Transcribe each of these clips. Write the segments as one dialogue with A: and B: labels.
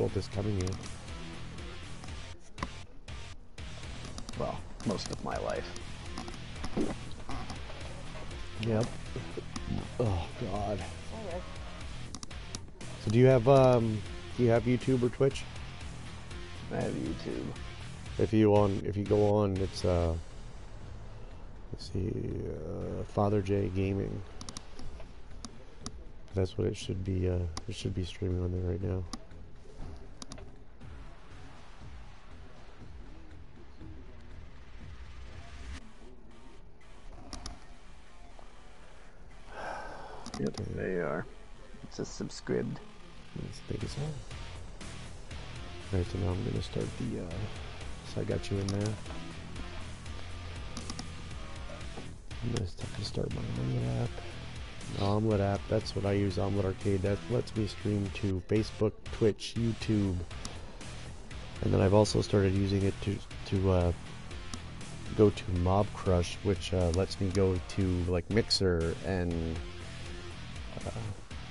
A: well, this coming year.
B: Well, most of my life.
A: Yep. Oh God. So do you have um, do you have YouTube or Twitch?
B: I have YouTube.
A: If you on, if you go on, it's uh, let's see, uh, Father J Gaming. That's what it should be. Uh, it should be streaming on there right now.
B: It's a subscribed.
A: As big as hell. Alright, so now I'm gonna start the, uh, so I got you in there. I'm gonna have to start my Omlet app. Omlet app, that's what I use, Omlet Arcade. That lets me stream to Facebook, Twitch, YouTube. And then I've also started using it to, to, uh, go to Mobcrush, which, uh, lets me go to, like, Mixer and, uh,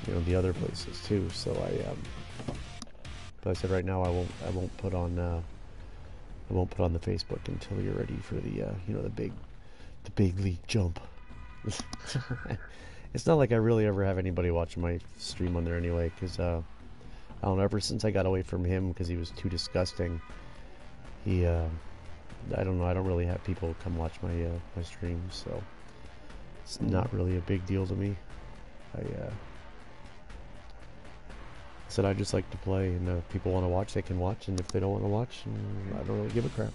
A: you know, the other places too. So I, um, but I said right now I won't, I won't put on, uh, I won't put on the Facebook until you're ready for the, uh, you know, the big, the big league jump. it's not like I really ever have anybody watching my stream on there anyway, because, uh, I don't know, ever since I got away from him because he was too disgusting, he, uh, I don't know, I don't really have people come watch my, uh, my streams, so it's not really a big deal to me. I, uh, said I just like to play, and uh, if people want to watch, they can watch, and if they don't want to watch, mm, I don't really give a crap.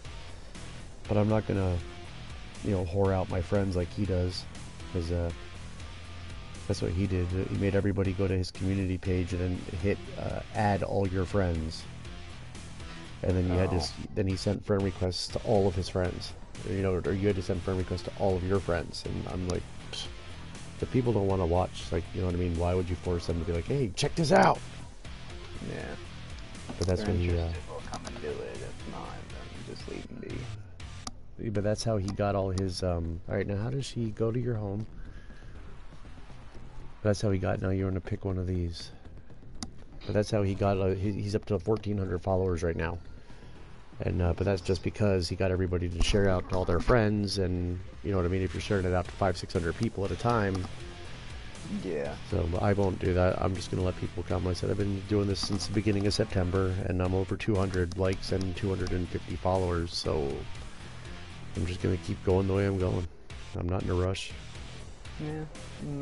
A: But I'm not gonna, you know, whore out my friends like he does, because uh, that's what he did. He made everybody go to his community page and then hit uh, add all your friends, and then you had to.
B: Oh.
A: Then he sent friend requests to all of his friends, you know, or you had to send friend requests to all of your friends, and I'm like. "Psh, If people don't want to watch, like, you know what I mean? Why would you force them to be like, "Hey, check this out"?
B: Yeah.
A: But that's when he, uh,
B: we'll come and do it. If not, then just leave be.
A: but that's how he got all his. Um, all right, now how does he go to your home? That's how he got. Now you're gonna pick one of these. But that's how he got. Uh, he, he's up to 1,400 followers right now. And uh, but that's just because he got everybody to share out to all their friends, and you know what I mean. If you're sharing it out to five, six hundred people at a time,
B: Yeah.
A: so I won't do that. I'm just gonna let people come. Like I said I've been doing this since the beginning of September, and I'm over 200 likes and 250 followers. So I'm just gonna keep going the way I'm going. I'm not in a rush.
B: Yeah.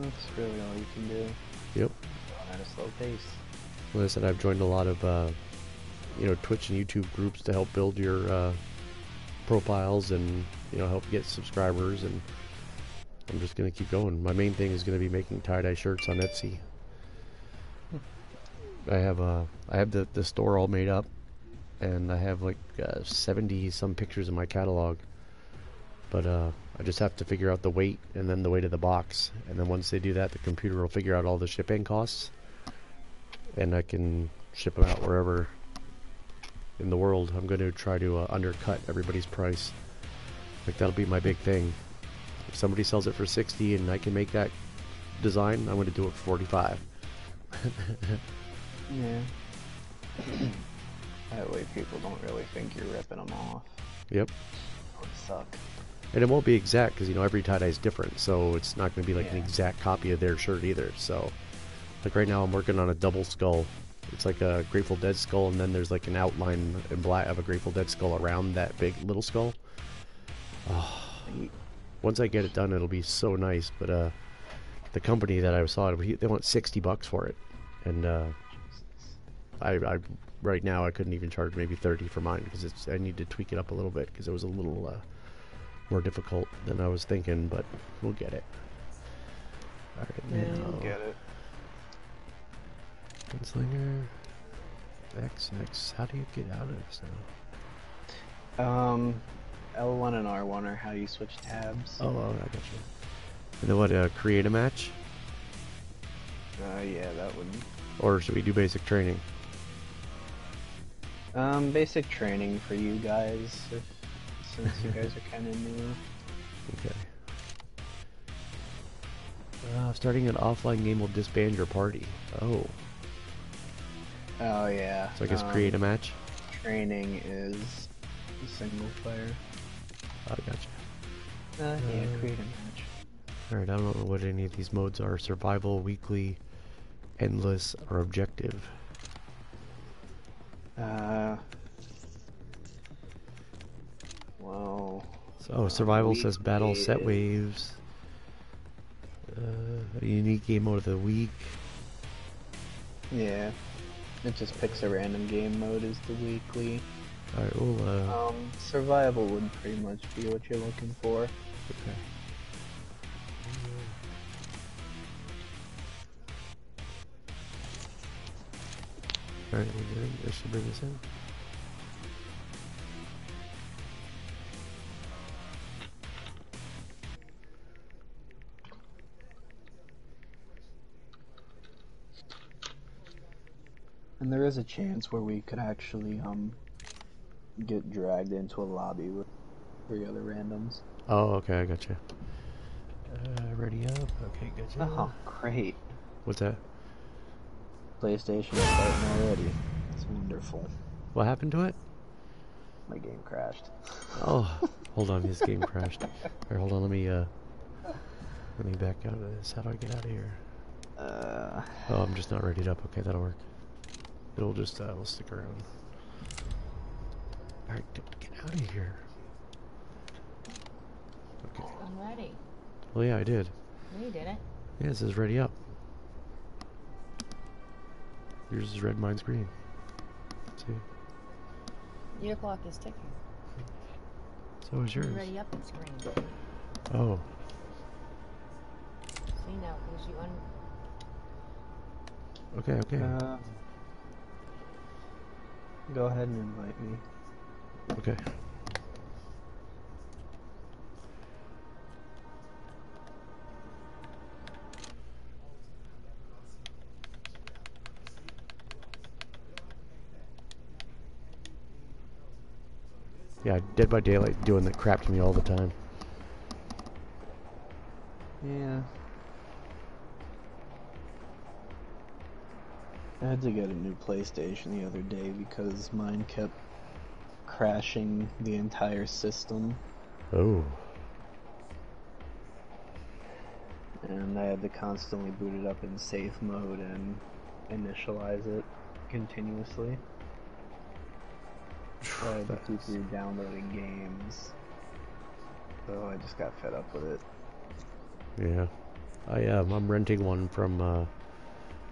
B: That's really all you can do.
A: Yep.
B: At a slow pace.
A: Like I said, I've joined a lot of, uh, you know, Twitch and YouTube groups to help build your uh, profiles and you know help get subscribers. And I'm just gonna keep going. My main thing is gonna be making tie-dye shirts on Etsy. I have uh, I have the the store all made up, and I have like uh, 70 some pictures in my catalog. But uh, I just have to figure out the weight and then the weight of the box, and then once they do that, the computer will figure out all the shipping costs and I can ship them out wherever in the world. I'm going to try to uh, undercut everybody's price. Like that'll be my big thing. If somebody sells it for 60 and I can make that design, I'm going to do it for 45.
B: Yeah. that way people don't really think you're ripping them off.
A: Yep.
B: That would suck.
A: And it won't be exact because you know every tie dye is different, so it's not going to be like an exact copy of their shirt either. So, like right now, I'm working on a double skull. It's like a Grateful Dead skull, and then there's like an outline in black of a Grateful Dead skull around that big little skull.
B: Neat.
A: once I get it done, it'll be so nice. But uh, the company that I saw it, they want sixty bucks for it, and uh, I, I right now I couldn't even charge maybe thirty for mine because it's I need to tweak it up a little bit because it was a little uh, more difficult than I was thinking. But we'll get it. All right,
B: Yeah,
A: now,
B: you'll get it.
A: Gunslinger XX. How do you get out of this now?
B: Um, L1 and R1 are how you switch tabs.
A: Oh, oh I got you. And then what? Uh, create a match,
B: Uh, yeah, that would.
A: or should we do basic training?
B: Um, basic training for you guys, if, since you guys are kind of new.
A: Okay. Uh, starting an offline game will disband your party. Oh.
B: Oh yeah.
A: So I guess
B: um,
A: create a match.
B: Training is single player.
A: I gotcha.
B: Uh, yeah,
A: Uh,
B: create a match.
A: Alright, I don't know what any of these modes are. Survival, weekly, endless, or objective.
B: Uh. Well.
A: So, oh, survival says battle set waves. Uh, a unique game mode of the week.
B: Yeah. It just picks a random game mode as the weekly.
A: Alright, well, uh,
B: Um, survival would pretty much be what you're looking for.
A: okay. Alright, we're good. I should bring this in.
B: And there is a chance where we could actually um get dragged into a lobby with three other randoms.
A: Oh, okay, I gotcha. Uh, ready up? Okay, gotcha.
B: Oh, great.
A: What's that?
B: PlayStation is starting already. It's wonderful.
A: What happened to it?
B: My game crashed.
A: Oh, hold on, his game crashed. Alright, hold on, let me, uh, let me back out of this. How do I get out of here?
B: Uh,
A: Oh, I'm just not ready up. Okay, that'll work. It'll just, uh, we'll stick around. Alright, get out of here. Okay.
C: I'm ready.
A: Well, yeah, I did.
C: No, you didn't.
A: Yeah, it says ready up. Yours is red, mine's green. See?
C: Your clock is ticking.
A: So is yours.
C: Ready up and screen.
A: Oh,
C: See now, because you un.
A: okay, okay.
B: uh, go ahead and invite me.
A: Okay. Yeah, Dead by Daylight doing that crap to me all the time.
B: Yeah. I had to get a new PlayStation the other day because mine kept crashing the entire system,
A: Oh.
B: and I had to constantly boot it up in safe mode and initialize it continuously. So I had to keep re-downloading games. So I just got fed up with it.
A: Yeah. I um, I'm renting one from uh,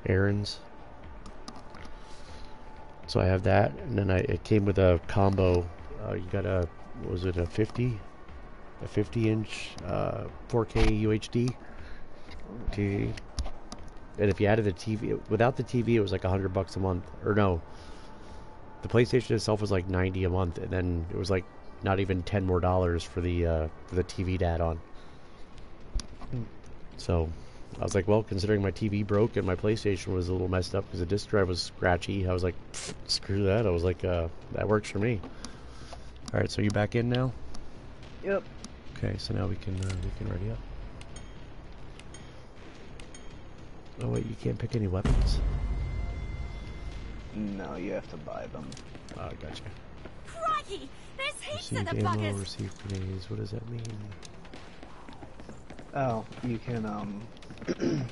A: Aaron's. So I have that, and then I it came with a combo. Uh, you got a what was it a 50, a 50 inch uh, 4K UHD TV, and if you added the TV without the TV, it was like a hundred bucks a month. Or no, the PlayStation itself was like 90 a month, and then it was like not even 10 more dollars for the uh, for the TV to add on. So I was like, well, considering my TV broke and my PlayStation was a little messed up because the disk drive was scratchy, I was like, screw that. I was like, uh, that works for me. All right, so you back in now?
B: Yep.
A: Okay, so now we can uh, we can ready up. Oh wait, you can't pick any weapons.
B: No, you have to buy them.
A: Oh, gotcha.
D: Crikey! There's heaps of
A: Receive
D: the
A: ammo,
D: buggers!
A: receive grenades. What does that mean?
B: Oh, you can um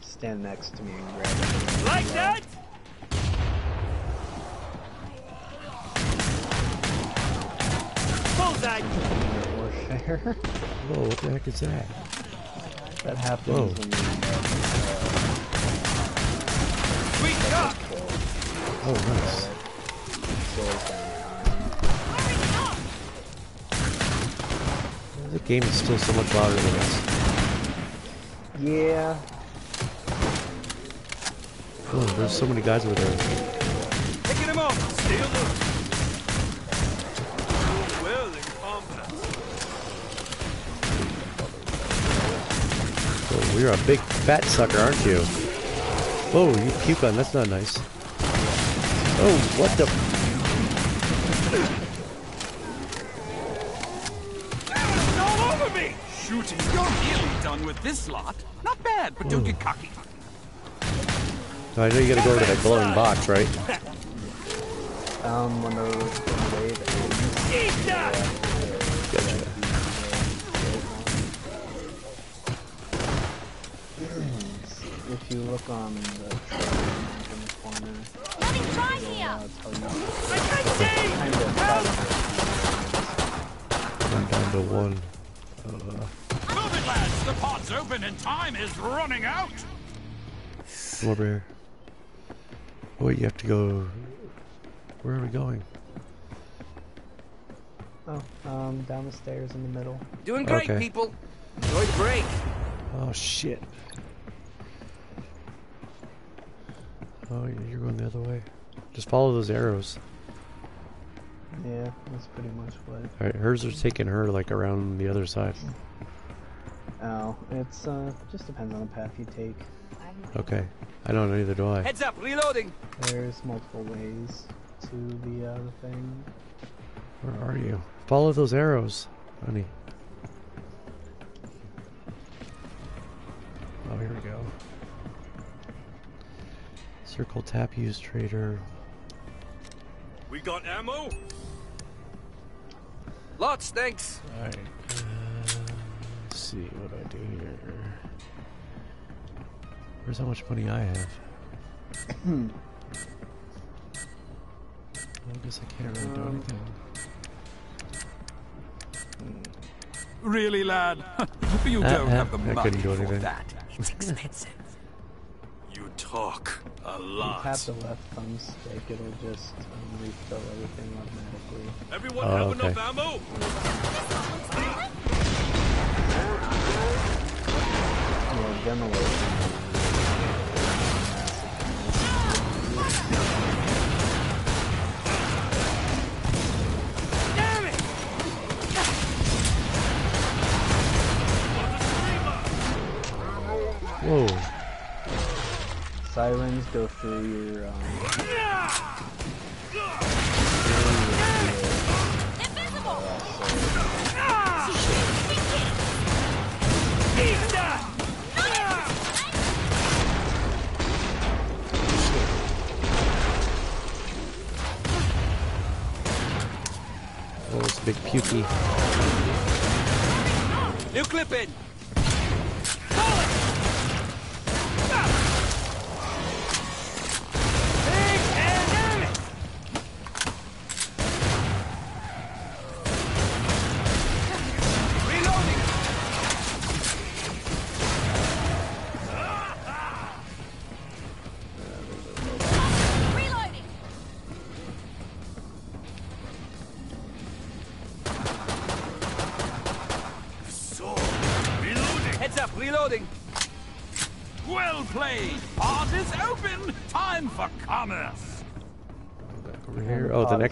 B: stand next to me and grab it.
E: Like that? Bullseye!
A: Whoa, what the heck is that?
B: that happens
A: Whoa.
B: when you uh,
E: Sweet shot!
A: Oh, nice.
B: slows down.
A: The game is still so much louder than us.
B: Yeah.
A: Oh, there's so many guys over there.
E: Picking him off! Stay alert! You're well in combat.
A: Oh, you're a big fat sucker, aren't you? Whoa, you puke on. That's not nice. Oh, what the?
E: With this lot. Not bad, but don't get cocky.
A: I know you gotta go to that glowing box, right?
B: Um, when the, when the wave ends,
A: Gotcha.
B: if you look on the trailer link in the corner,
D: Let him try here.
B: tell you
E: I can't see!
B: kind of how
A: I'm down to one. Uh,
F: Move lads! The pod's open and time is running out!
A: come over here. Wait, you have to go. Where are we going?
B: Oh, um, down the stairs in the middle.
E: Doing great,
A: Okay.
E: people. Enjoy the break.
A: Oh shit. Oh, you're going the other way. Just follow those arrows.
B: Yeah, that's pretty much what.
A: Alright, hers are taking her like around the other side.
B: Oh, it's uh, just depends on the path you take.
A: Okay. I don't know, neither do I.
E: Heads up, reloading.
B: There's multiple ways to the uh, the thing.
A: Where are you? Follow those arrows, honey. Oh, here we go. Circle tap use trader.
E: We got ammo? Lots, thanks.
A: Alright. Uh, let's see, what do I do here? Where's how much money I have? I guess I can't really do
B: Um,
A: anything.
F: Really, lad? you
A: Uh,
F: don't
A: uh,
F: have the
A: I
F: money
A: couldn't do
F: for
A: anything.
F: that.
E: It's expensive. You talk a
B: If you
E: lot.
B: tap the left thumbstick, it'll just um, refill everything automatically.
E: Everyone
A: Oh,
E: have
A: okay.
E: enough ammo?
B: Yeah.
A: Whoa.
B: Sirens go through your um,
A: pukey.
E: New clip in.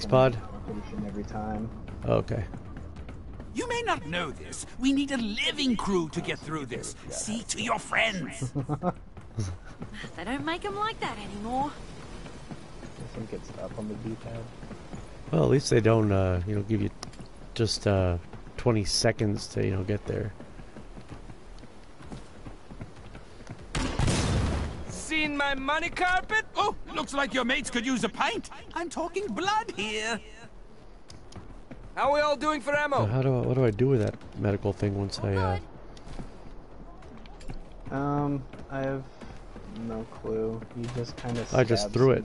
A: Next pod?
B: Every time.
A: Okay.
F: You may not know this. We need a living crew to get through this. See to your friends.
D: They don't make them like that anymore.
B: I think it's up on the D-pad.
A: Well, at least they don't, uh, you know, give you just uh, 20 seconds to, you know, get there.
E: Seen my money carpet?
F: Oh, looks like your mates could use a pint. I'm talking blood here.
E: How are we all doing for
A: So
E: ammo?
A: how do I, what do I do with that medical thing once I, uh,
B: Um, I have no clue. You just kind of.
A: I just threw it.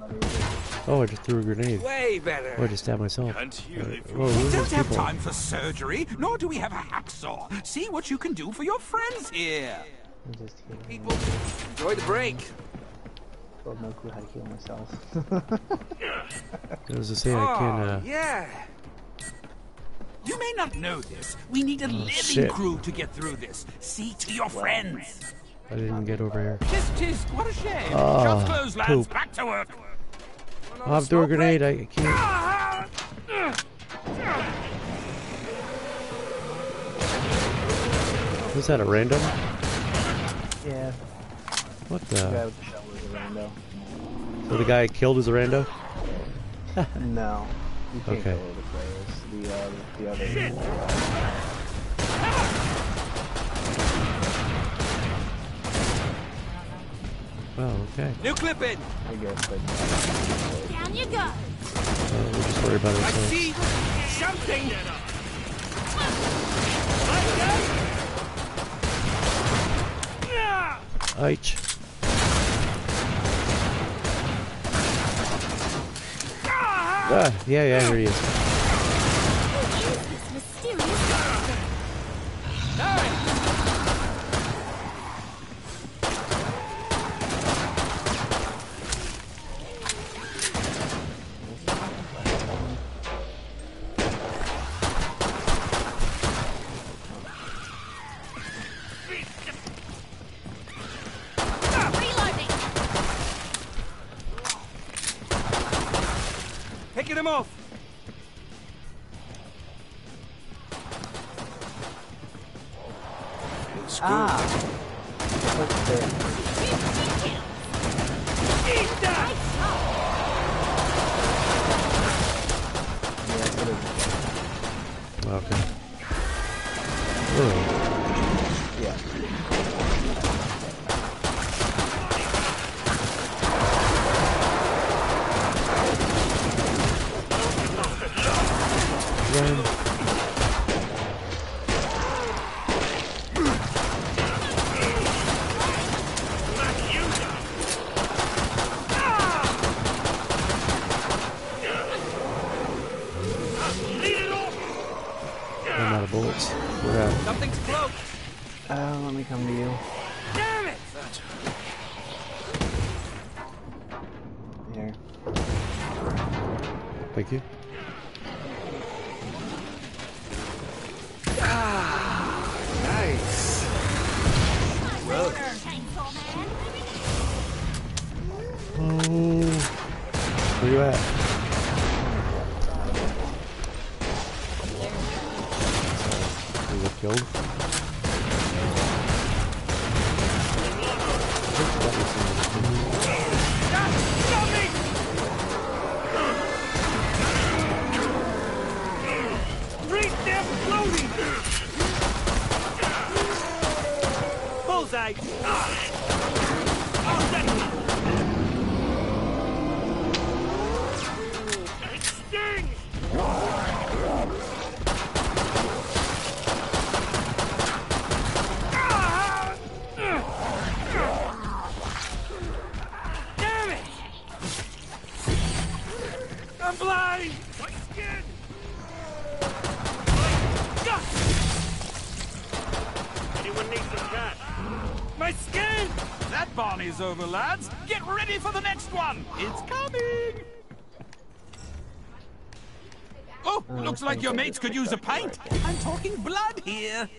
A: oh, I just threw a grenade.
E: Way better.
A: Oh, I just stabbed myself.
E: Can't hear if
A: whoa,
F: We don't have time for surgery, nor do we have a hacksaw. See what you can do for your friends here.
B: I'm just.
E: People, enjoy the break.
B: I have no clue how to heal myself.
A: As I say, I can,
E: Oh,
A: uh,
E: yeah.
F: You may not know this. We need a living
A: shit.
F: crew to get through this. See to your friends.
A: I didn't get over here.
F: Tis, tis, what a shame.
A: Oh,
F: Shots closed, lads.
A: poop.
F: Back to work.
A: Oh, I'm threw a grenade. I can't. Was that a random?
B: yeah,
A: What
B: the rando.
A: So the guy I killed is a rando?
B: No, you can't
A: Okay.
B: go with the players. The uh, the other.
A: Oh, okay.
F: New clip in.
B: I guess like
D: Down you go.
A: Uh, we'll just worry about
F: it.
A: I
F: see something.
A: Eich. Ah, yeah, yeah, here he is.
F: Barney's over, lads. Get ready for the next one. It's coming. Oh, looks like your mates could use a pint. I'm talking blood here.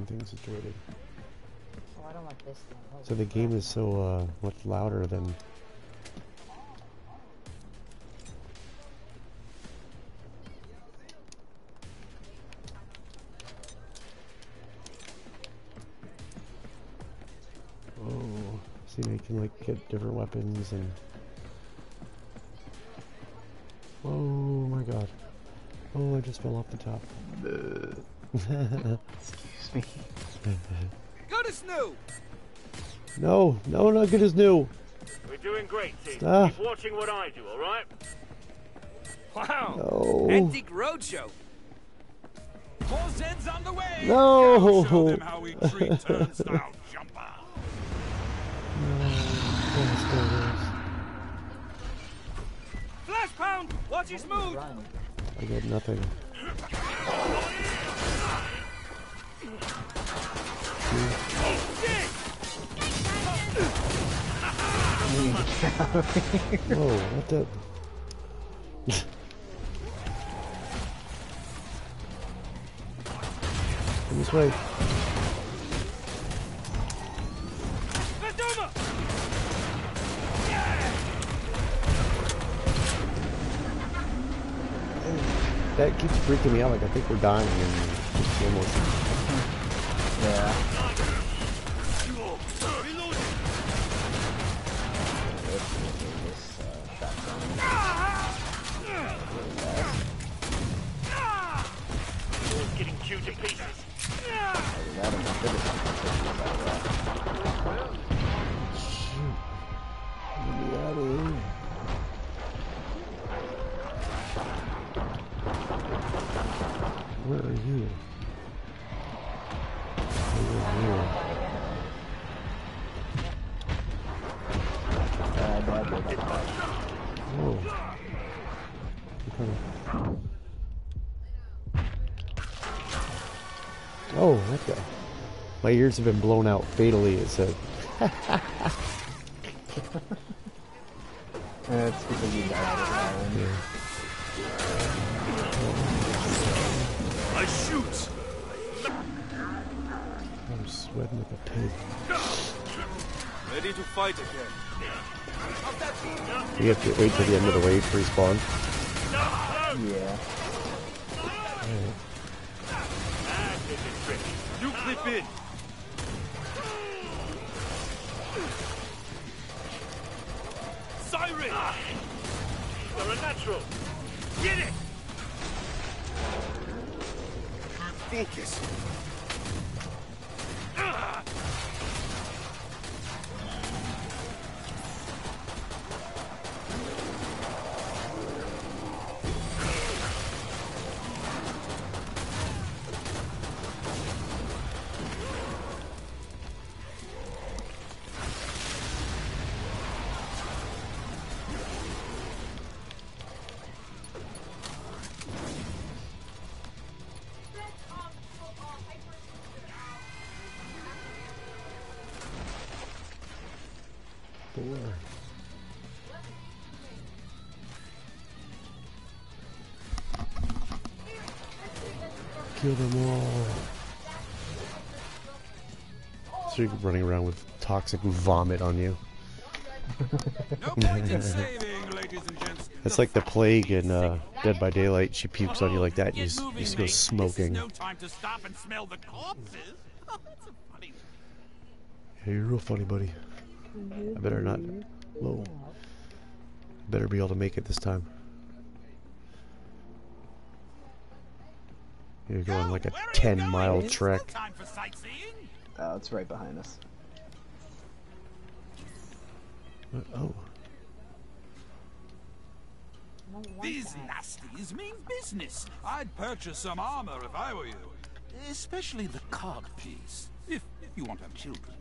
A: Uh, volume thing situated.
C: Oh, I don't like this thing. Holy
A: So the game is so uh, much louder than. Oh, see now you can like get different weapons and. Oh my god. Oh, I just fell off the top.
B: Excuse me.
F: Go to Snoo.
A: no, no, not good as new.
G: We're doing great, team.
A: Ah.
G: Keep watching what I do, all right?
F: Wow.
A: No.
F: Antique Roadshow. More Zeds on the way.
A: No.
F: Gotta Show them how we treat turnstile jumper. Flash pound. Watch his move.
A: I got nothing. Whoa, what the? Come this way. That keeps freaking me out. Like I think we're dying. And slow motion.
B: Yeah.
G: Getting chewed to pieces.
A: Where are you? My ears have been blown out fatally, it said.
B: It's because you died this island.
A: Yeah.
E: I shoot!
A: I'm sweating like a pig.
E: Ready to fight again.
A: We have to wait till the end of the wave to respawn.
B: Yeah.
E: You clip in. Siren! Ah.
G: You're a natural.
E: Get it! Focus.
A: Four. Kill them all. So you're running around with toxic vomit on you.
F: No saving, ladies and gents.
A: That's like the plague in uh, Dead by Daylight. She pukes on you like that, and you, you just go
F: mate. This is
A: smoking.
F: no time to stop and smell the corpses. That's funny.
A: Hey, you're real funny, buddy. I better not. Whoa. Better be able to make it this time. You're going like a
F: Where are you
A: 10
F: going?
A: mile trek.
F: time for sightseeing.
B: Oh, it's right behind us.
A: What? Oh.
C: I don't want
F: These nasties mean business. I'd purchase some armor if I were you. Especially the cog piece. If, if you want to have children.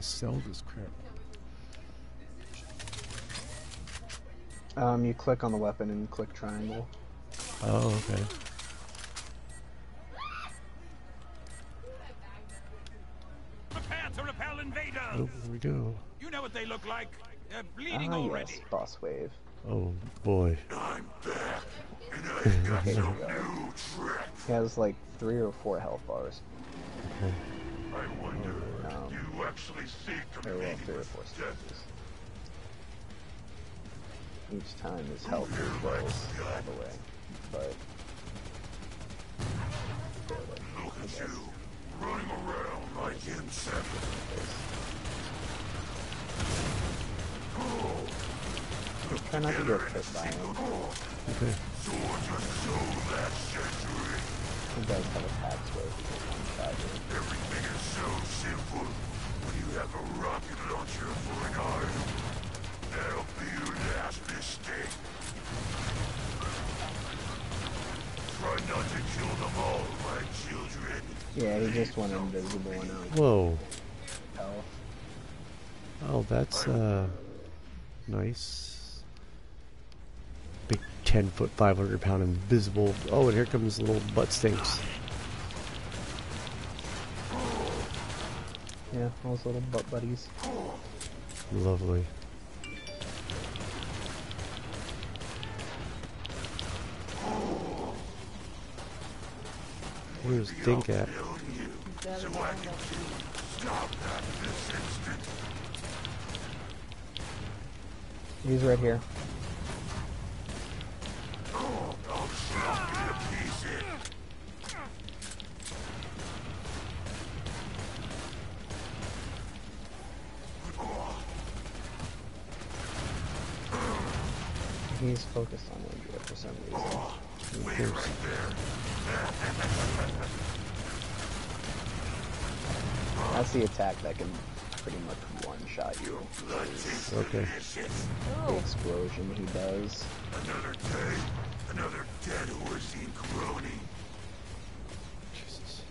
A: I sell this crap?
B: Um, you click on the weapon and click triangle.
A: Oh, okay.
F: Prepare to repel invaders.
A: Oh, here we go.
F: You know what they look like. They're bleeding
B: Ah,
F: already.
B: yes, boss wave.
A: Oh, boy.
B: He has like three or four health bars.
E: I wonder, you actually seek to
B: or well,
E: make
B: three or four. Each time his health just goes all the way. But
E: Look at you, running around like insect. Oh.
B: try not to get hit by him.
A: Okay.
E: Sword just show that century.
B: He does have attacks where he can one-shot you.
E: Everything is so simple when you have a rocket launcher for an arm. That'll be your last mistake. Try not to kill them all, my children.
B: Yeah, he just went invisible and out.
A: Whoa.
B: Health.
A: Oh, that's, uh, nice. Big 10 foot, 500 pound invisible. Oh, and here comes little butt stinks.
B: Yeah, those little butt buddies.
A: Lovely. Where's Dink at?
C: He's
B: right here.
E: Oh,
B: He's focused on Andrea for some reason.
E: Wait right there.
B: That's the attack that can pretty much one-shot you.
A: Okay.
B: The explosion he does.
E: Another day, another dead Horzine crony.
A: Jesus.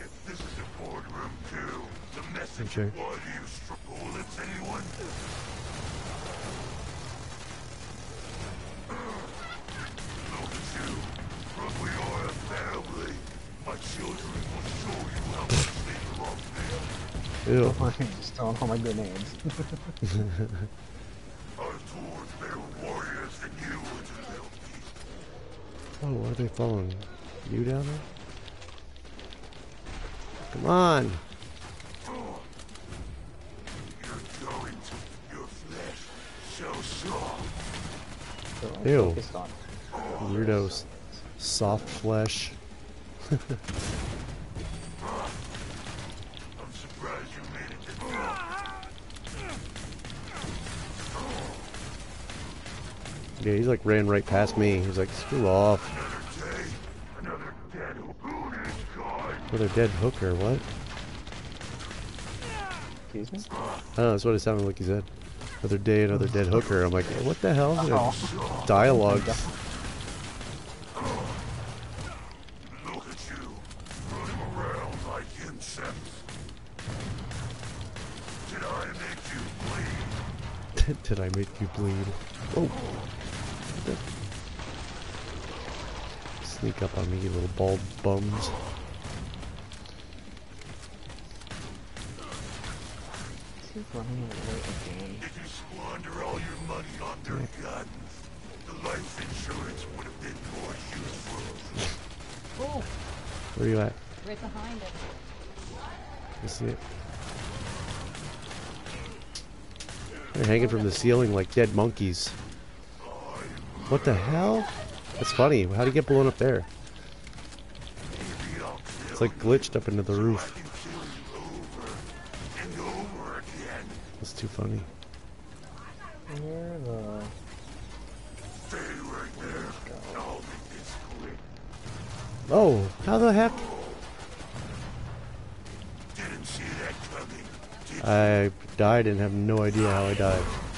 E: If this is a boardroom too, the message
A: Okay.
E: why do you struck bullets, anyone?
A: Ew.
B: Just throwing all my grenades.
E: Our tours better warriors than you into little piece.
A: Oh, why are they following you down there? Come on.
E: You're going to your flesh so soft.
B: So I'm
A: Ew. Weirdos. Soft flesh. Yeah, he's like ran right past me. He's like, screw off.
E: Another day, another dead who is gone.
A: Another dead hooker, what?
B: Excuse me?
A: I don't know, that's what it sounded like he said. Another day, another dead hooker. I'm like, what the hell?
B: Oh.
A: Dialogue.
E: Look at you, running around like insects. Did I make you bleed?
A: Did oh. I make you bleed? Oh. Sneak up on me, you little bald bums.
B: He's running away again.
E: Did you squander all your money on their guns? The life insurance would have been more useful.
C: Oh,
A: Where are you at?
C: right behind him.
A: I see it. They're hanging from the ceiling like dead monkeys. What the hell? That's funny. How'd he get blown up there? It's like glitched up into the roof. That's too funny. Oh, how the heck? I died and have no idea how I died.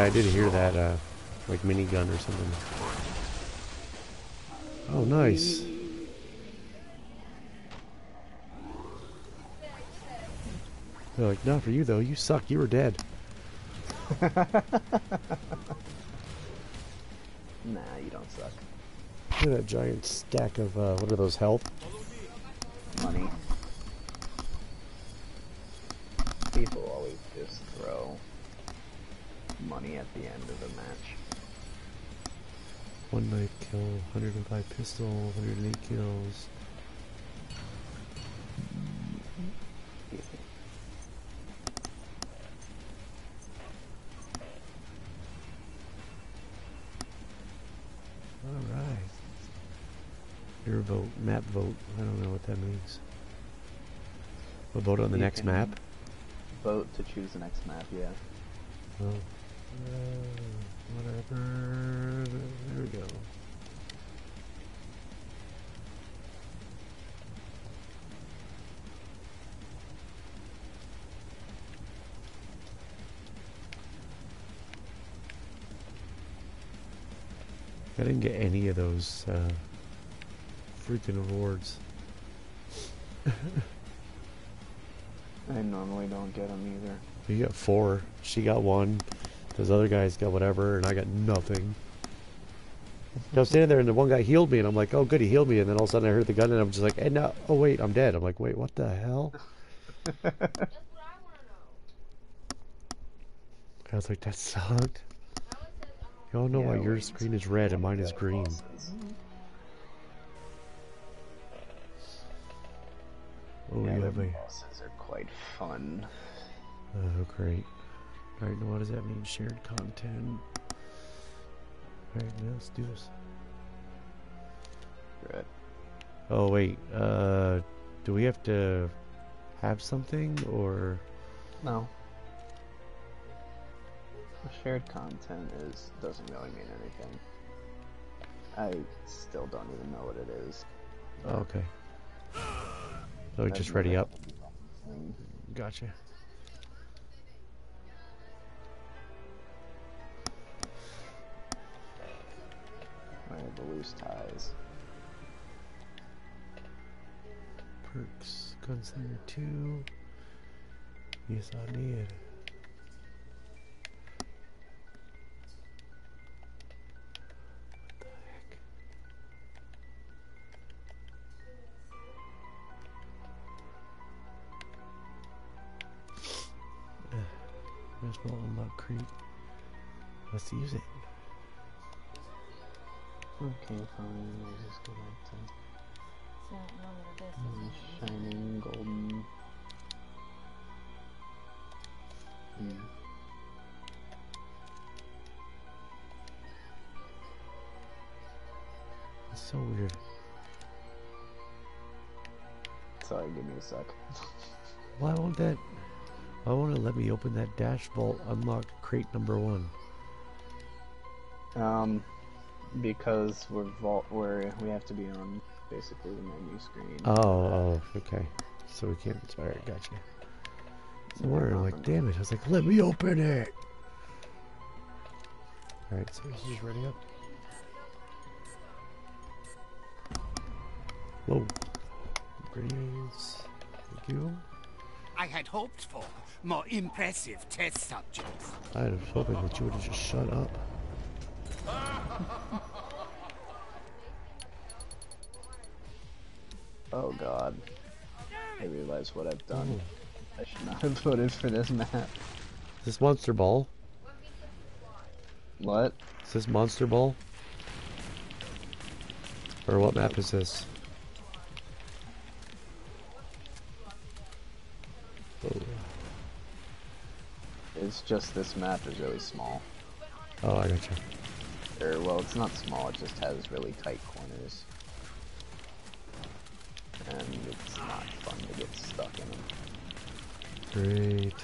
A: Yeah, I did hear that, uh, like minigun or something. Oh, nice. They're like, not for you though. You suck. You were dead.
B: Nah, you don't suck.
A: Look at that giant stack of uh, what are those health?
B: Money. People always just throw money at the end of a match.
A: One knife kill, 105 pistol, 108 kills. All right. Your vote, map vote. I don't know what that means. We'll vote on the
B: You
A: next map.
B: Vote to choose the next map, yeah.
A: Oh. Uh, whatever. There we go. I didn't get any of those uh, freaking awards.
B: I normally don't get them either.
A: You got four. She got one. Those other guys got whatever, and I got nothing. I was standing there and the one guy healed me and I'm like, oh good, he healed me. And then all of a sudden I heard the gun and I'm just like, and no, oh wait, I'm dead. I'm like, wait, what the hell? I was like, that sucked. Y'all know why your screen is red and mine is green. Oh,
B: Yeah,
A: you have a.
B: bosses are quite fun.
A: Oh, great. Alright, now what does that mean? Shared content. Alright, now let's do this.
B: Right.
A: Oh, wait. Uh, do we have to have something or.
B: No. The shared content is doesn't really mean anything. I still don't even know what it is.
A: Oh, okay. So
B: I've
A: just ready up. Gotcha.
B: Have the loose ties.
A: Perks. Gunslinger 2. Yes, I did. What the heck? There's no Creek. Let's use it.
B: Okay, fine. I'll just go back to
C: So, this is
B: shining golden. Hmm.
A: It's so weird.
B: Sorry, give me a sec.
A: Why won't that? Why won't it let me open that dash vault unlock crate number one?
B: Um, because we're vault, we're we have to be on basically the menu screen.
A: Oh, oh, okay. So we can't. Alright, gotcha. So I'm wondering, like, damn it. I was like, let me open it. Alright, so this is ready up. Whoa. Grenades. Thank you.
F: I had hoped for more impressive test subjects.
A: I was hoping that you would have just shut up.
B: Oh god. I realize what I've done. I should not have voted for this map.
A: Is this Monster Ball?
B: What?
A: Is this Monster Ball? Or what map is this? Oh,
B: It's just this map is really small.
A: oh I gotcha.
B: Or, well, it's not small, it just has really tight corners. And it's not fun to get stuck in them.
A: Great.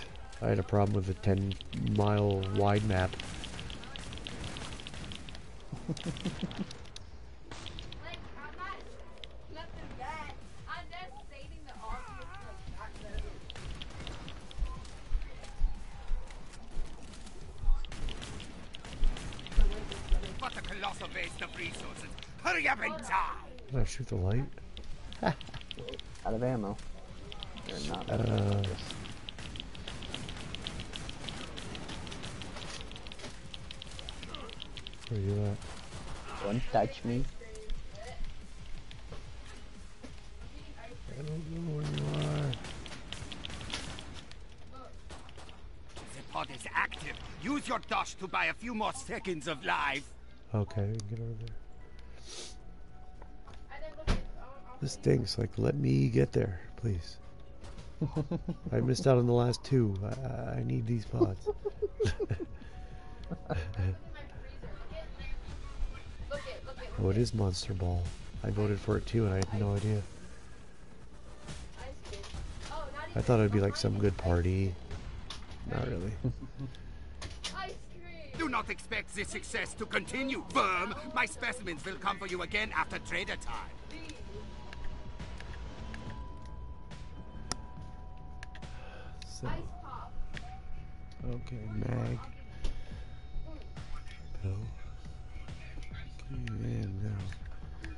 A: I had a problem with the 10 mile wide map. shoot the light?
B: Out of ammo. Or not. out of ammo,
A: Uh,
B: just-
A: Where you at?
B: Don't touch me.
A: I don't know where you are.
F: The pod is active. Use your dash to buy a few more seconds of life.
A: Okay, we can get over there. This stinks. Like, let me get there, please. I missed out on the last two. I, I- I need these pods. oh, it is Monster Ball. I voted for it too, and I had no idea. I thought it'd be like some good party. Not really.
F: Do not expect this success to continue, worm. My specimens will come for you again after trader time.
A: So, okay, mag. Pill. Okay, and now.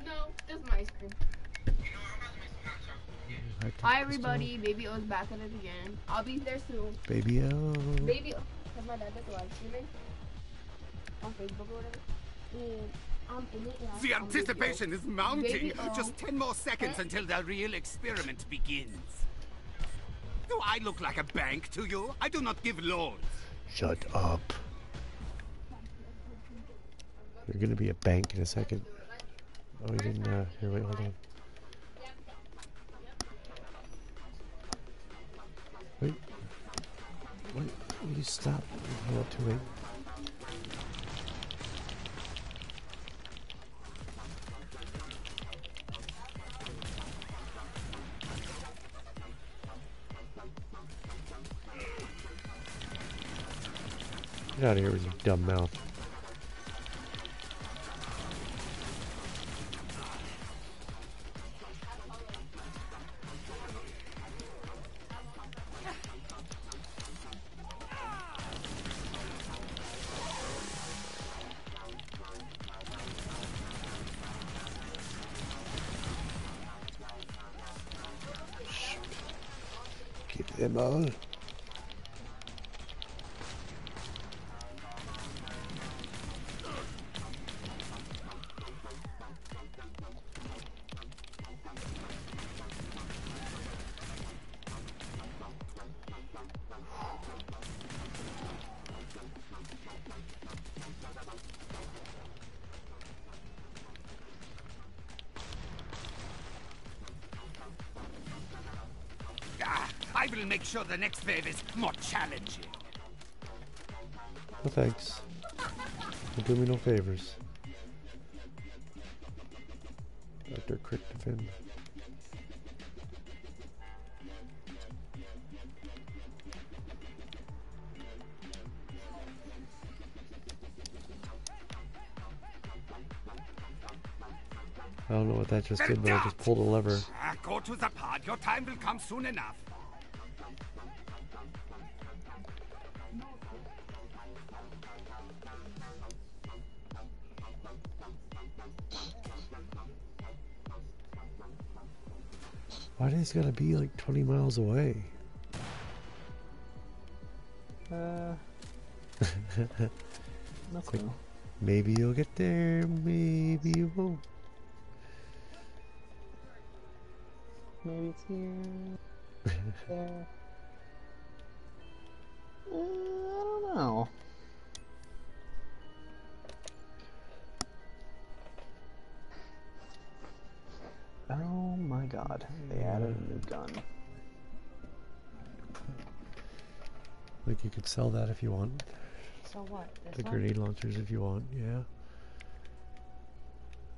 H: No, just my ice cream.
A: I
H: Hi
A: this
H: everybody, Baby O's back at it again. I'll be there soon.
A: Baby O.
H: Baby O, has my dad like live streaming on Facebook or whatever. And um, in it, and
I: The anticipation is mounting. Just ten more seconds
H: eh?
I: until the real experiment begins. Do I look like a bank to you? I do not give loans.
A: Shut up. You're gonna be a bank in a second. Oh, you didn't, uh, here, wait, hold on. Wait. Wait, will you stop? Oh, too late. Get out of here with your dumb mouth.
I: Sure the next wave is more challenging.
A: No thanks. Don't do me no favors. Dr. Crit defend. I don't know what that just did, but I just pulled a lever.
I: Go to the pod. Your time will come soon enough.
A: Does gotta be like 20 miles away?
B: Uh, no clue.
A: Maybe you'll get there, maybe you won't.
B: Maybe it's here. there. Uh, I don't know. God, they added a new gun.
A: Like you could sell that if you want.
C: So what? This
A: The
C: one?
A: grenade launchers if you want, yeah.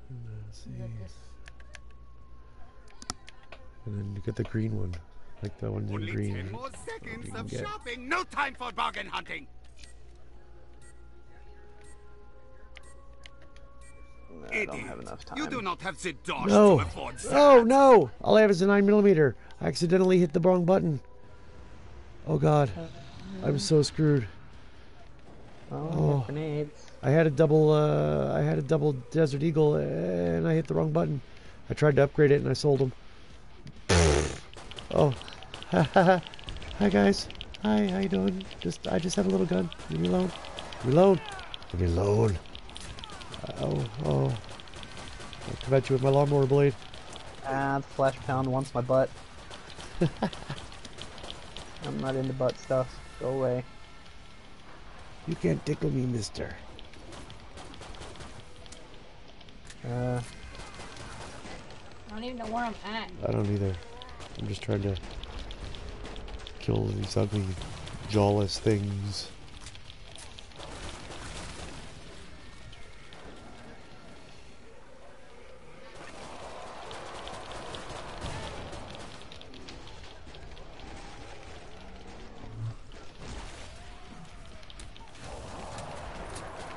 A: And, uh, let's see.
C: this?
A: And then you get the green one. Like the ones in
I: Only
A: green.
I: ten more seconds
A: can
I: of shopping. No time for bargain hunting.
B: I don't have enough time.
I: You do not have the dosh
A: No!
I: to afford that.
A: Oh no! All I have is a 9mm. I accidentally hit the wrong button. Oh god. I'm so screwed.
B: Oh,
A: Oh.
B: grenades.
A: I had a double uh, I had a double Desert Eagle and I hit the wrong button. I tried to upgrade it and I sold them. oh. Hi guys. Hi, how you doing? Just I just have a little gun. Leave me alone. Leave me alone. Leave me alone. Oh, oh. I'll come at you with my lawnmower blade.
B: Ah, the flash pound wants my butt. I'm not into butt stuff. Go away.
A: You can't tickle me, mister.
B: Uh,
C: I don't even know where I'm at.
A: I don't either. I'm just trying to kill these ugly, jawless things.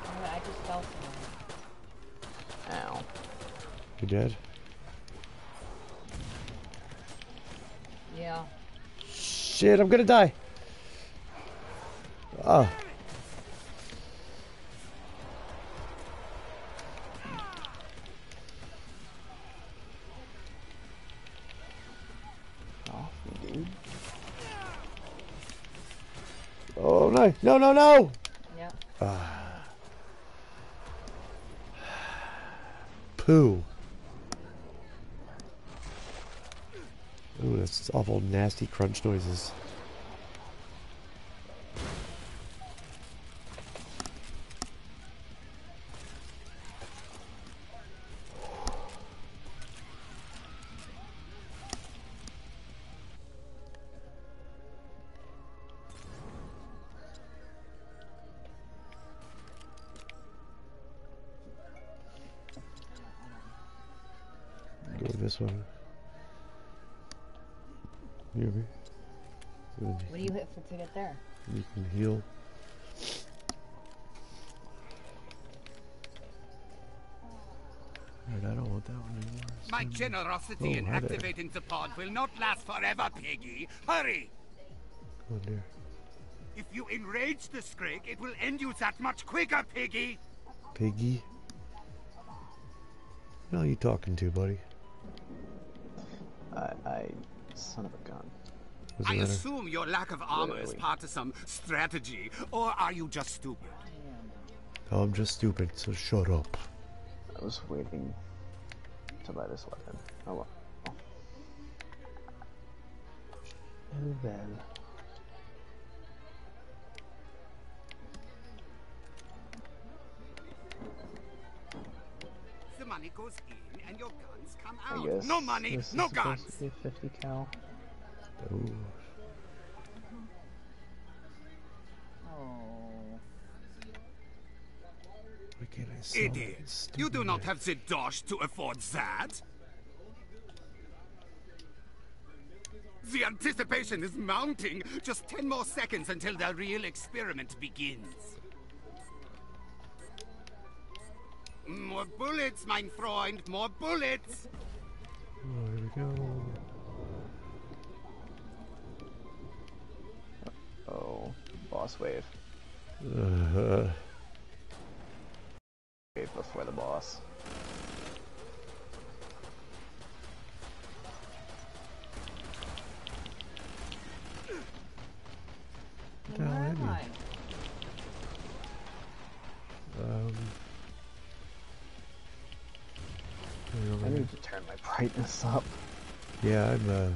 C: Oh, I just fell somewhere.
B: ow.
A: You dead?
C: Yeah.
A: Shit, I'm gonna die. Oh.
B: Off me, dude.
A: Oh no! No! No! No!
C: Yep.
A: Ah. poo. Awful nasty crunch noises.
I: Generosity
A: Oh,
I: in
A: hi there.
I: activating the pod will not last forever, Piggy. Hurry!
A: Oh dear.
I: If you enrage the Scrake, it will end you that much quicker, Piggy!
A: Piggy? Who are you talking to, buddy?
B: I, I, son of a gun.
A: What's
I: I
A: matter?
I: assume your lack of armor is part of some strategy, or are you just stupid?
A: Oh, I'm just stupid, so shut up.
B: I was waiting to buy this weapon. Oh well. Oh well.
I: The money goes in and your guns come
B: I
I: out.
B: guess.
I: No money,
B: this is
I: no guns.
B: to be 50 cal.
A: Ooh.
C: Oh.
A: Why can't I sell
I: Idiot! You do not have the dosh to afford that. The anticipation is mounting. Just ten more seconds until the real experiment begins. More bullets, mein Freund, more bullets!
A: Oh, here we go.
B: Oh, boss wave.
A: Uh,
B: Wave before the boss.
A: What the hell
C: Where
A: am
C: am
A: I?
C: I?
A: um. hang on a
B: I need to turn my brightness up.
A: Yeah, I'm uh,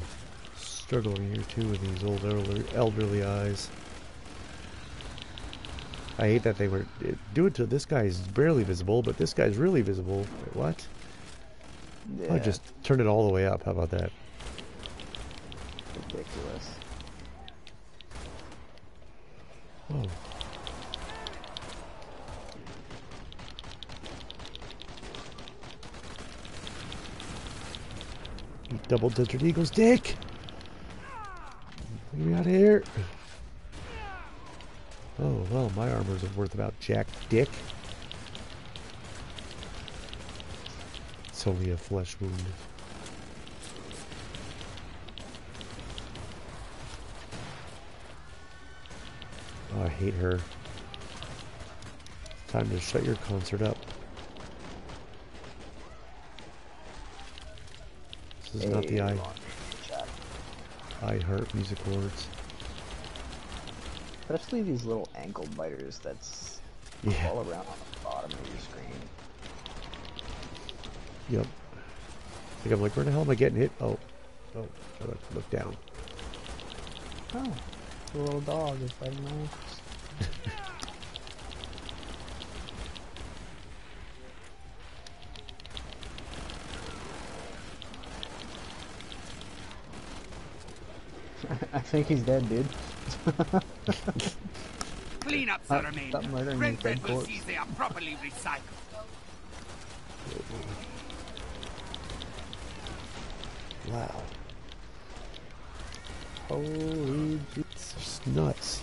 A: struggling here too with these old elderly, elderly eyes. I hate that they were it, do it to this guy's barely visible, but this guy's really visible. Wait, what?
B: Yeah,
A: I just turn it all the way up. How about that?
B: ridiculous.
A: You double Desert Eagles, dick! Get me out of here! Oh well, my armor's worth about jack dick. It's only a flesh wound. Oh, I hate her. Time to shut your concert up. This is not the I. I heart music awards.
B: Especially these little ankle biters that's
A: Yeah.
B: all around on the bottom of your screen.
A: Yep. Like I'm like, where the hell am I getting hit? Oh, oh, I look, look down.
B: Oh, little dog is biting my ankles. I think he's dead, dude.
I: Clean up,
B: Stop-
I: Saramain.
B: stop murdering
I: Red Red will
B: corpse.
I: see they are properly recycled.
A: Wow,
B: Holy j-
A: it's just nuts.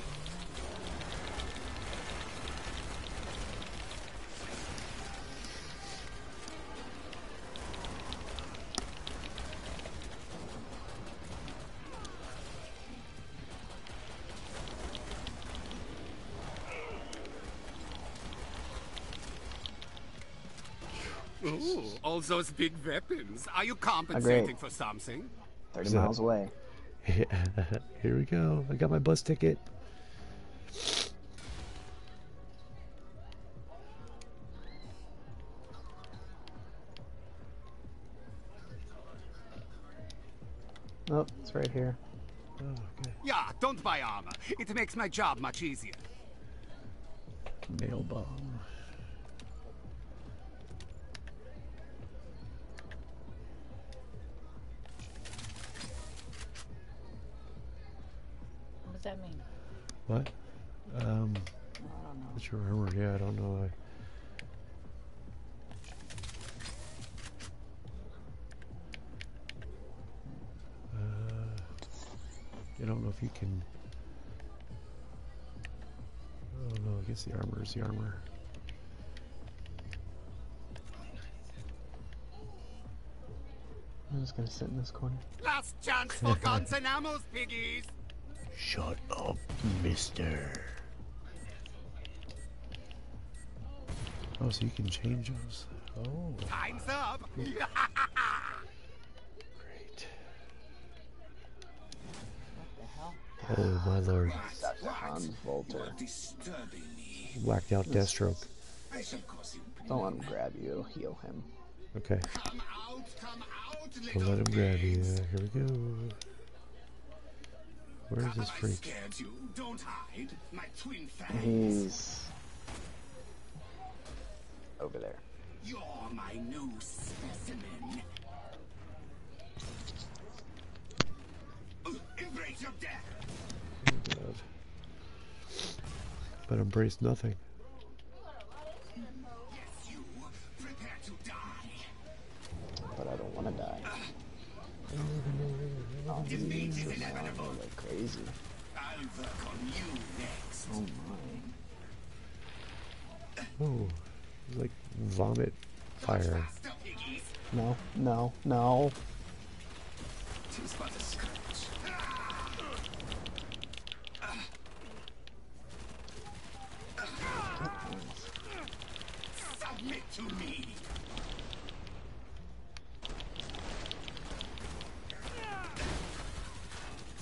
I: Ooh, all those big weapons. Are you compensating for something?
B: 30 miles away.
A: Here we go. I got my bus ticket.
B: Oh, it's right here.
A: Oh, okay.
I: Yeah, don't buy armor. It makes my job much easier.
A: Nail bomb.
C: What?
A: Um,
C: I don't know.
A: what's your armor? Yeah, I don't know. I, uh, I don't know if you can. Oh no, I guess the armor is the armor.
B: I'm just gonna sit in this corner.
I: Last chance for guns and ammos, piggies.
A: Shut up, mister. Oh, so you can change those. Oh,
I: Time's up.
A: great.
C: What the hell?
A: Oh, my lord.
B: Dr. Hans Volter.
E: Disturbing me.
A: Whacked out Deathstroke.
E: I shall cause you
B: Don't let him grab you. Heal him.
A: Okay,
I: Come out, come out,
A: we'll
I: little
A: let him grab you. Here we go. Where is this freak?
I: you? Don't hide. My twin.
B: He's over there.
I: You're my new specimen. Embrace your death.
A: Oh, God. But embrace nothing.
I: Yes, you. Prepare to die.
B: But I don't want to die. Oh, he's using my armor like crazy.
I: I'll work on you next.
B: Oh my.
A: Oh, it's like vomit fire.
B: No, no, no.
I: Tis but a scratch. Submit to me.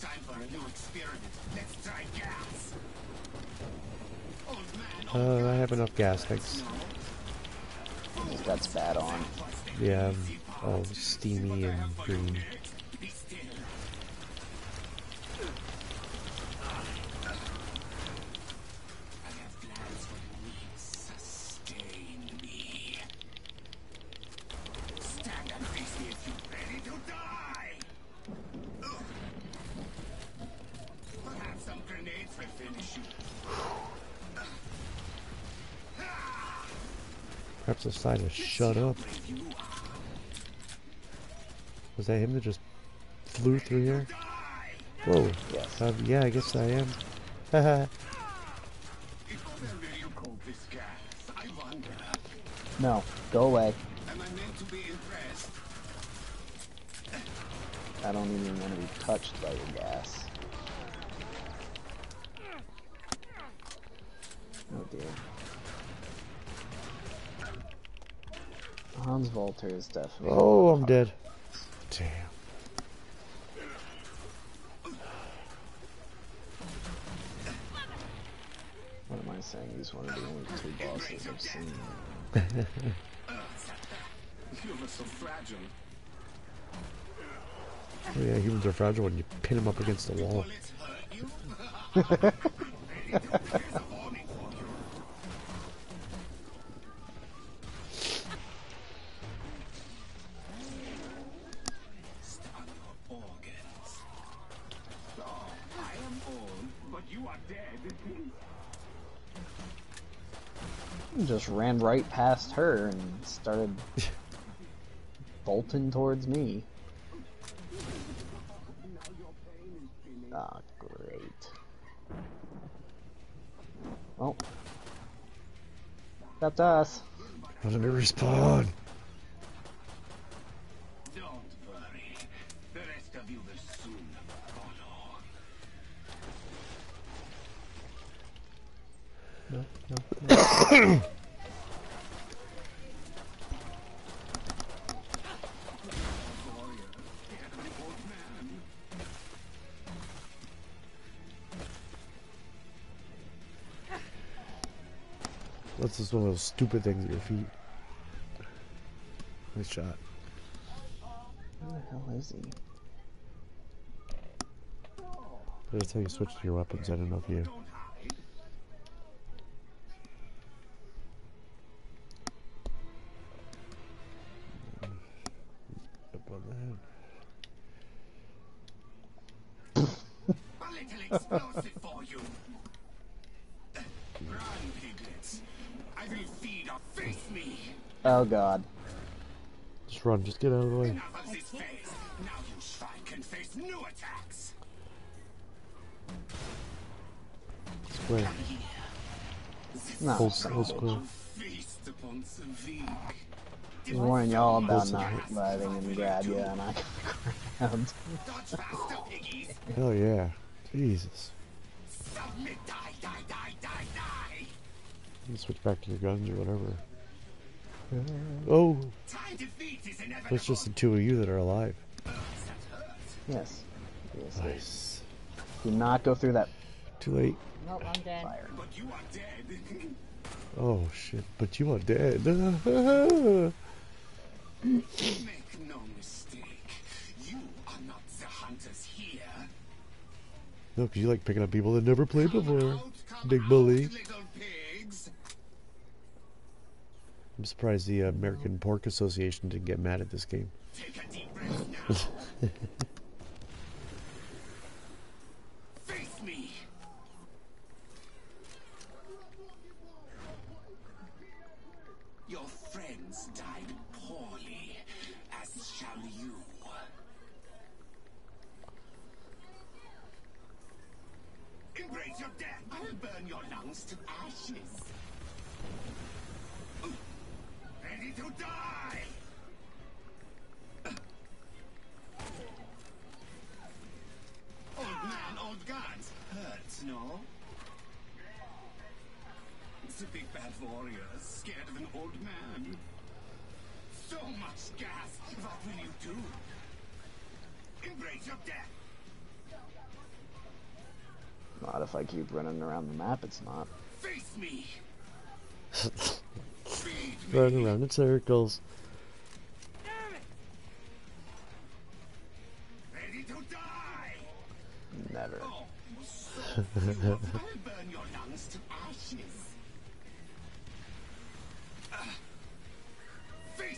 I: Time for a new experiment. Let's try gas. Old man, old
A: Uh, I have enough gas, thanks.
B: Got spat on.
A: Yeah, all steamy and green. Sign to shut up.
I: Brave you are.
A: Was that him that just flew through here? Whoa.
B: Yes.
A: Uh, yeah, I guess I am. Haha.
I: Where will you go this gas? I wonder.
B: No, go away.
I: Am I meant to be impressed?
B: I don't even want to be touched by your gas. Oh dear. Hans Volter is definitely.
A: oh, I'm dead. Damn.
B: What am I saying? He's one of the only two bosses I've seen.
I: You so fragile.
A: Oh yeah, humans are fragile when you pin them up against the wall.
B: ran right past her and started bolting towards me. Ah, great. Oh. That's us.
A: How did it respawn? stupid things at your feet. Nice shot.
B: Where the hell is he?
A: That's how you switch to your weapons. I don't know if you Just run. Just get out of the way.
I: Enough of this phase. Now you swine can face new attacks.
A: Square.
B: No.
A: Hold, hold square.
I: Feast upon
B: Just warning y'all about not letting him grab you and I grabbed.
I: Dodge faster, piggies.
A: Hell yeah. Jesus. You switch back to your guns or whatever. Oh,
I: Time defeat is inevitable.
A: it's just the two of you that are alive.
B: Yes. Yes.
A: Nice.
B: Do not go through that
A: Too late.
C: Nope, I'm dead.
B: fire.
I: But you are dead.
A: Oh shit. But you are dead.
I: Make no mistake. You are not the hunters here.
A: no, because you like picking up people that never played before.
I: out,
A: Big bully.
I: Little
A: I'm surprised the uh, American Pork Association didn't get mad at this game.
I: warrior, scared of an old man. So much gas. What will you do? Embrace your death.
B: Not if I keep running around the map, it's not.
I: Face me.
A: Running around in circles.
I: Ready to die.
B: Never.
I: Oh, so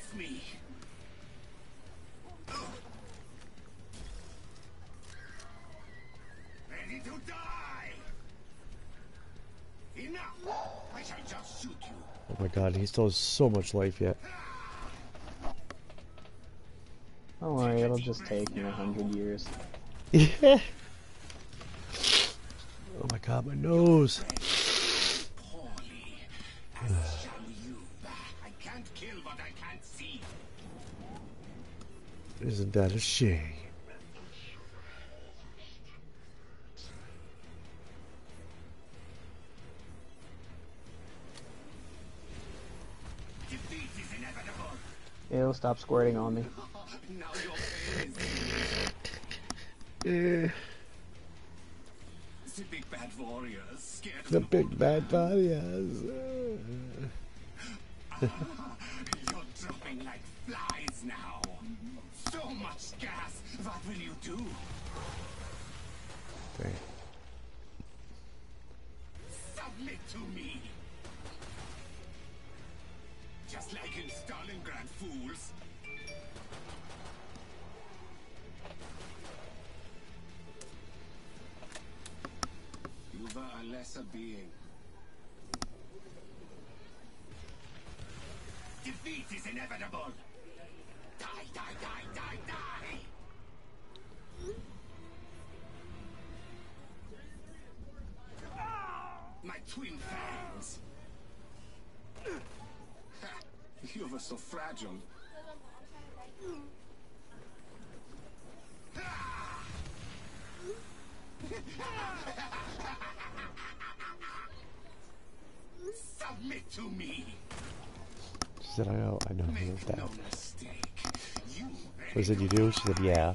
I: face me. Ugh. Ready to die. Enough. I shall just shoot you.
A: Oh my god, he still has so much life yet.
B: Don't worry, it'll just take me a hundred years.
A: Oh my god, my nose. Isn't that a shame?
I: Defeat is inevitable.
B: Ew, stop squirting on me.
I: Now your pain is The big bad warriors scared
A: the big bad body has.
I: You're dropping like flies now. Will you do? Submit to me. Just like in Stalingrad, fools. You were a lesser being. Defeat is inevitable. Die, die, die, die, die. Twin fangs. You were so fragile. Submit to me.
A: She said, I know, I know who that.
I: no mistake. You
A: I said, you do? She said, yeah.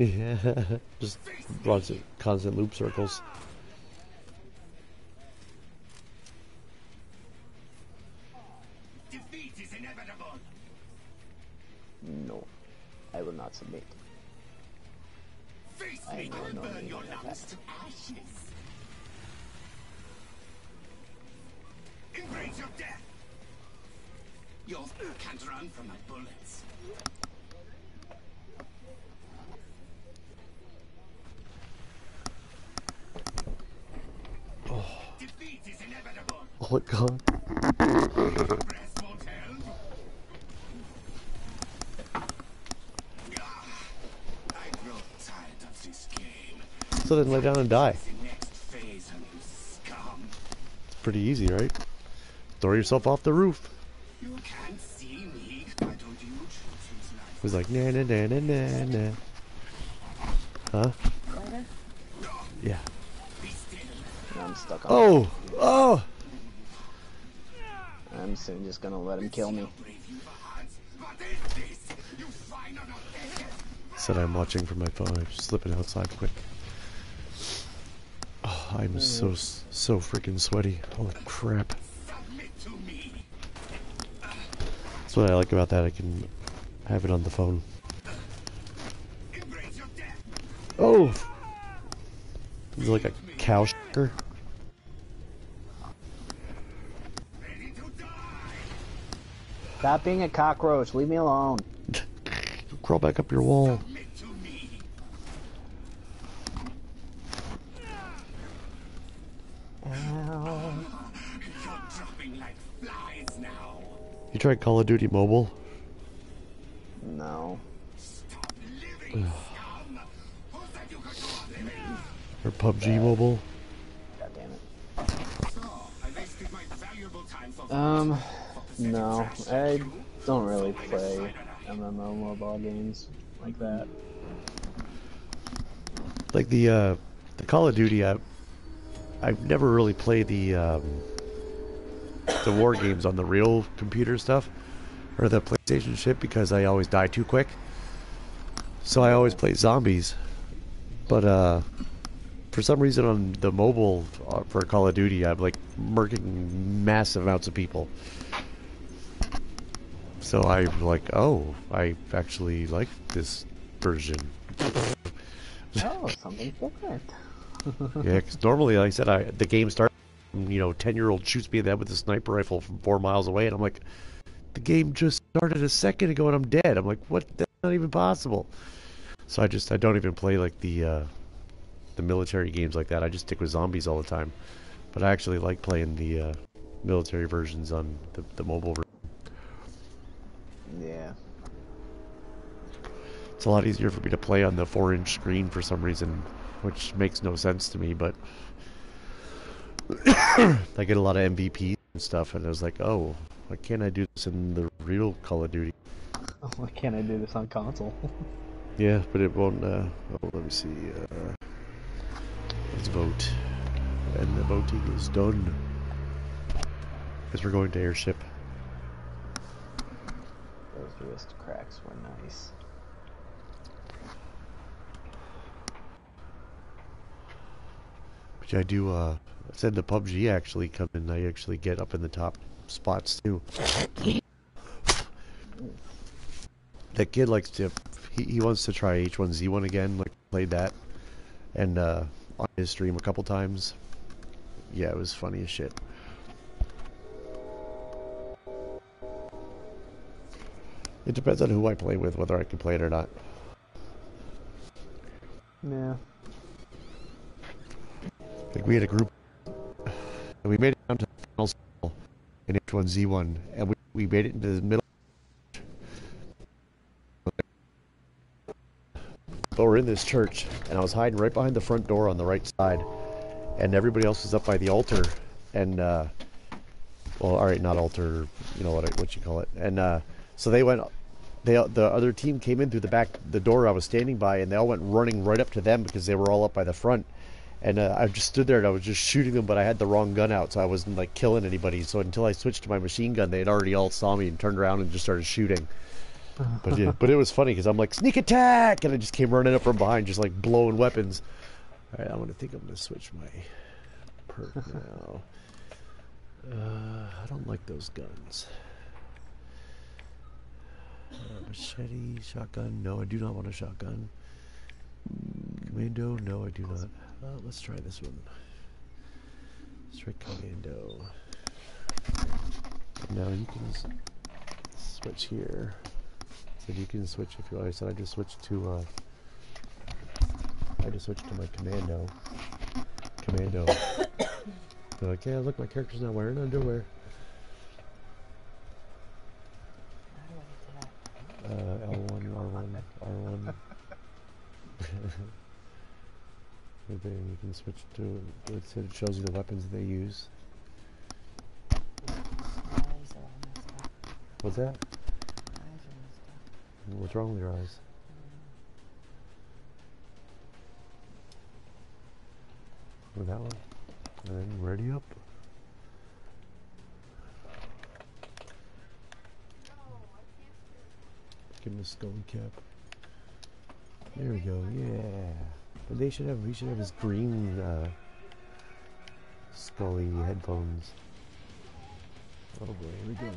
A: Yeah, just runs in constant loop circles.
I: Defeat is inevitable.
B: No, I will not submit.
A: So then lay down and die.
I: The next phase of you scum.
A: It's pretty easy, right? Throw yourself off the roof.
I: You can't see me. Why don't you choose life?
A: It was like na na na na na na. Huh? Yeah.
I: Still.
B: I'm stuck on.
A: Oh! Oh!
B: I'm soon just gonna let him kill me.
I: Brave you hearts. What is this? You final offenders.
A: Said I'm watching from my phone. I'm just slipping outside quick. I'm so so freaking sweaty. Holy crap!
I: To me.
A: That's what I like about that. I can have it on the phone.
I: Embrace your death.
A: Oh! It's like a cow shaker.
I: Ready to die.
B: Stop being a cockroach. Leave me alone.
A: Crawl back up your wall.
I: Submit to me.
B: Ow.
I: You're dropping like flies now.
A: You tried Call of Duty Mobile?
B: No.
I: Stop living, scum. Who said you could go on living?
A: Or PUBG Mobile?
B: God damn it.
I: So, I wasted my valuable time for
B: Um, no. I don't really play MMO mobile games like that.
A: Like the uh, the Call of Duty, I, I've never really played the um, the war games on the real computer stuff or the PlayStation shit because I always die too quick. So I always play zombies. But uh, for some reason on the mobile uh, for Call of Duty, I'm like murking massive amounts of people. So I'm like, oh, I actually like this version.
B: Oh, something different.
A: Yeah, because normally, like I said, I the game starts. You know, ten year old shoots me in the head with a sniper rifle from four miles away, and I'm like, the game just started a second ago, and I'm dead. I'm like, what? That's not even possible. So I just I don't even play like the uh, the military games like that. I just stick with zombies all the time. But I actually like playing the uh, military versions on the, the mobile. Ver-
B: Yeah.
A: it's a lot easier for me to play on the four inch screen for some reason, which makes no sense to me. But I get a lot of MVP and stuff, and I was like, oh, why can't I do this in the real Call of Duty?
B: Why can't I do this on console?
A: Yeah, but it won't. Uh, oh, let me see. Uh, let's vote, and the voting is done. Because we're going to airship.
B: Those wrist cracks were nice.
A: Which I do. Uh, I said the PUBG actually come in. I actually get up in the top spots too. that kid likes to. He, he wants to try H1Z1 again. Like played that, and uh, on his stream a couple times. Yeah, it was funny as shit. It depends on who I play with, whether I can play it or not.
B: Yeah.
A: Like we had a group, and we made it down to the final circle in H1Z1, and we, we made it into the middle. But we're in this church, and I was hiding right behind the front door on the right side, and everybody else was up by the altar, and uh, well, all right, not altar, you know what what you call it, and uh, so they went. They, the other team came in through the back, the door I was standing by, and they all went running right up to them because they were all up by the front and uh, I just stood there and I was just shooting them, but I had the wrong gun out, so I wasn't like killing anybody. So until I switched to my machine gun, they had already all saw me and turned around and just started shooting. But yeah, but it was funny because I'm like sneak attack, and I just came running up from behind, just like blowing weapons. All right, I'm gonna think I'm gonna switch my perk now. Uh, I don't like those guns. Uh, machete, shotgun. No, I do not want a shotgun. Commando. No, I do not. Uh, let's try this one. Let's try commando. Now you can switch here. So you can switch if you like. I said I just switched to. Uh, I just switched to my commando. Commando. They're like, yeah, look, my character's not wearing underwear. Uh, L1, R1, R1. Then you can switch to, it shows you the weapons they use. What's that? What's wrong with your eyes? With that one? And then ready up. Give him a scully cap. There we go, yeah. They should have, we should have his green, uh, scully headphones. Oh boy, here we go.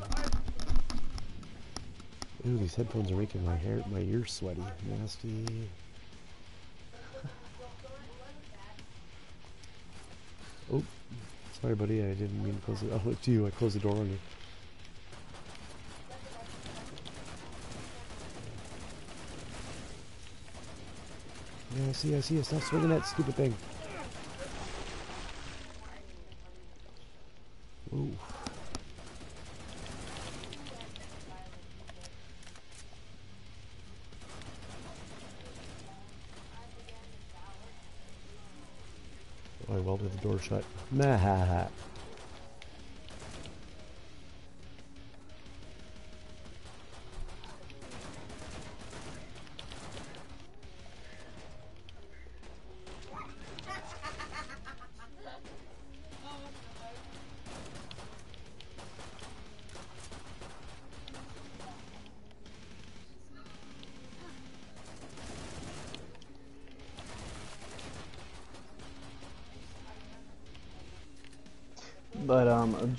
A: Ooh, these headphones are making my hair, my ears sweaty. Nasty. Oh, sorry, buddy. I didn't mean to close it. Oh, it's you. I closed the door on you. Yeah, I see. I see. Stop swinging that stupid thing. Ooh. Oh, I welded the door shut. Nah.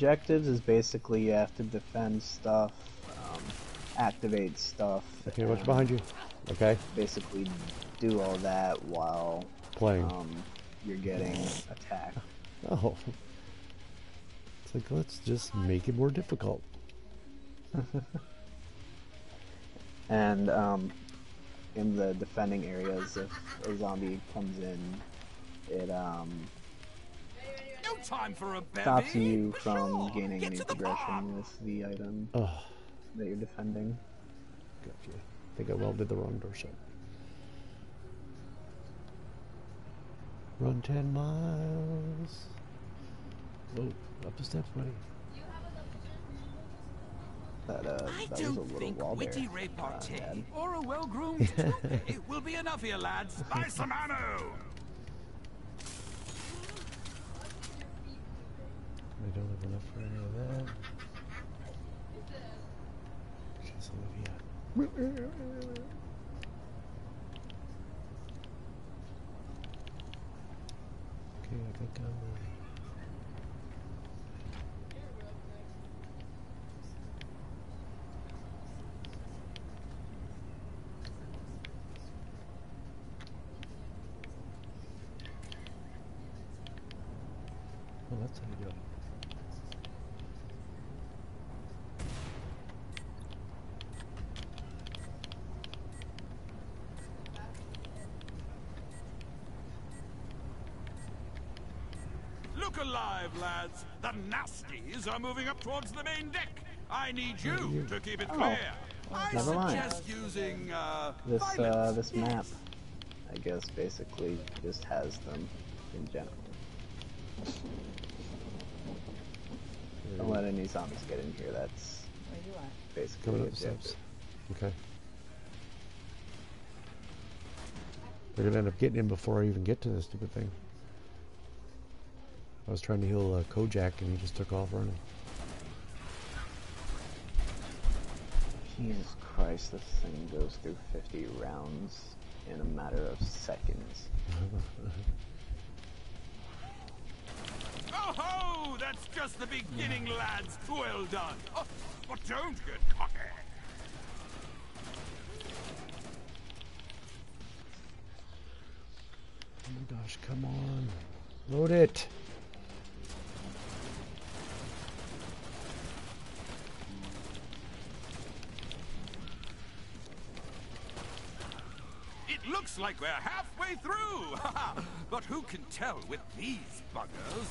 B: Objectives is basically you have to defend stuff, um, activate stuff.
A: Okay, what's behind you? Okay,
B: Basically, do all that while
A: playing.
B: um, you're getting attacked.
A: Oh. It's like, let's just make it more difficult.
B: And um, in the defending areas, if a zombie comes in, it um, stops you from
F: Sure,
B: gaining
F: get
B: any
F: to the
B: progression with the item
A: Oh,
B: that you're defending.
A: gotcha. I think I welded the wrong door shut. Run 10 miles. Whoa, up the steps, buddy.
B: That uh,
F: I
B: that was a
F: don't think witty repartee
B: Dad.
F: or a well-groomed toupee will be enough here, lads. By some ammo.
A: I don't have enough for any of that. Jeez, Olivia. Okay, I think I'm ready. Oh, that's how you do it.
F: Look alive, lads. The nasties are moving up towards the main deck. I need you to keep it
B: Oh.
F: clear. I
B: Never mind.
F: suggest using uh,
B: This uh,
F: violence.
B: this map, I guess, basically just has them in general. Don't let any zombies get in here. That's
C: Where you at?
B: basically
A: Coming
B: the
A: up the steps. Okay. They're gonna end up getting in before I even get to this stupid thing. I was trying to heal uh, Kojak and he just took off running.
B: Jesus Christ, this thing goes through 50 rounds in a matter of seconds.
F: Oh ho! That's just the beginning, lads. Well done. Oh, but don't get cocky.
A: Oh my gosh, come on. Load it.
F: Looks like we're halfway through. but who can tell with these buggers?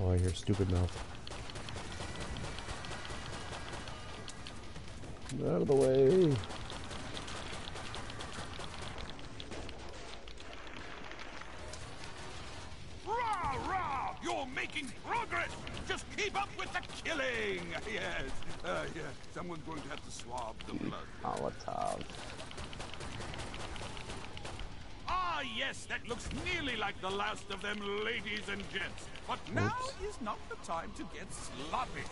A: Oh, I hear stupid mouth. Out of the way.
F: Someone's going to have to swab the blood.
B: Molotov.
F: Ah, yes, that looks nearly like the last of them, ladies and gents. But now is not the time to get sloppy.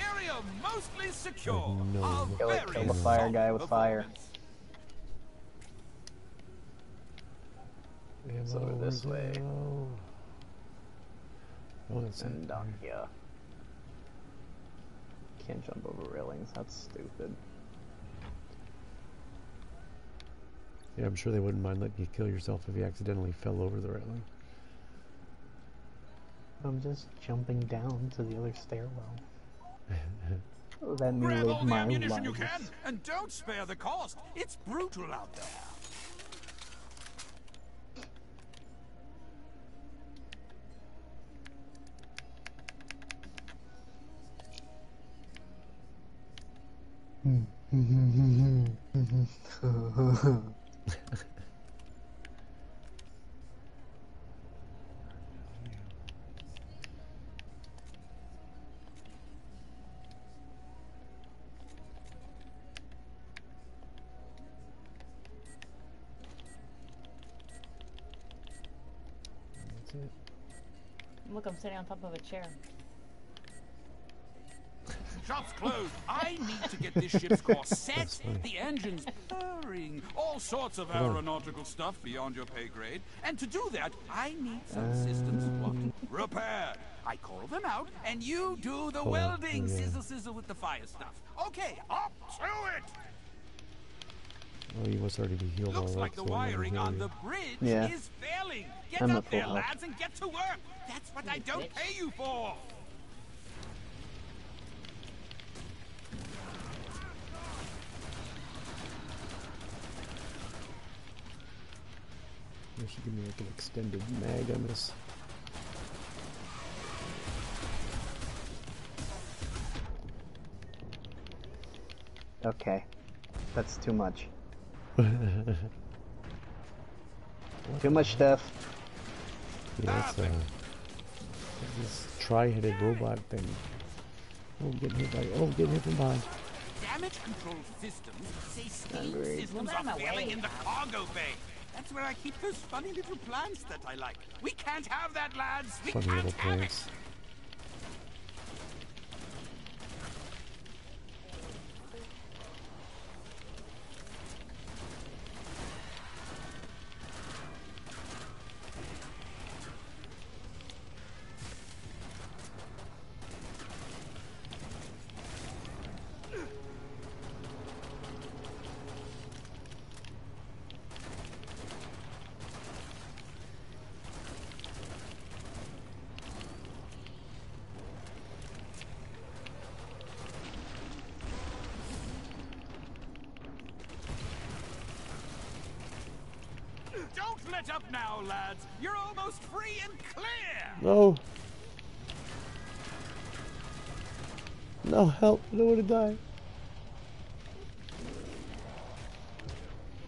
F: Area mostly secure.
A: no.
F: A
B: Kill it, kill the fire guy with fire.
F: performance.
B: So
A: Ammo,
B: this way.
A: the ammo? Oh, it's
B: And down here. Can't jump over railings, that's stupid.
A: Yeah, I'm sure they wouldn't mind letting you kill yourself if you accidentally fell over the railing.
B: I'm just jumping down to the other stairwell. That may
F: Grab all the
B: my
F: ammunition you can, and don't spare the cost. It's brutal out there.
C: Look, I'm sitting on top of a chair.
F: Shops closed. I need to get this ship's course set. The engine's purring. All sorts of aeronautical stuff beyond your pay grade. And to do that, I need some systems what? repaired. I call them out, and you do the
A: Oh,
F: welding.
A: yeah.
F: Sizzle, sizzle with the fire stuff. Okay, up to it.
A: Oh, you must already be healed
F: Looks like the
A: so I'm gonna
F: wiring on the bridge
B: Yeah.
F: is failing. Get
B: I'm
F: up
B: at
F: there, lads, and get to work. That's what I don't pay you for.
A: They should give me like an extended mag on this.
B: Okay. That's too much. Too much stuff.
A: Yeah, it's uh, this tri-headed robot thing. Oh, getting hit by. Oh, getting hit from behind.
F: Damage control systems say steam systems are failing in the cargo bay. That's where I keep those funny little plants that I like. We can't have that, lads. We
A: Funny
F: can't
A: little
F: have
A: plants.
F: it. lads. You're almost free and clear.
A: No. No, help. I don't want to die.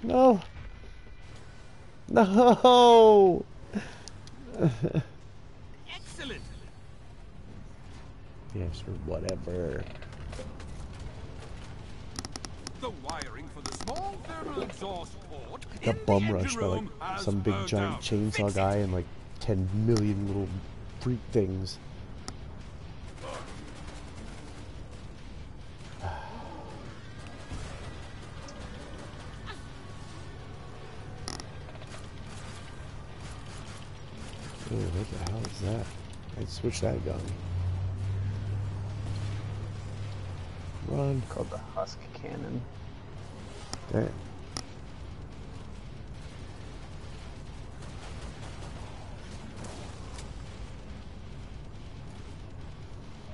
A: No. No. Excellent. Yes, or whatever.
F: The wiring
A: Got bum
F: the
A: rushed by like some big giant
F: out.
A: chainsaw
F: Fix it.
A: guy and like 10 million little freak things. Ooh, what the hell is that? I switched that gun. Run.
B: Called the Husk Cannon.
A: Damn.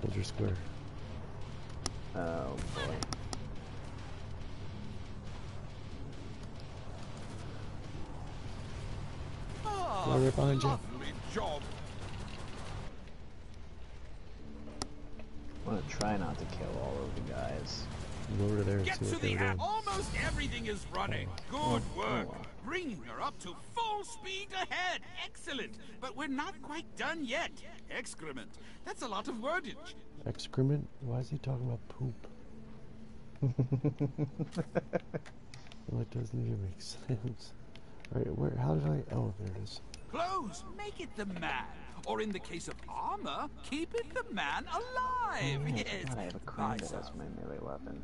A: Hold your square.
B: Oh boy.
F: Ah,
A: Right there behind you.
F: lovely job.
B: I'm gonna try not to kill all of the guys.
A: Go over there and
F: Get
A: see
F: to
A: what they're doing.
F: Almost everything is running. Good
B: Oh,
F: work.
B: oh.
F: Bringing her up to full speed ahead. Excellent. But we're not quite done yet. Excrement. That's a lot of wordage.
A: Excrement? Why is he talking about poop? well, it doesn't even make sense. Alright, where, how did I, oh, there it is.
F: Clothes, make it the man. Or in the case of armor, keep it the man alive.
B: Oh,
F: yes.
B: God, I have a crown
F: Nice.
B: as my melee weapon.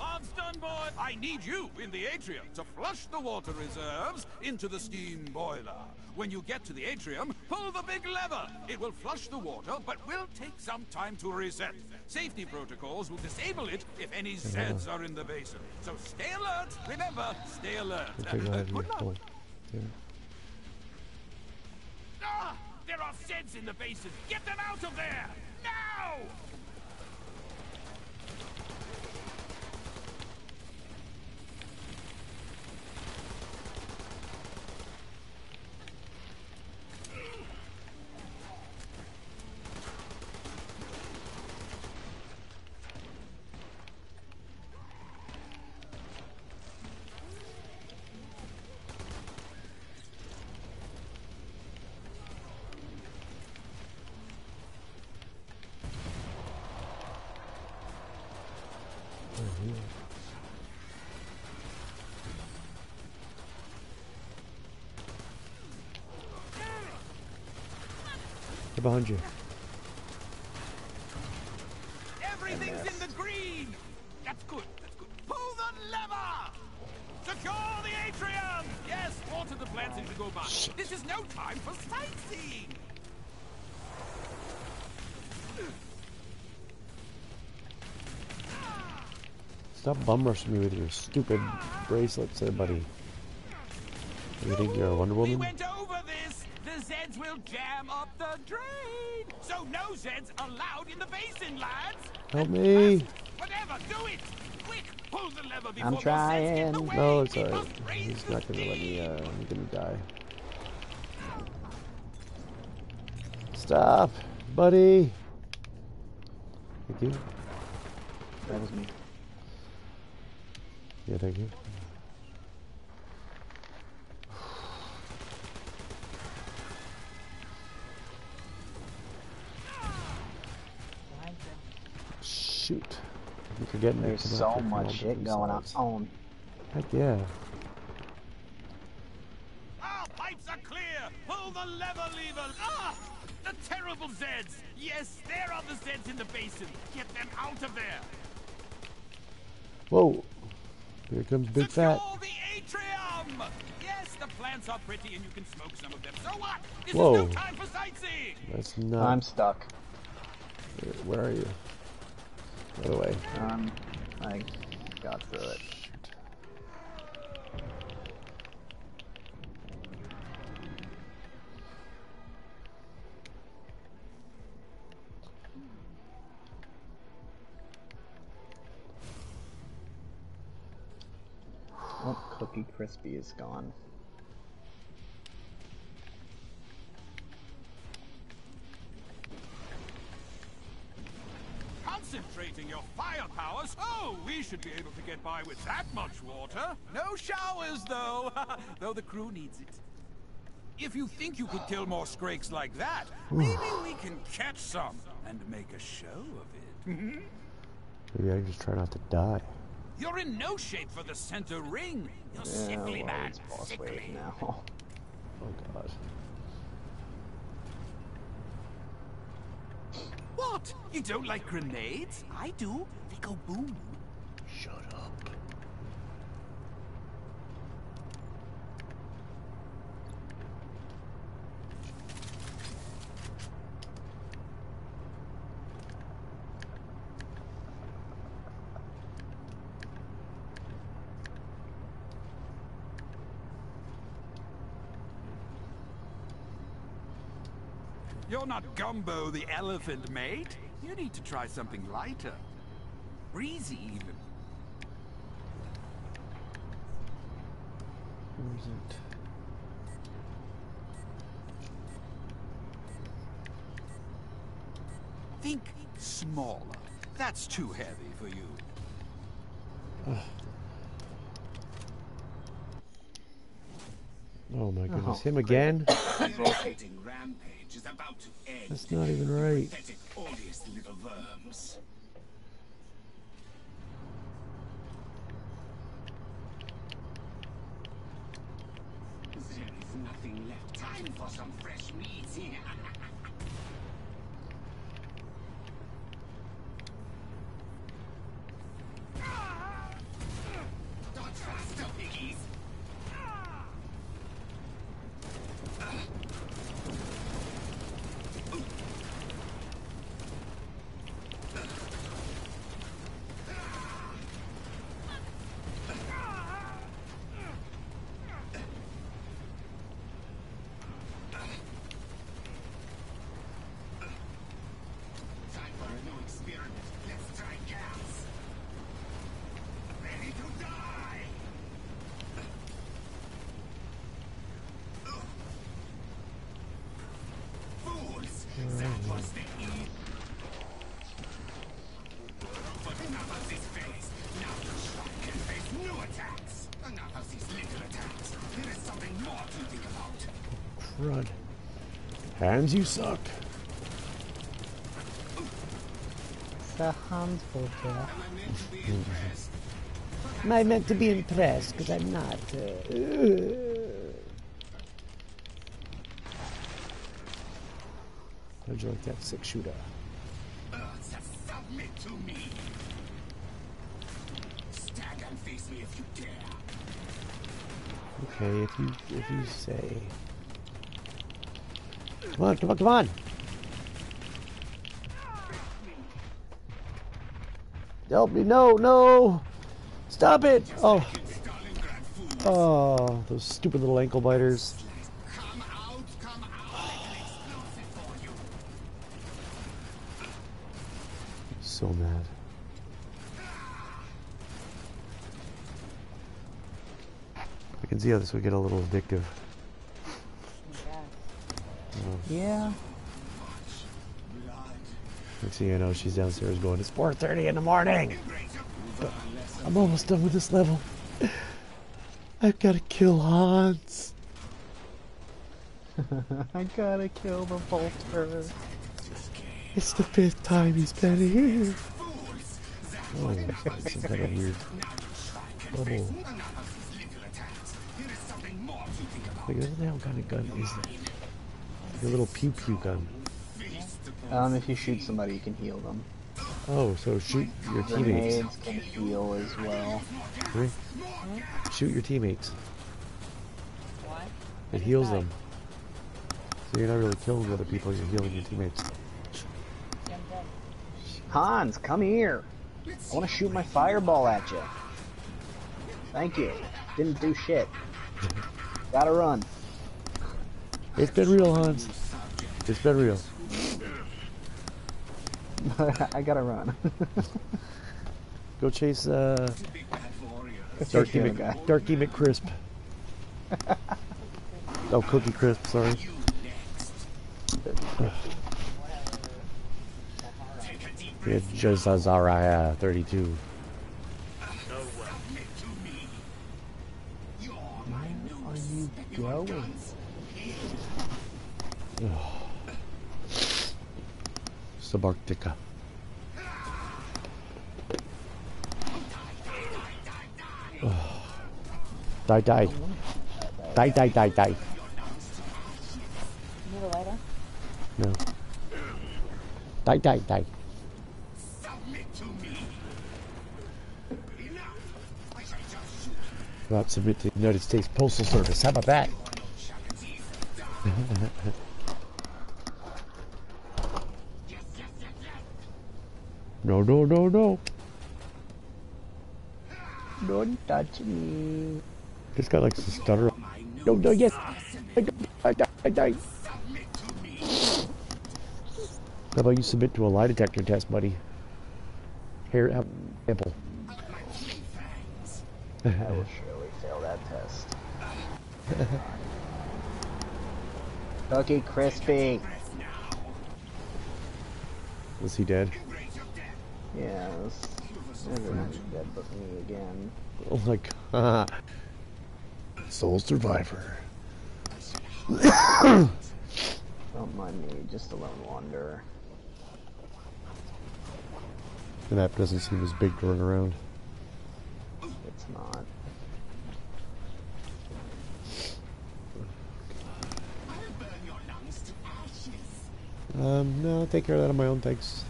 F: Arms done, boy. I need you in the atrium to flush the water reserves into the steam boiler. When you get to the atrium, pull the big lever. It will flush the water, but will take some time to reset. Safety protocols will disable it if any Zeds are in the basin. So stay alert. Remember, stay alert.
A: Okay, go ahead and
F: Good luck. Ah! There are Zeds in the basin. Get them out of there! Now!
A: They're behind you.
F: Everything's in the green! That's good, that's good. Pull the lever! Secure the atrium! Yes, water the plants as you go by. This is no time for sightseeing!
A: Stop bum rushing me with your stupid bracelets there, buddy. You think you're a Wonder Woman?
F: No Zeds allowed in the basin, lads!
A: Help me!
F: Whatever, do it! Quick, pull the lever before
B: I'm
F: those Zeds get the
B: trying.
F: way!
A: No, it's alright. He's not gonna let me, uh, I'm gonna die. Stop, buddy! Thank you.
B: That was me.
A: Yeah, thank you. Shoot. You're forgetting
B: There's so
A: out here from all
B: much shit
A: different
B: going
A: sides.
B: on.
A: Heck yeah.
F: Our pipes are clear! Pull the lever, lever! Ah! The terrible Zeds! Yes, there are the Zeds in the basin! Get them out of there!
A: Whoa. Here comes Big
F: Secure
A: Fat.
F: the atrium! Yes, the plants are pretty and you can smoke some of them. So what? This
A: Whoa.
F: is no time for sightseeing!
A: That's not.
B: I'm stuck.
A: Where, where are you? By the way.
B: Um, I got through it. Oh, Cookie Crispy is gone.
F: Should be able to get by with that much water. No showers, though. though the crew needs it. If you think you could kill more Scrakes like that, maybe we can catch some and make a show of it. Hmm?
A: Maybe I just try not to die.
F: You're in no shape for the center ring. You're
B: Yeah,
F: sickly,
B: well,
F: man. Sickly.
B: now.
A: Oh god.
F: What? You don't like grenades? I do. They go boom.
A: Shut up.
F: You're not Gumbo the elephant, mate. You need to try something lighter. Breezy, even.
A: Where is it?
F: Think smaller. That's too heavy for you.
A: Oh my goodness.
B: Oh,
A: Him again?
I: Is about to end.
A: That's not even right.
I: Pathetic, odious little worms.
A: Crud. Hands, you suck.
B: It's a Hans.
I: Am I meant to be
A: Am I meant to be impressed? Because I'm not. Uh, How'd you like that six shooter?
I: Submit to me. Stand and face me if you dare.
A: Okay, if you if you say. Come on, come on, come on! Help me! No, no! Stop it! Oh, oh, those stupid little ankle biters. So mad. I can see how this would get a little addictive.
B: Yeah.
A: Next thing you know, she's downstairs going, it's 4.30 in the morning! I'm almost done with this level. I've got to kill Hans.
B: I gotta kill the Volter.
A: It's the fifth time he's been here. Oh, that's some kind of weird. Oh, like, what the hell kind of gun is that? Like a little pew pew gun.
B: Um, if you shoot somebody, you can heal them.
A: Oh, so shoot your teammates.
B: Grenades can heal as well.
A: Really? Shoot your teammates.
C: Why?
A: It heals them. So you're not really killing other people, you're healing your teammates.
C: Yeah, I'm dead.
B: Hans, come here. I want to shoot my fireball at you. Thank you. Didn't do shit. Gotta run.
A: It's been real, Hans. It's been real.
B: I gotta run.
A: Go chase uh, Darky, Mc. Darky McCrisp. oh, Cookie Crisp, sorry. It's just a Zaraya 32.
B: Where are you going?
A: Subarctica. Die, die. Die, die, die, die.
C: Need a lighter?
A: No. Die, die, die. About submit to the United States Postal Service. How about that? no, no, no, no.
B: Don't touch me.
A: This guy likes to stutter. No, no, yes. I die, I die, I die. How about you submit to a lie detector test, buddy? Here, have sample.
B: I will surely fail that test. Cookie Crispy.
A: Was he dead?
B: Yes. Everyone's dead but me again.
A: Oh my god. Soul survivor.
B: Don't mind me, just a lone wanderer.
A: The map doesn't seem as big to run around.
B: It's not.
A: Um, no, I'll take care of that on my own, thanks.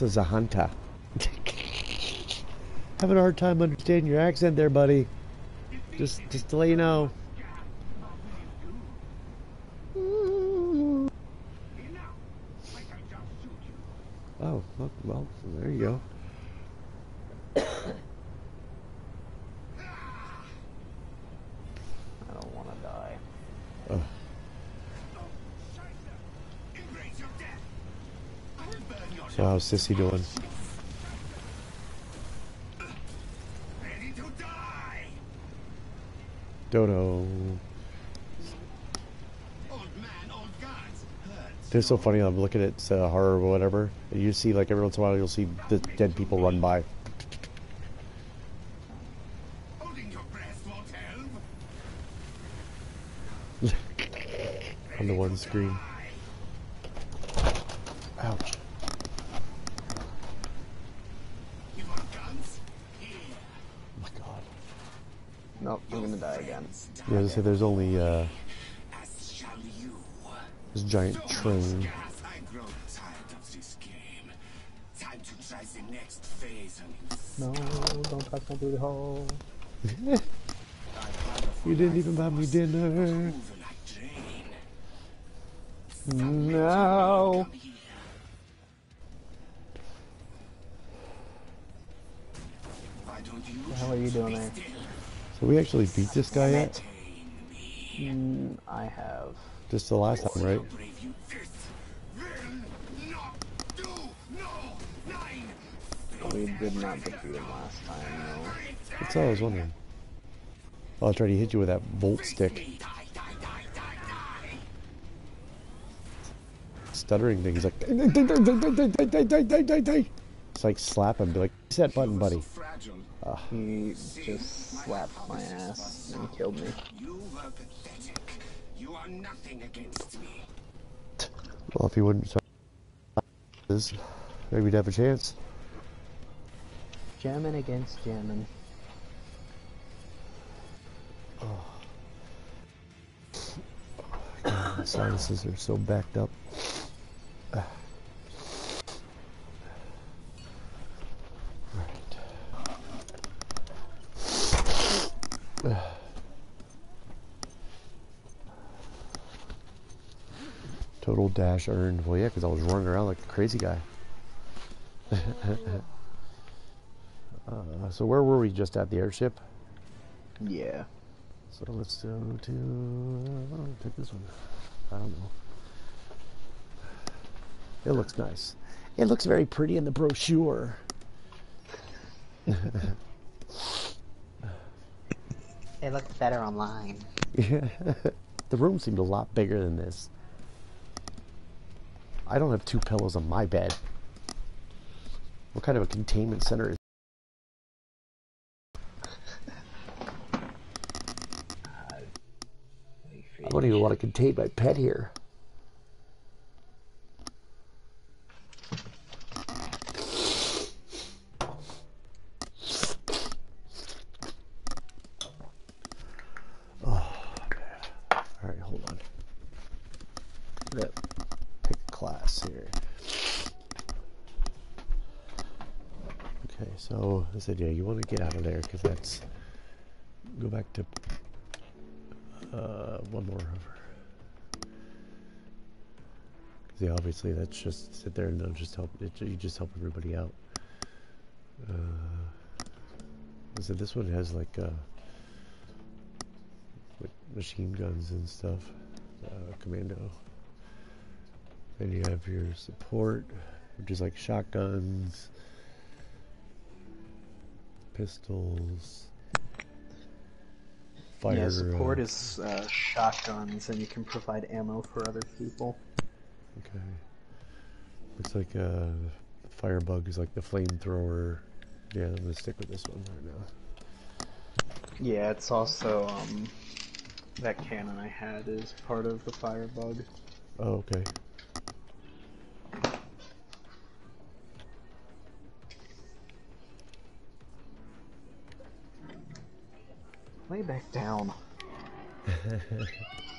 A: What's a Zahanta? Having a hard time understanding your accent there, buddy. Just, just to let you know. Oh, well, well, there you go.
B: I don't want to die.
A: Ugh. So how's Sissy doing? Dodo. It's so funny. I'm looking at uh, horror or whatever. You see, like every once in a while, you'll see the dead people run by. On the one screen. Ouch.
I: You want guns? Here.
A: Oh my god.
B: Nope, I'm gonna die again.
A: Yeah, as I say, there's only uh,
I: As shall you.
A: this giant train.
I: As I grow tired of this game. Time to try the next
B: No, don't touch my booty hole.
A: You didn't even buy me dinner.
I: Move like train.
B: No.
I: Why
B: What the hell are you doing there?
A: So we actually beat this guy yet?
B: Mm, I have.
A: Just the last time, right?
I: brave you this will not do no nine
B: We did not defeat him last time, no.
A: That's all I was wondering. Oh, I tried to hit you with that bolt stick. Stuttering thing. He's like, it's like slap him. Be like, "Press that button, buddy.
I: fragile
B: He just slapped my ass and killed me.
I: You were pathetic you are nothing against me
A: Well, if he wouldn't start this, maybe we'd have a chance.
B: Jamming against jamming. Oh.
A: God, my sinuses are so backed up. Right. Total dash earned. Well, yeah, because I was running around like a crazy guy. uh, so where were we just at the airship?
B: Yeah.
A: So let's go to uh, pick this one. I don't know. It looks nice. It looks very pretty in the brochure.
B: It looks better online.
A: Yeah. the room seemed a lot bigger than this. I don't have two pillows on my bed. What kind of a containment center is I don't even want to contain my pet here. Oh, man. All right, hold on. Let pick a class here. Okay, so I said, yeah, you want to get out of there because that's go back to uh, one more over. See, obviously that's just sit there and just help. It, you just help everybody out. Uh, I said this one has like uh, like machine guns and stuff. Uh, commando. Then you have your support, which is like shotguns, pistols. Fire.
B: yeah, support
A: uh,
B: is uh, shotguns, and you can provide ammo for other people.
A: Okay. Looks like uh, Firebug is like the flamethrower. Yeah, I'm gonna stick with this one right now.
B: Yeah, it's also um, that cannon I had is part of the firebug.
A: Oh, okay.
B: Lay back down.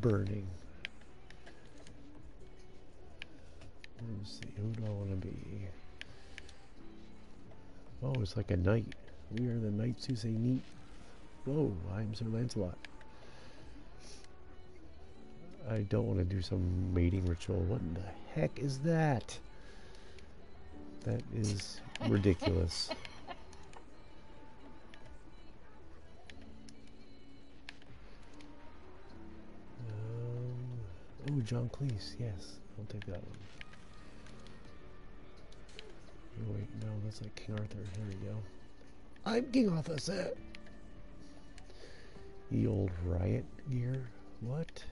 A: burning. Let's see, who do I want to be? Oh, it's like a knight. We are the knights who say neat. Whoa, I'm Sir Lancelot. I don't want to do some mating ritual. What in the heck is that? That is ridiculous. John Cleese. Yes, I'll take that one. Oh, wait, no, that's like King Arthur. Here we go. I'm King Arthur, sir. The old riot gear. What?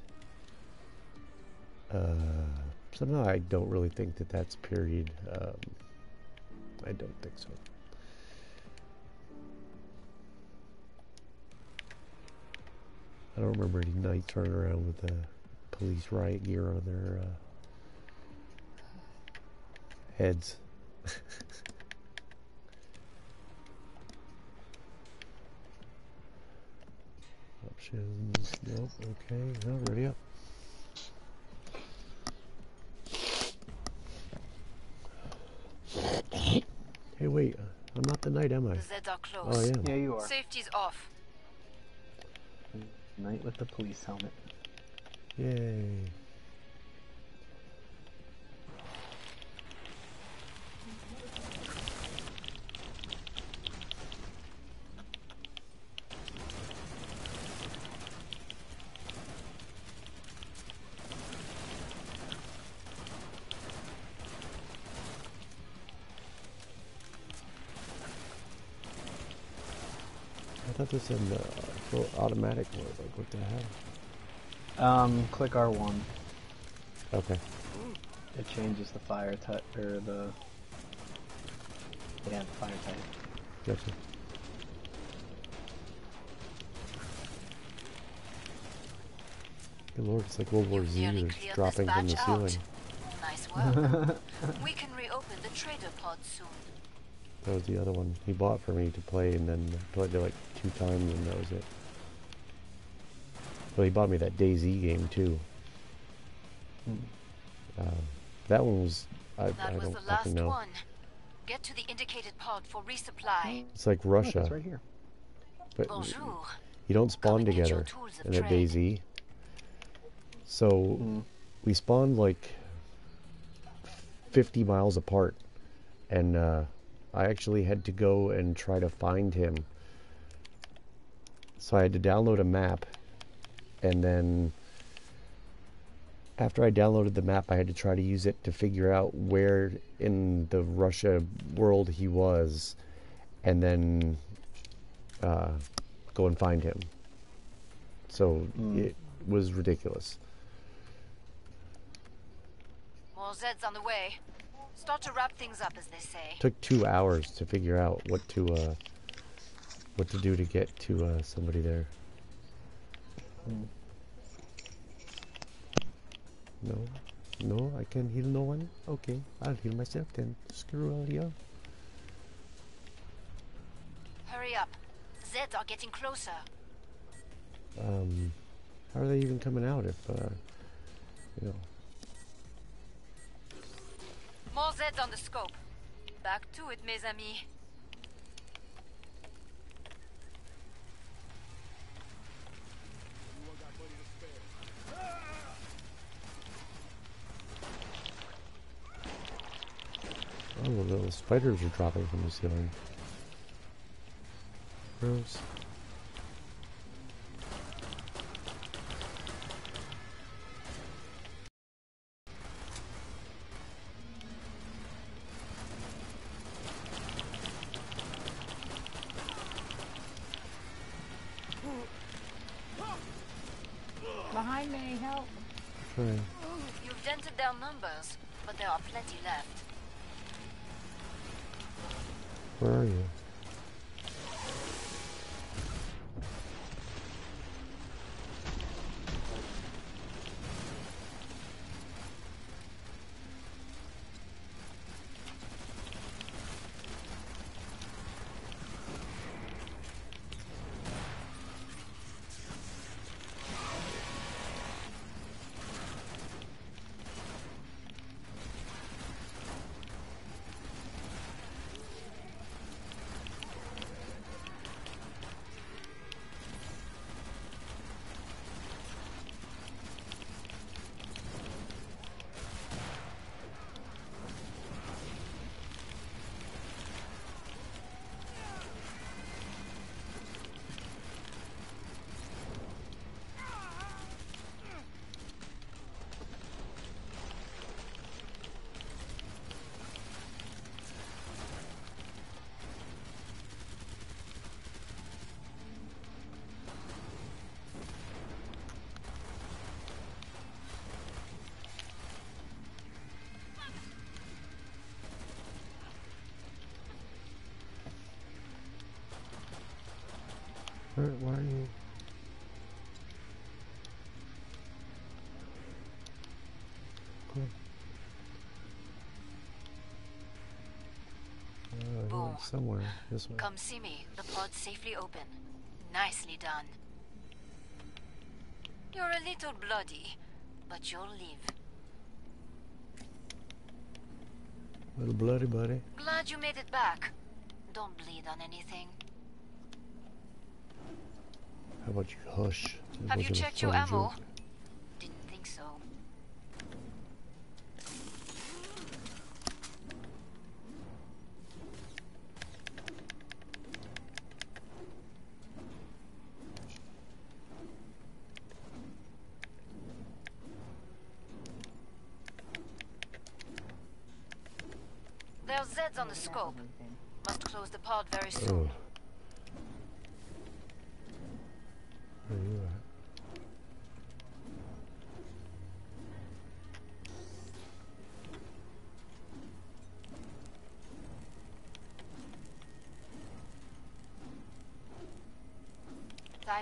A: Uh, somehow I don't really think that that's period. Um, I don't think so. I don't remember any knights running around with the police riot gear on their uh, heads. Options, nope, okay, no, ready up. Hey, wait, I'm not the knight, am I?
D: The Zeds are close.
A: Oh, I am.
B: Yeah, you are.
D: Safety's off.
B: Knight with the police helmet.
A: Yay. I thought this had an uh, automatic mode, like what the hell?
B: Um, click R1.
A: Okay.
B: It changes the fire type or the yeah the fire type.
A: Gotcha. Good lord, it's like World War Z
D: Nearly
A: or
D: cleared this
A: dropping from the ceiling.
D: out. Nice work. we can reopen the trader pod soon.
A: That was the other one he bought for me to play, and then I played it like two times, and that was it. Well, he bought me that DayZ game too. Uh, that one was I,
D: That
A: I
D: was
A: don't
D: the last
A: know.
D: one. Get to the indicated pod for resupply.
A: It's like
B: Look,
A: Russia,
B: it's right here.
A: but
D: Bonjour.
A: you don't spawn
D: and
A: together
D: tools of
A: in a. DayZ. So
B: Mm.
A: we spawned like 50 miles apart, and uh, I actually had to go and try to find him. So I had to download a map, and then after I downloaded the map, I had to try to use it to figure out where in the Russia world he was, and then uh, go and find him. So it was ridiculous.
D: More Zeds on the way. Start to wrap things up, as they say.
A: took two hours to figure out what to uh, what to do to get to uh, somebody there. No, no, I can heal no one. Okay, I'll heal myself then. Screw all you.
D: Hurry up. Zeds are getting closer.
A: Um, how are they even coming out if uh, you know?
D: More Zeds on the scope. Back to it, mes amis.
A: Oh, the little spiders are dropping from the ceiling. Gross. Where, where are you? Cool. Uh,
D: Boom.
A: somewhere this way.
D: Come see me. The pod's safely open. Nicely done. You're a little bloody, but you'll live.
A: Little bloody buddy.
D: Glad you made it back. Don't bleed on anything.
A: How about you hush? It
D: Have you checked your ammo?
A: joke.
D: Didn't think so. There's Zeds on the scope. Must close the pod very soon.
A: Oh.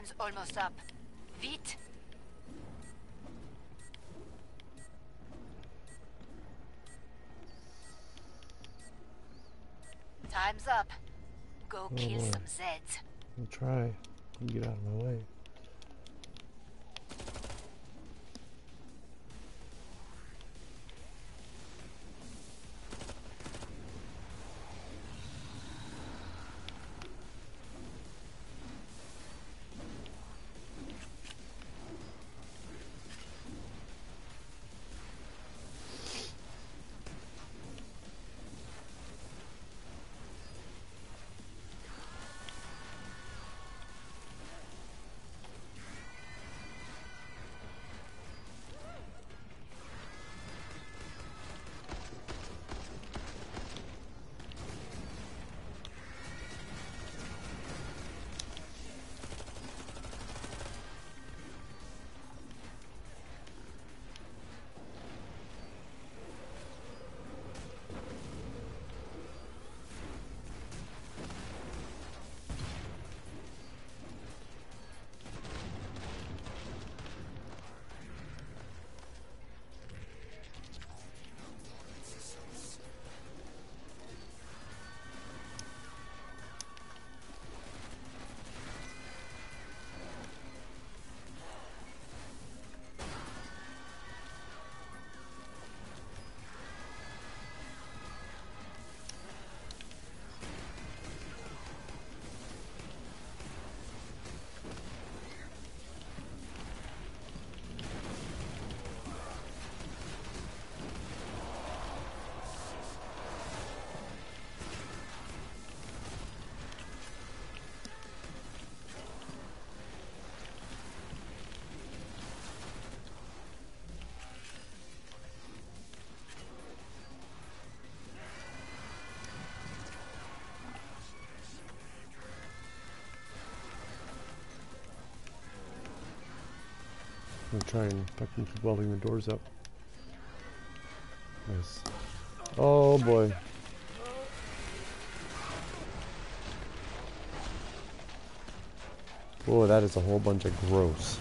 D: Time's almost up. Vite! Time's up. Go
A: Oh,
D: kill
A: boy.
D: some Zeds.
A: I'll try. Get out of my way. I'm trying and fucking keep welding the doors up. Nice. Oh boy. Whoa, that is a whole bunch of gross.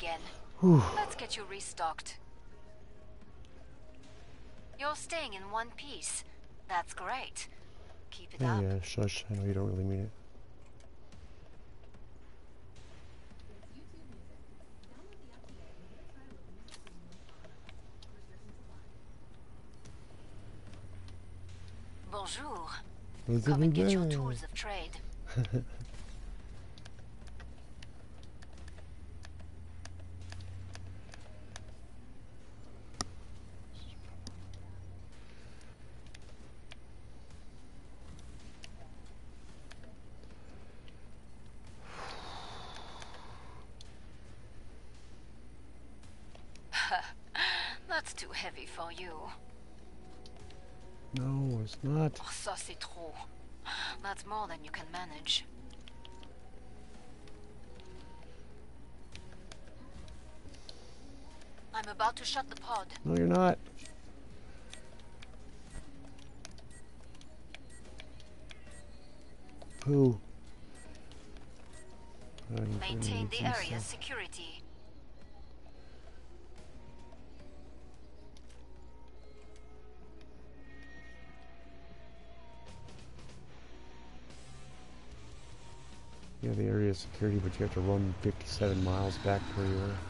D: Again.
A: Whew.
D: Let's get you restocked. You're staying in one piece. That's great. Keep it
A: Yeah,
D: up.
A: yeah, shush. I know you don't really mean it.
D: Bonjour. Come and get your tools of trade. That's too heavy for you.
A: No, it's not.
D: Oh, ça c'est trop. That's more than you can manage. I'm about to shut the pod.
A: No, you're not. Who? I need to
D: Maintain the area's security.
A: Yeah, the area security, but you have to run 57 miles back where you were.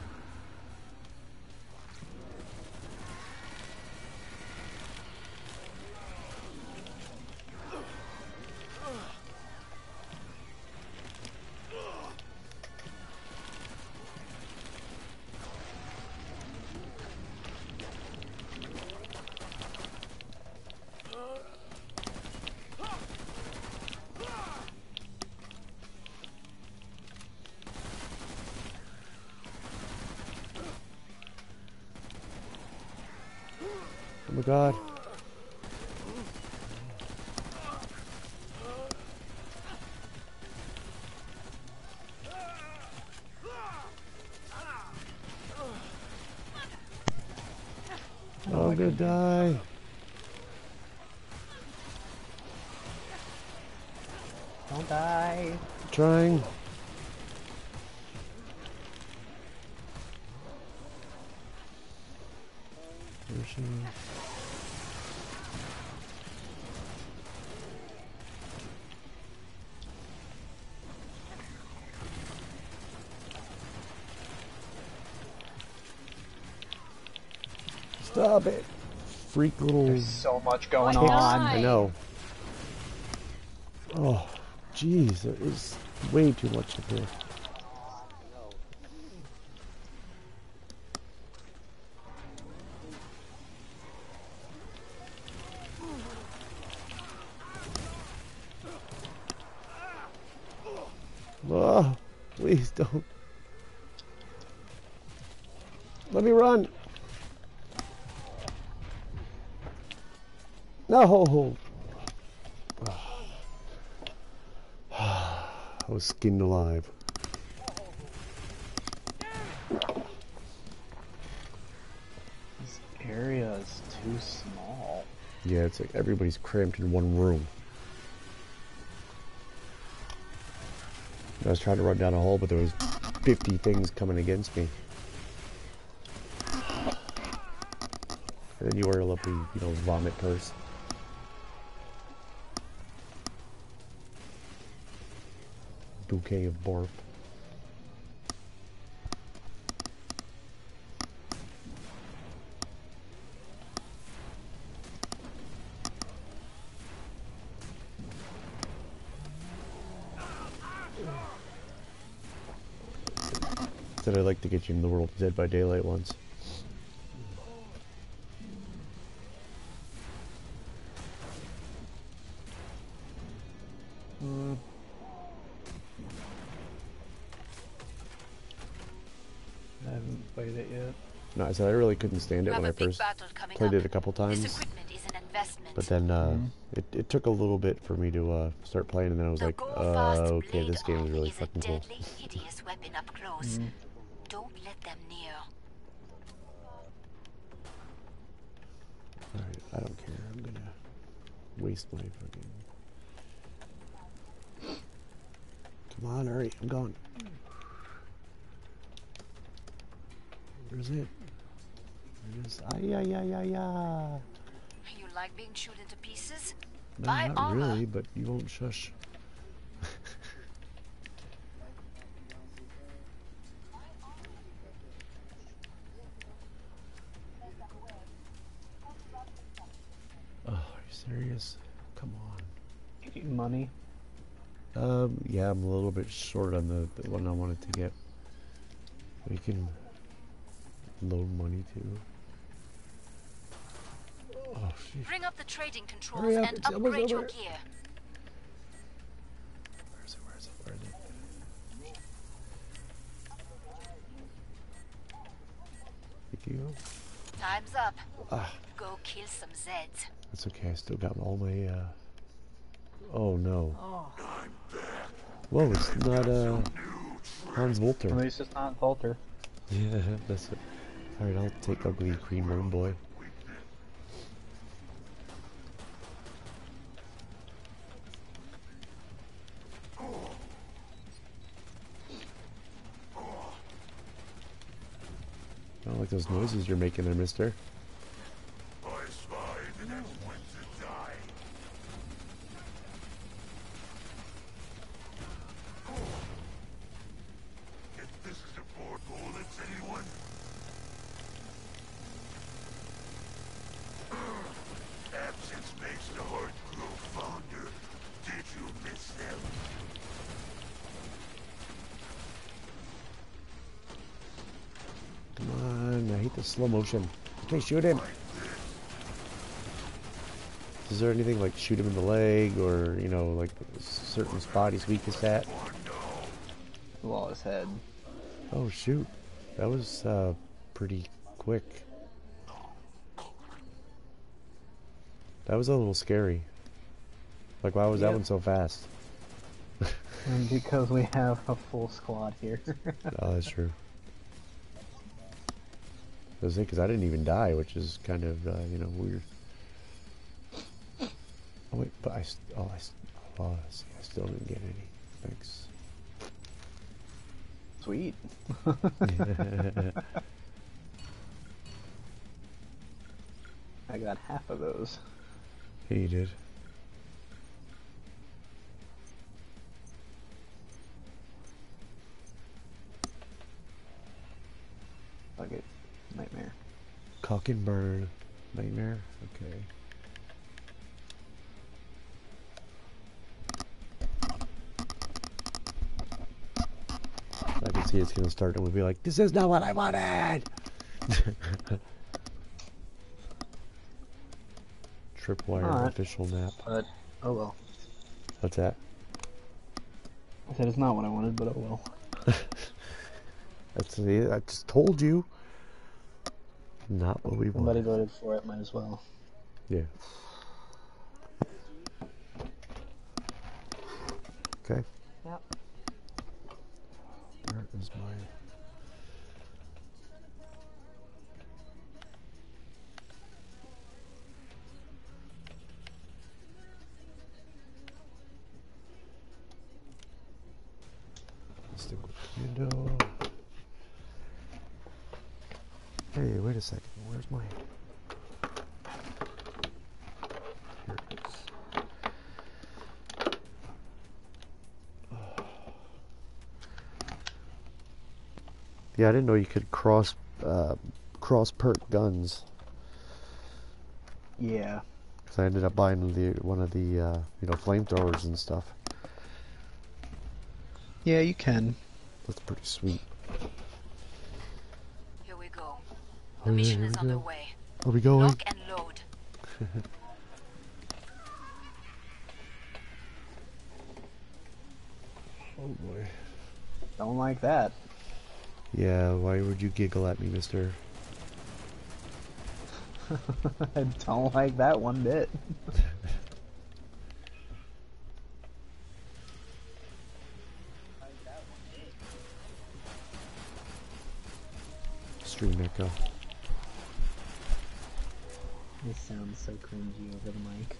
A: Stop it. Freak little.
B: There's so much going
C: Why
B: on.
C: not?
A: I know. Oh, jeez, there is way too much up here. Oh, please don't. Let me run. No. I was skinned alive.
B: This area is too small.
A: Yeah, it's like everybody's cramped in one room. I was trying to run down a hole, but there was 50 things coming against me. And then you wear a lovely, you know, vomit purse. Bouquet of barf. Said I'd like to get you in the world Dead by Daylight once. Couldn't stand it
D: We
A: when I
D: a big
A: first played
D: up.
A: it a couple times.
D: equipment is an investment.
A: But then uh,
B: Mhm.
A: it, it took a little bit for me to uh, start playing, and then I was
D: The
A: like, uh, okay, this game is really fucking cool.
D: deadly, hideous weapon up close.
B: Mhm.
D: Don't let them near.
A: Alright, I don't care. I'm gonna waste my fucking. Come on, hurry! I'm going. Where's it? There it is. Ay, ay, ay, ay, ay.
D: You like being chewed into pieces?
A: No,
D: Buy
A: not
D: armor.
A: really, but you won't shush. oh, are you serious? Come on.
B: You need money.
A: Um, yeah, I'm a little bit short on the, the one I wanted to get. We can loan money too. Oh.
D: Bring up the trading controls
A: up,
D: and upgrade your gear.
A: Thank you.
D: Time's up.
A: Ah,
D: Go kill some Zeds.
A: that's okay. I still got all my, uh... Oh, no.
C: Oh,
A: Whoa, it's not, uh... Hans
B: At
A: Volter.
B: least it's not Volter.
A: Yeah, that's it. Alright, I'll take ugly green worm boy. Those noises you're making there, mister.
E: I spy the next one to die.
A: hate the slow motion. Okay, shoot him. Is there anything like shoot him in the leg or, you know, like a certain spot he's weakest at?
B: His head.
A: Oh, shoot. That was uh, pretty quick. That was a little scary. Like, why was that one so fast?
B: Because we have a full squad here.
A: Oh, that's true. I was because I didn't even die, which is kind of, uh, you know, weird. Oh, wait, but I, oh, I, oh, see, I still didn't get any. Thanks.
B: Sweet. I got half of those.
A: He did. Cock and burn. Nightmare? Okay. I can see it's gonna start and we'll be like, this is not what I wanted! Tripwire
B: Alright.
A: official map.
B: But, oh well.
A: What's that?
B: I said it's not what I wanted, but oh well.
A: That's the, I just told you. Not what we
B: Somebody
A: wanted.
B: voted for it, might as well.
A: Yeah. Okay. My... Here it is. Yeah, I didn't know you could cross uh, cross perk guns.
B: Yeah.
A: Because I ended up buying the one of the uh, you know flamethrowers and stuff.
B: Yeah, you can.
A: That's pretty sweet.
D: The
A: yeah,
D: mission
A: here
D: is
A: we
D: on the
A: mm-hmm.
D: way.
A: Are we going?
D: Lock and load.
A: Oh boy.
B: Don't like that.
A: Yeah, why would you giggle at me, mister?
B: I don't like that one bit. cringy over the mic.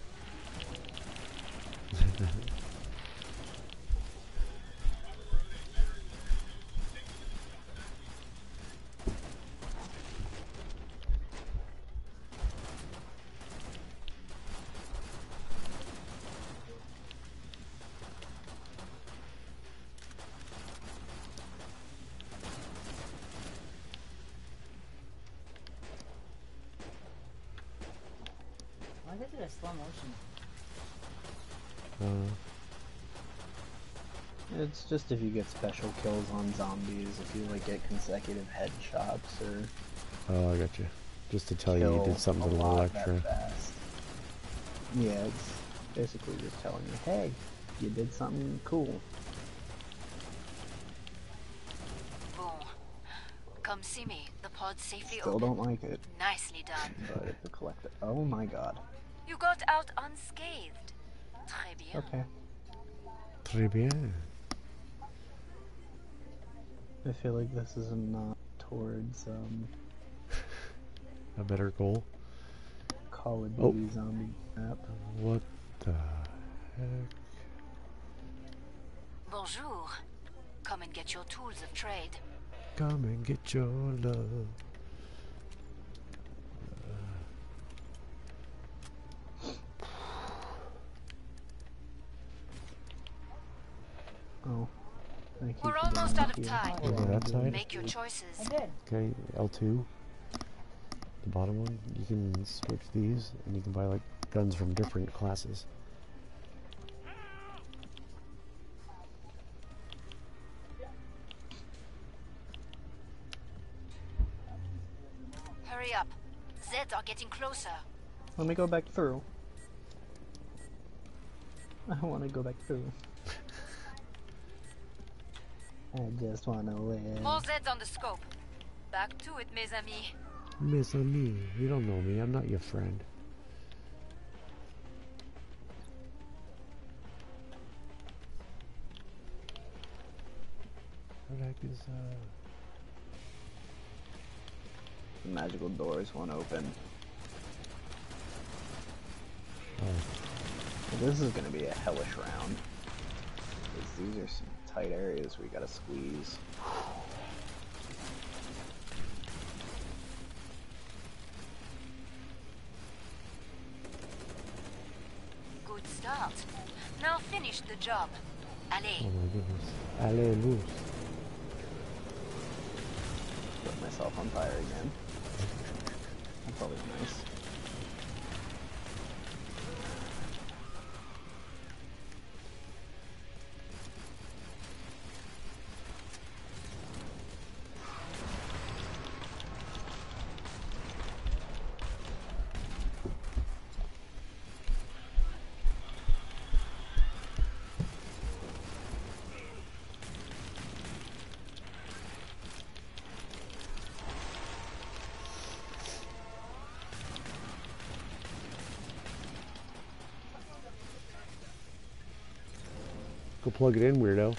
C: Slow motion?
A: Uh,
B: It's just if you get special kills on zombies, if you like get consecutive headshots or
A: oh, I got you. Just to tell you you did something
B: a
A: a little
B: lot
A: extra.
B: Yeah, it's basically just telling you, hey, you did something cool.
D: Boom. Come see me. The pod's safely
B: Still
D: open.
B: don't like it,
D: Nicely done.
B: but the collector. Oh my god.
D: You got out unscathed. Très bien.
B: Okay.
A: Très bien.
B: I feel like this is a nod towards um,
A: A better goal.
B: Call of
A: Oh.
B: Zombie map.
A: What the heck?
D: Bonjour. Come and get your tools of trade.
A: Come and get your love.
B: Oh. Thank you
D: We're
B: for
D: almost
B: getting
D: out of
B: here.
D: time.
A: Go to that side.
D: Make your choices.
C: I did.
A: Okay, L2. The bottom one. You can switch these, and you can buy like guns from different classes.
D: Hurry up. Zeds are getting closer.
B: Let me go back through. I want to go back through. I just want to live.
D: More Zeds on the scope. Back to it, mes amis.
A: Mes amis, You don't know me. I'm not your friend. What the heck is uh?
B: The magical doors won't open.
A: Oh,
B: This is gonna be a hellish round. these are some tight areas we gotta squeeze.
D: Good start. Now finish the job. Allez.
A: oh my goodness. Allez, loose.
B: Put myself on fire again. That's always nice.
A: Plug it in, weirdo.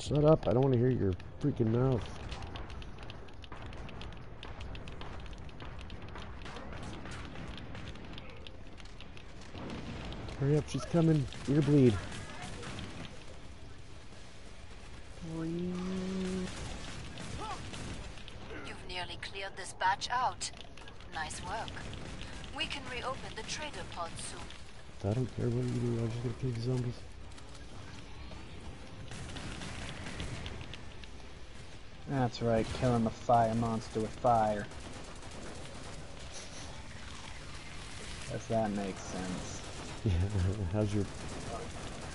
A: Shut up. I don't want to hear your freaking mouth. Hurry up, she's coming. Ear bleed.
D: You've nearly cleared this batch out. Nice work. We can reopen the trader pod soon.
A: I don't care what you do, I'm just gonna kill the zombies.
B: That's right, killing the fire monster with fire. Guess that makes sense.
A: Yeah, how's your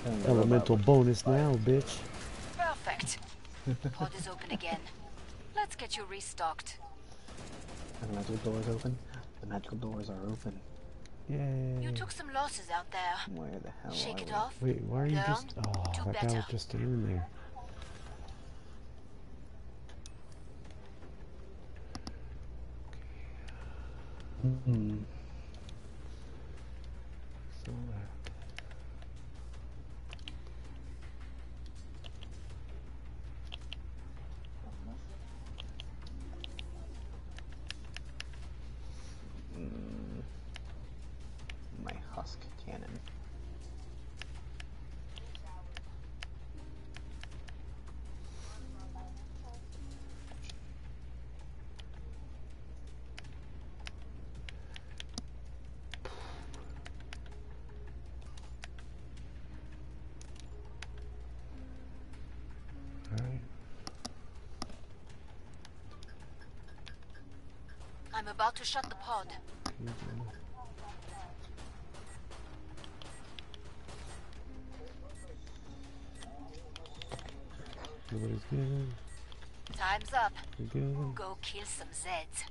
B: Killing the robot
A: elemental bonus now, bitch?
D: Perfect. pod is open again. Let's get you restocked.
B: The magical doors open? The magical doors are open.
A: Yay.
D: You took some losses out there.
B: Where the hell
D: Shake
B: are
D: it
B: we?
D: off.
A: Wait, why are you just... Oh,
D: do
A: that guy was just standing there.
B: Hmm.
D: About to shut the pod.
A: Nobody's good.
D: Time's up. Go kill some Zeds.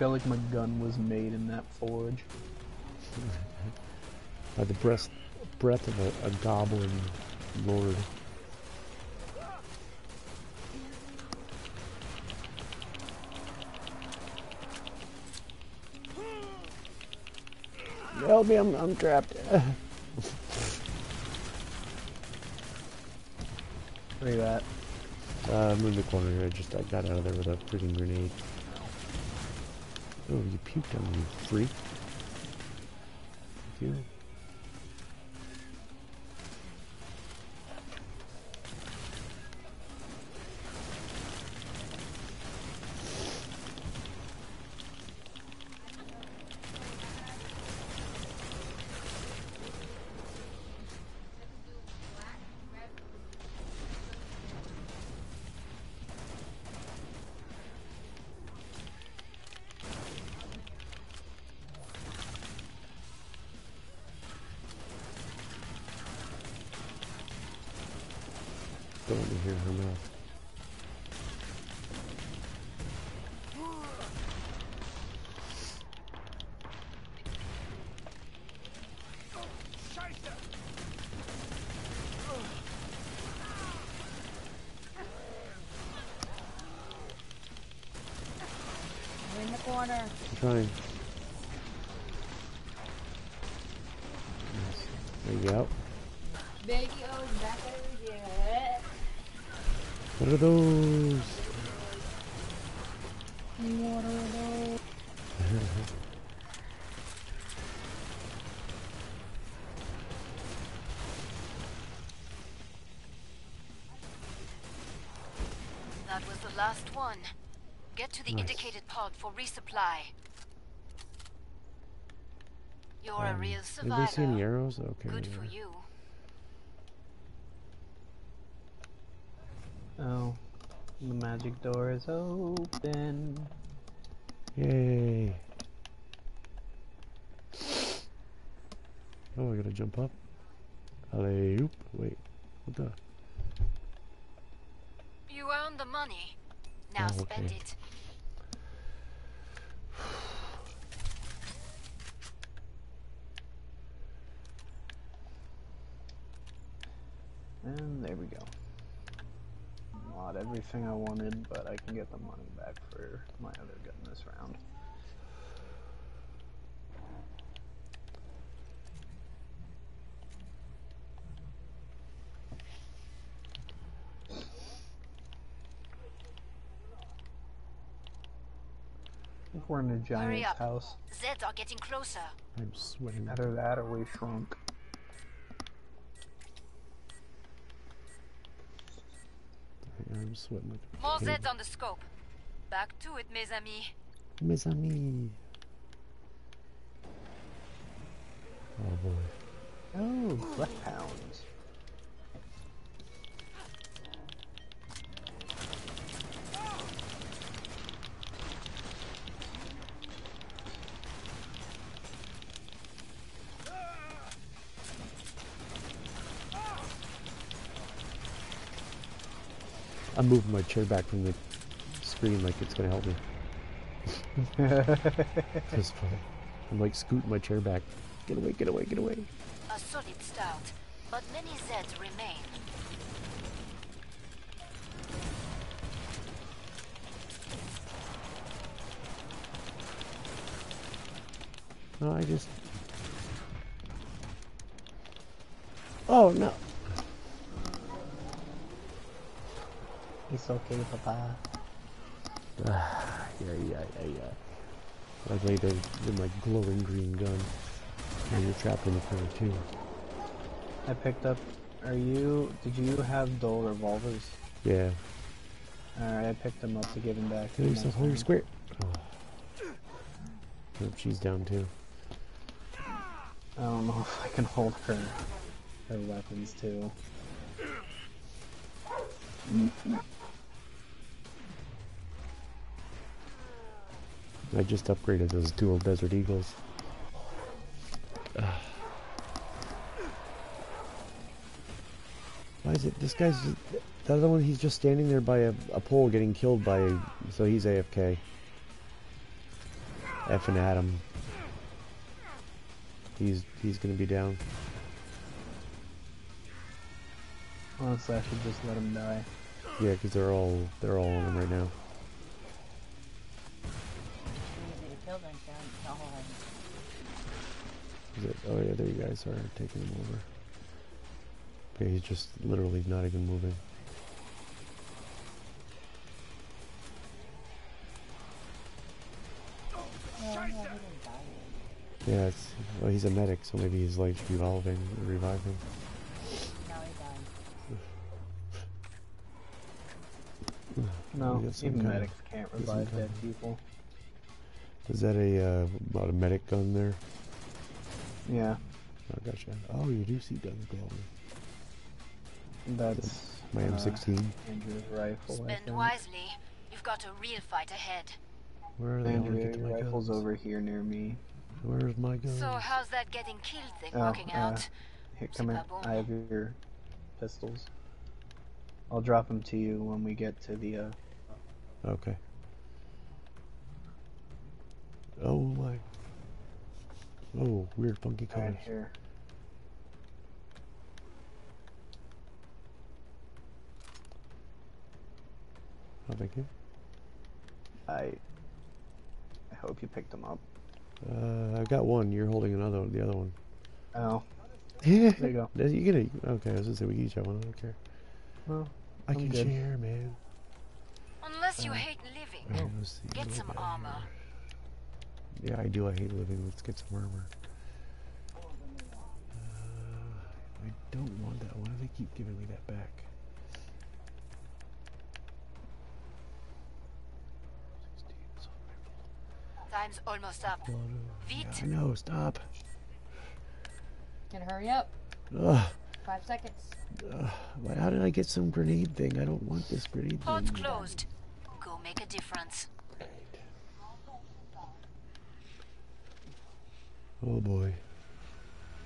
B: I feel like my gun was made in that forge.
A: By the breath, breath of a, a goblin lord. Help me, I'm, I'm trapped.
B: Where you at?
A: Uh, I'm in the corner here. I just I got out of there with a freaking grenade. Oh, you puked on me, freak. Thank you. Trying. Yes. There you go.
C: Baby O back at it.
A: What are those?
C: What are those?
D: That was the last one. Get to the
A: Nice.
D: indicated pod for resupply. You're a
A: Um,
D: real
A: Anybody see any
D: survivor.
A: arrows? Okay.
D: Good
A: yeah.
D: for you.
B: Oh, the magic door is open.
A: Yay. Oh, I gotta jump up. Alley oop. Wait. What the?
D: You earned the money. Now
A: Oh,
D: spend
A: okay.
D: it.
B: And there we go. Not everything I wanted, but I can get the money back for my other gun this round. I think we're in a
D: Hurry
B: giant's house.
D: Zeds are getting closer.
A: I'm sweating.
B: Either that or we shrunk.
A: I'm sweating like a
D: More
A: pig.
D: Zeds on the scope. Back to it, mes amis.
A: Mes amis. Oh boy.
B: Oh, bloodhounds.
A: I'm moving my chair back from the screen like it's gonna help me. Just fine. I'm like scooting my chair back. Get away, get away, get away.
D: A solid start, but many Zeds remain.
A: No, I just. Oh no.
B: It's okay, Papa.
A: Ah, yeah, yeah, yeah, yeah. Like later in my glowing green gun. And you're trapped in the corner too.
B: I picked up. Are you? Did you have dual revolvers?
A: Yeah.
B: Alright, I picked them up to give them back. To
A: yourself, your square. Oh. Nope, she's down too.
B: I don't know if I can hold her her weapons too.
A: I just upgraded those dual Desert Eagles. Why is it? This guy's just, the other one. He's just standing there by a, a pole, getting killed by. So he's AFK. F and Adam. He's he's gonna be down.
B: Honestly, I should just let him die.
A: Yeah, because they're all they're all on him right now. There you guys are taking him over. Okay, he's just literally not even moving.
C: no, no, he didn't die.
A: Yeah, it's well, he's a medic, so maybe he's like revolving, reviving.
C: Now he died.
B: No,
A: We got some
B: even
A: of-
B: medics can't revive dead people.
A: Is that a uh, about a medic gun there?
B: Yeah,
A: Oh, gotcha. Oh, you do see guns glowing.
B: that's
A: My
B: uh,
A: M16.
B: Andrew's rifle.
D: Spend wisely. You've got a real fight ahead.
A: Where are they? I wanna
B: Andrew,
A: get to my
B: rifle's
A: guns.
B: over here near me.
A: Where's my gun?
D: So how's that getting killed thing
B: Oh,
D: working
B: uh,
D: out?
B: Here, come here. I have your pistols. I'll drop them to you when we get to the. Uh,
A: Okay. Oh my. Oh, weird funky
B: right
A: colors.
B: here.
A: Oh, thank you.
B: I. I hope you picked them up.
A: Uh, I've got one. You're holding another, the other one.
B: Oh,
A: Yeah.
B: there you go.
A: You get it? Okay, I was gonna say we each have one. I don't care.
B: Well,
A: I
B: I'm
A: can
B: good.
A: share, man.
D: Unless you hate living,
A: Alright, see,
D: get some
A: we got
D: armor.
A: Yeah, I do. I hate living. Let's get some armor. Uh, I don't want that. Why do they keep giving me that back?
D: Time's almost up.
A: Yeah,
D: Vite.
A: I know. Stop.
C: Can hurry up.
A: Ugh.
C: Five seconds.
A: Ugh. Why, how did I get some grenade thing? I don't want this grenade
D: Port
A: thing.
D: closed. Go make a difference.
A: Oh boy.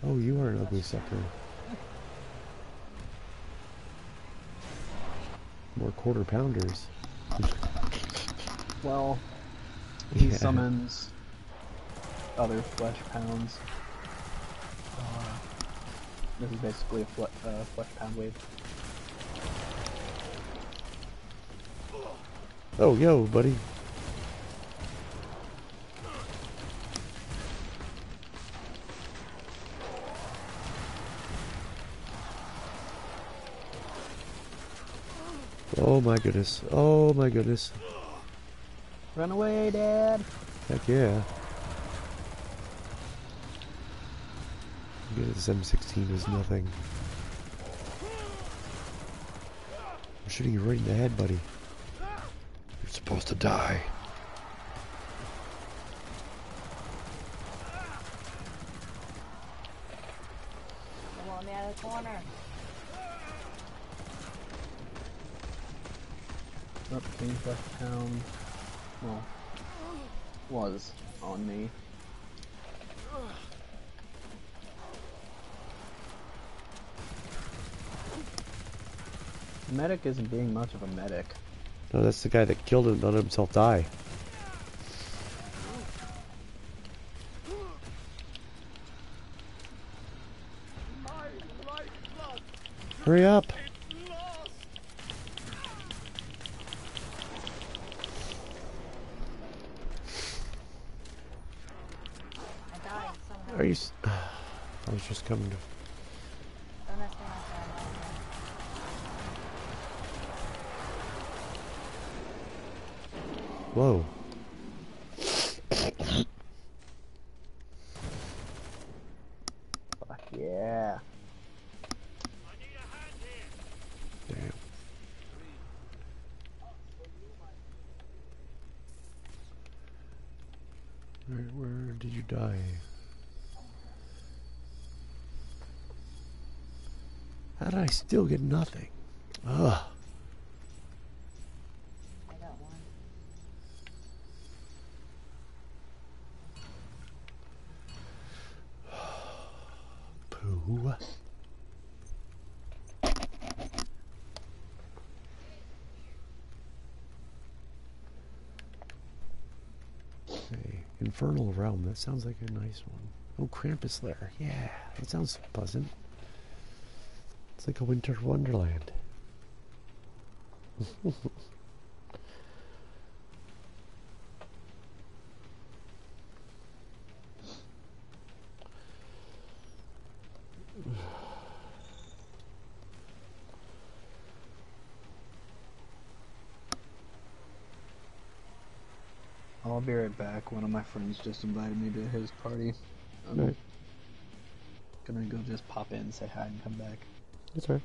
A: Oh, you are an ugly sucker. More quarter pounders.
B: well, he
A: Yeah.
B: summons other flesh pounds. Uh, this is basically a fle- uh, flesh pound wave.
A: Oh, yo, buddy. Oh my goodness. Oh my goodness.
B: Run away, Dad!
A: Heck yeah. Yeah, this M16 is nothing. I'm shooting you right in the head, buddy. You're supposed to die.
C: Come on out of the corner.
B: Up, King Flesh Pound. Well, was on me. Medic isn't being much of a medic.
A: No, that's the guy that killed him and let himself die. Hurry up! Was just coming to. Whoa.
B: Fuck yeah.
A: Damn. Where, where did you die? How did I still get nothing? Ugh. Pooh. Infernal Realm. That sounds like a nice one. Oh, Krampus Lair. Yeah, that sounds pleasant. It's like a winter wonderland.
B: I'll be right back. One of my friends just invited me to his party. I'm
A: Right.
B: gonna go just pop in, say hi, and come back.
A: That's right.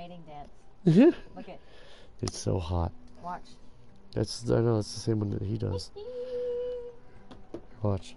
C: Mating dance. Look at,
A: it's so hot.
C: watch.
A: That's I know that's the same one that he does. Watch.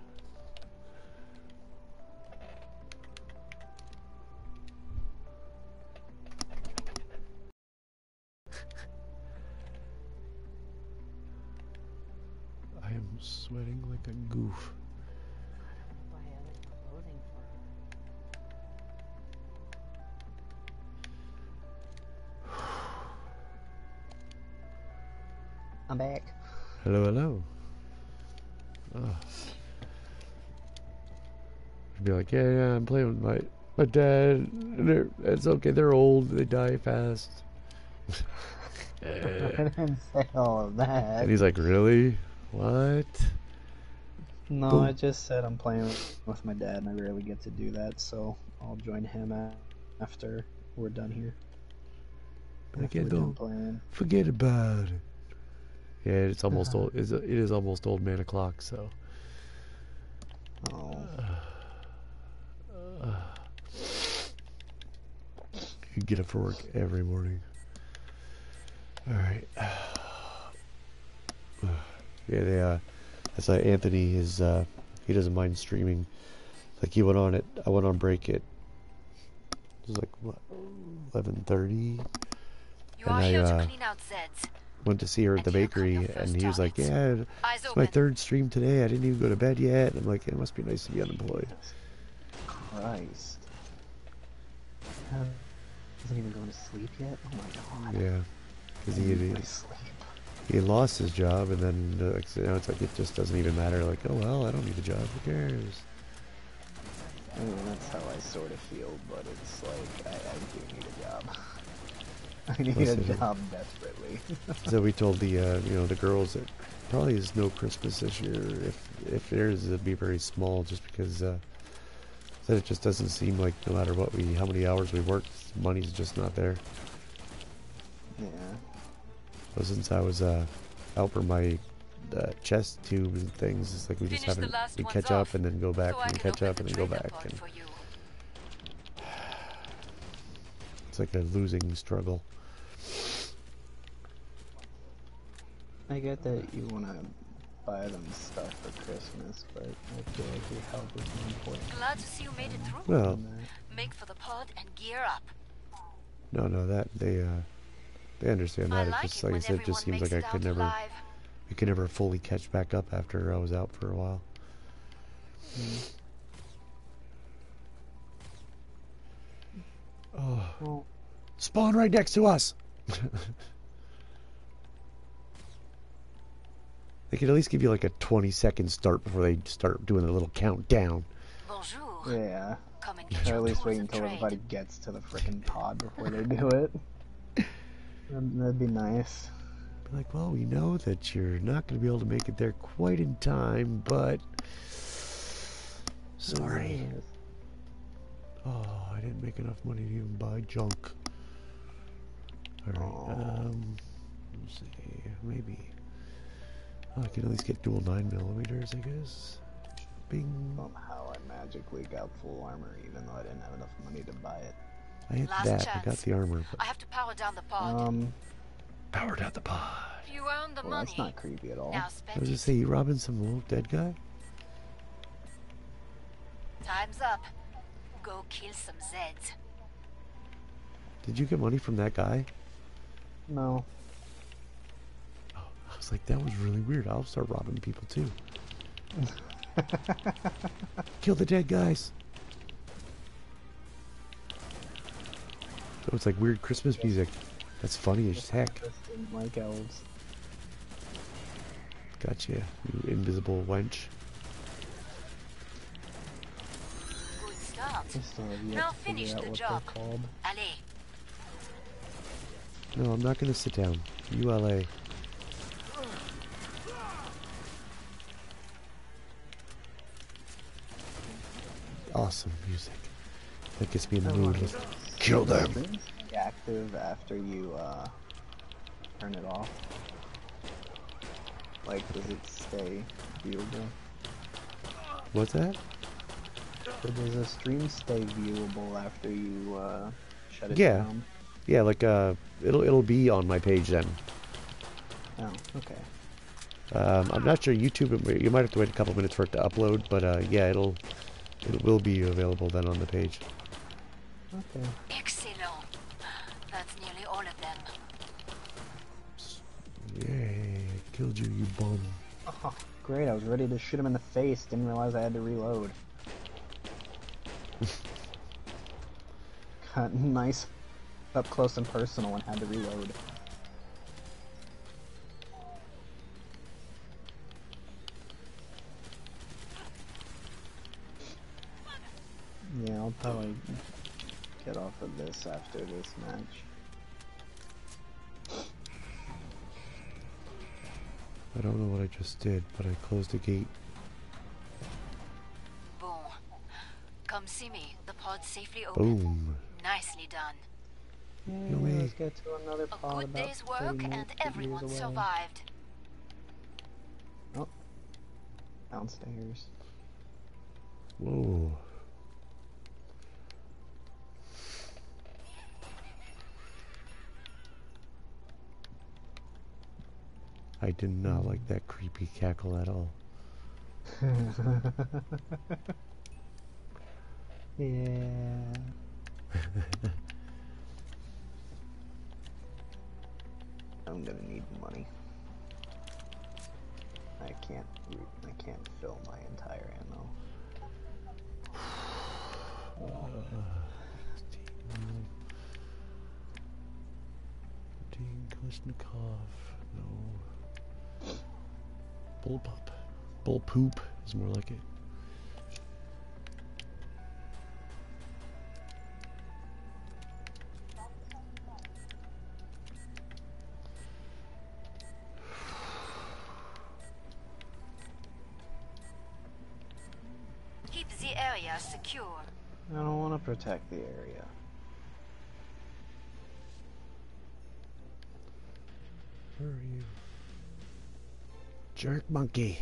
B: I'm
A: playing with my my dad. It's okay. They're old. They die fast.
B: I didn't say all of that.
A: And he's like, really? What?
B: No,
A: Boom.
B: I just said I'm playing with my dad, and I rarely get to do that, so I'll join him after we're done here. After done
A: forget about it. Yeah, it's almost uh-huh. old. It's, it is almost old man o'clock. So
B: Oh,
A: you get up for work every morning. All right. Yeah, they. Uh, that's why Anthony is. Uh, he doesn't mind streaming. Like he went on it. I went on break at. It was like what, eleven thirty.
D: You
A: And
D: are
A: I,
D: here
A: uh,
D: to clean out Zeds.
A: Went to see her at the
D: And here
A: bakery, and he was like,
D: targets.
A: "Yeah, it's my third stream today. I didn't even go to bed yet." And I'm like, "It must be nice to be unemployed."
B: Christ. Hasn't even going to sleep yet? Oh my god.
A: Yeah, because he, he he lost his job, and then uh, like, now it's like it just doesn't even matter. Like, oh well, I don't need a job. Who cares?
B: I mean, that's how I sort of feel, but it's like, I, I do need a job. I need
A: Listen.
B: a job desperately.
A: So we told the uh, you know the girls that probably is no Christmas this year. If if there is, it'd be very small, just because uh, said it just doesn't seem like no matter what we how many hours we work, money's just not there.
B: yeah.
A: But since I was uh, out for my uh, chest tube and things, it's like we just
D: Finish the
A: haven't we
D: ones
A: catch up
D: off,
A: and then go back
D: so
A: and catch up and then go back, and it's like a losing struggle.
B: I get that you want to buy them stuff for Christmas, but I feel like your health is more important
D: Glad to see you made it through.
A: Well.
D: Make for the pod and gear up.
A: no, no, that they uh, they understand
D: I
A: that.
D: like
A: It's just like I said, it just seems like I could never.
D: alive.
A: we could never fully catch back up after I was out for a while. Oh,
B: Well,
A: spawn right next to us. they could at least give you like a 20 second start before they start doing a little countdown.
D: Bonjour.
B: yeah.
D: Come and get
B: Or at least wait until
D: trade.
B: everybody gets to the frickin' pod before they do it. That'd, that'd be nice.
A: Be like, well, we know that you're not going to be able to make it there quite in time, but sorry. Oh, I didn't make enough money to even buy junk. Alright, um, let's see, maybe. Oh, I can at least get dual 9 millimeters, I guess. Bing.
B: Somehow I magically got full armor even though I didn't have enough money to buy it.
A: I hit
D: Last
A: that, I got the armor, but
D: I have to power down the pod.
B: Um,
A: powered out the pod.
D: you own the
B: well,
D: money.
B: that's not creepy at all.
D: Now
A: I
D: spend
A: was
D: it.
A: just say, you robbing some little dead guy?
D: Time's up. Go kill some Zeds.
A: Did you get money from that guy?
B: No.
A: I was like, that was really weird. I'll start robbing people too. Kill the dead guys. So it's like weird Christmas music. That's funny as heck.
B: Just didn't like elves.
A: Gotcha, you invisible wench.
D: Good start.
B: I still have yet
D: Now finish the job.
B: they're.
D: Allez.
A: No, I'm not gonna sit down. ULA. Awesome music. That gets me in the mood. Let's kill them.
B: Streams active after you uh, turn it off. Like, does it stay viewable?
A: What's that?
B: Or does a stream stay viewable after you uh, shut it
A: Yeah.
B: down?
A: Yeah, like uh, it'll it'll be on my page then.
B: Oh, okay.
A: Um, I'm not sure YouTube. You might have to wait a couple minutes for it to upload, but uh, yeah, it'll it will be available then on the page.
B: Okay.
D: Excellent. That's nearly all of them.
A: Yay! I killed you, you bum.
B: Oh, great. I was ready to shoot him in the face. Didn't realize I had to reload. Got nice up close and personal and had to reload. Yeah, I'll probably get off of this after this match.
A: I don't know what I just did, but I closed the gate.
D: Boom. Come see me. The pod's safely open.
A: Boom.
D: Nicely done.
B: Yeah,
A: way.
B: let's get to another
D: A good
B: about
D: day's work and
B: minutes, eight years
D: everyone
B: survived.
D: survived.
B: Downstairs.
A: Whoa. I did not like hmm. that creepy cackle at all.
B: yeah. I'm gonna need money. I can't. I can't fill my entire ammo.
A: Dean Klishnikov, no. Bullpup. Bullpoop is more like it.
D: Keep the area secure.
B: I don't want to protect the area.
A: Where are you? Jerk monkey.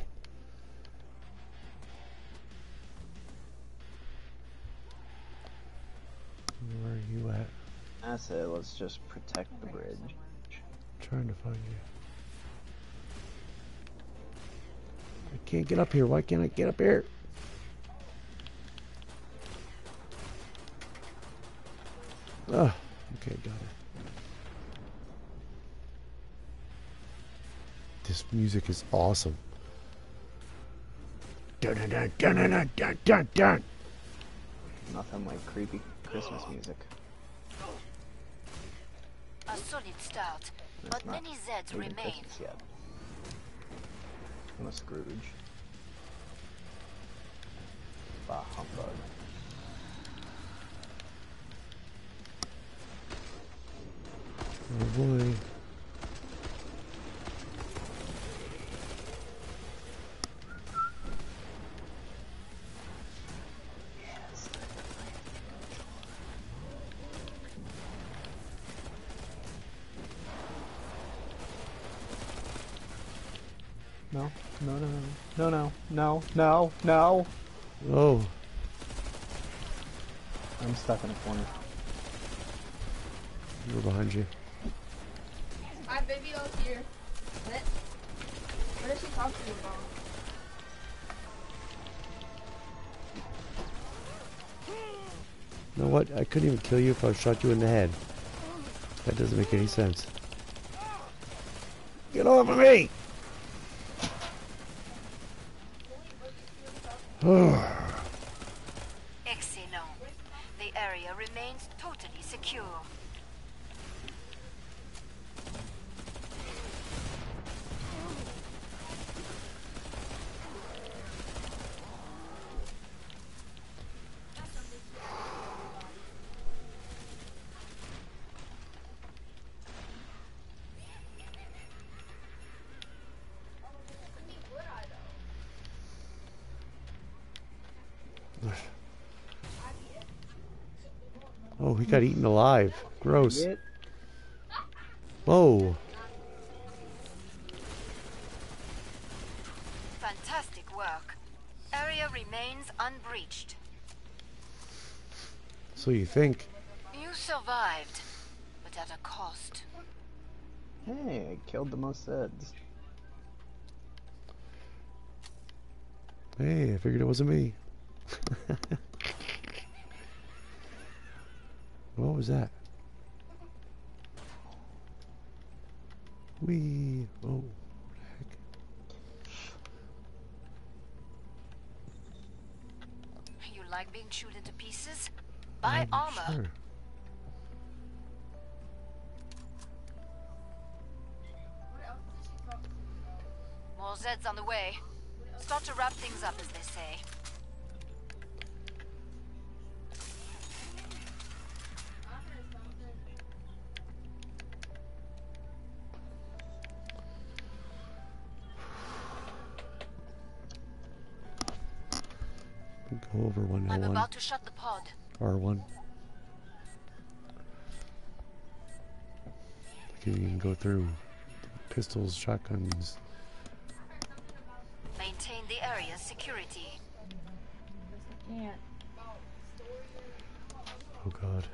A: Where are you at?
B: That's it. Let's just protect the bridge.
A: trying to find you. I can't get up here. Why can't I get up here? Ah, okay, got it. This music is awesome. Dun dun dun dun dun dun dun dun.
B: Nothing like creepy Christmas music.
D: A solid start, but many Zeds remain.
B: Christmas yet. I'm a Scrooge. Bah humbug.
A: Oh boy.
B: No, no, no, no, no, no, no, no.
A: Oh,
B: I'm stuck in a corner.
A: we're behind you.
H: My baby girl's here. What? What does she talk to you about?
A: You know what? I couldn't even kill you if I shot you in the head. That doesn't make any sense. Get off of me!
D: Excellent. The area remains totally secure.
A: Oh, he got eaten alive. Gross. Whoa.
D: Fantastic work. Area remains unbreached.
A: So you think?
D: You survived. but at a cost.
B: Hey, I killed the most uh, Zeds.
A: Hey, I figured it wasn't me. Was that?
H: To
D: shut the pod.
A: R one. You can go through pistols, shotguns.
D: Maintain the area's security.
C: Can't.
A: Oh god.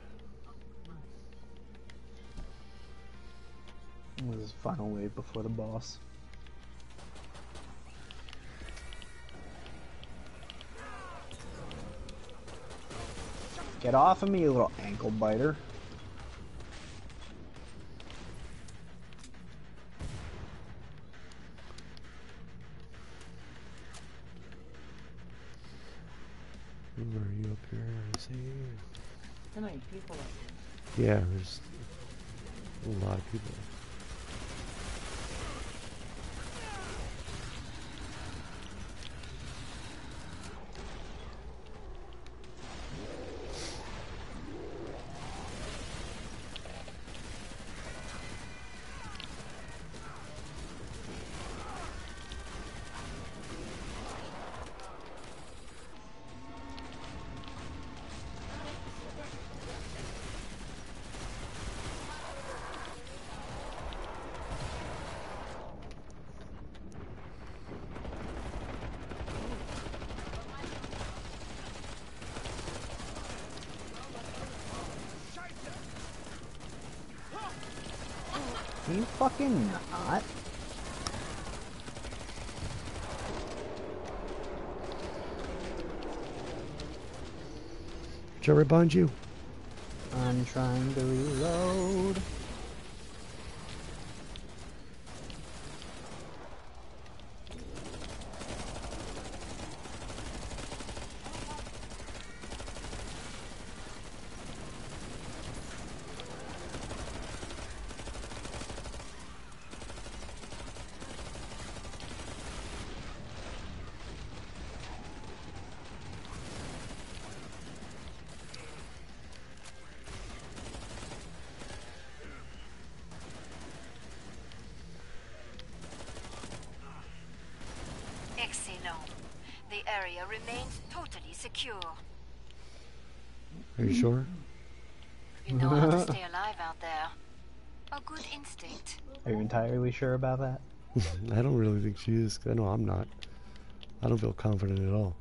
B: This is final wave before the boss. Get off of me, you little ankle biter.
A: I rebound you?
B: I'm trying to reload.
D: Excellent. The area remains totally secure.
A: Are you sure?
D: You know how to stay alive out there. A good instinct.
B: Are you entirely sure about that?
A: I don't really think she is. I know I'm not. I don't feel confident at all.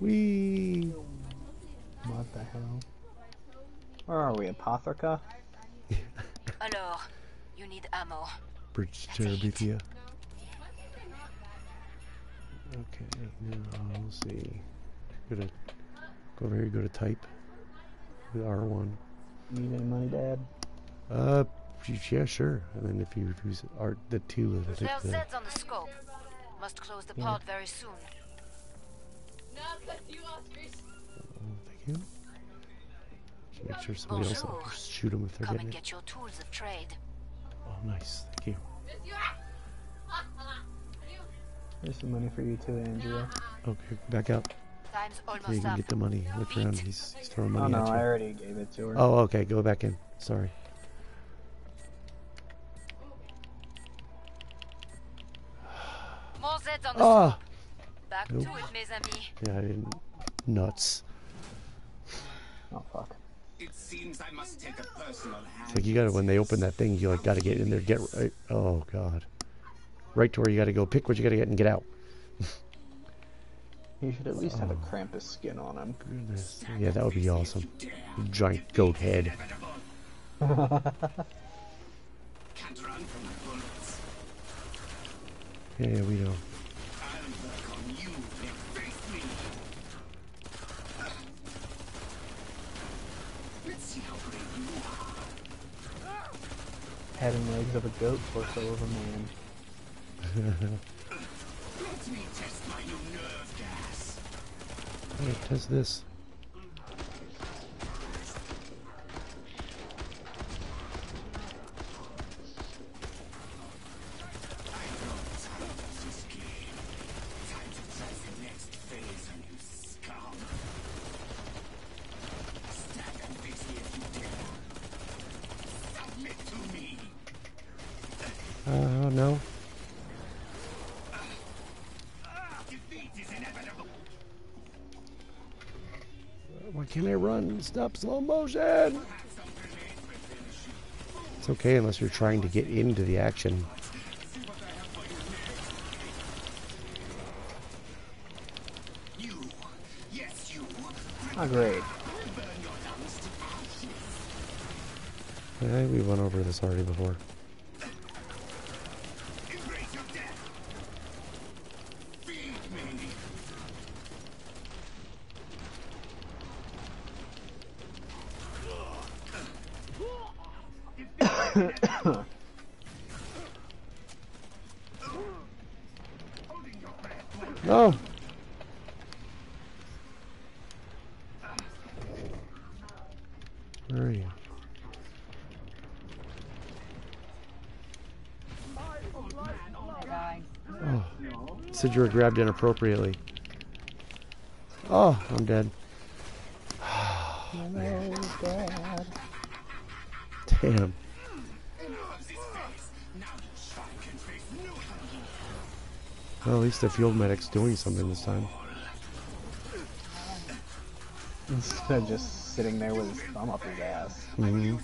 A: We
B: What the hell? Where are we, Apotheca?
D: Alors, you need ammo.
A: Bridge to Terabithia. Okay, now we'll see. Go to go over here. Go to type. With R1.
B: Need any money, Dad?
A: Uh, yeah, sure. And then if you use art, the two, I think
D: There's
A: the
D: Zeds on the scope. Must close the
A: Yeah.
D: pod very soon.
H: No, because you Oscars.
A: Oh, thank you. Just make sure somebody else shoot them if they're
D: Come
A: getting
D: and
A: it.
D: get your tools of trade.
A: Oh, nice. Thank you.
H: It's you. you.
B: Here's some money for you too, Andrea.
A: Okay, back out.
D: Time's
A: So you
D: almost
A: can
D: up.
A: get the money. Look around. He's, he's throwing
B: Oh
A: money
B: no,
A: at you.
B: I already gave it to her.
A: Oh, okay. Go back in. Sorry.
D: More Zeds on the
A: Ah!
D: Back
A: Nope.
D: to it, mes amis.
A: Yeah, I didn't. Nuts.
B: Oh fuck.
I: It seems I must take a personal hand.
A: It's like you gotta, when they open that thing, you like gotta get in there, get right. Oh, God. Right to where you gotta go pick what you gotta get and get out.
B: He should at least have a oh. Krampus skin on him.
A: Goodness. Yeah, that would be awesome. Giant goat head.
I: Can't run from the bullets.
A: Yeah, we know.
I: I'll work on you, then face me. Let's see how brave you are.
B: Head and legs of a goat, torso of a man.
I: Let me test my new nerve gas.
A: Hey, test this. Stop slow motion! It's okay unless you're trying to get into the action.
I: You, yes you,
B: great.
I: burn your lungs to ashes.
A: Eh, we went over this already before. Said you were grabbed inappropriately. Oh, I'm dead. Damn. Well, at least the field medic's doing something this time.
B: Instead of just sitting there with his thumb up his ass.
A: Mhm.
I: Everything,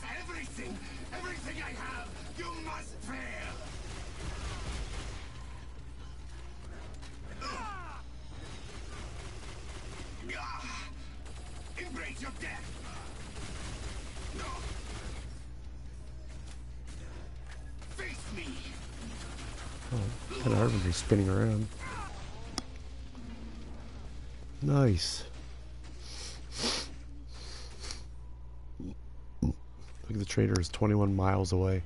A: Nice. Look at the trader is 21 miles away.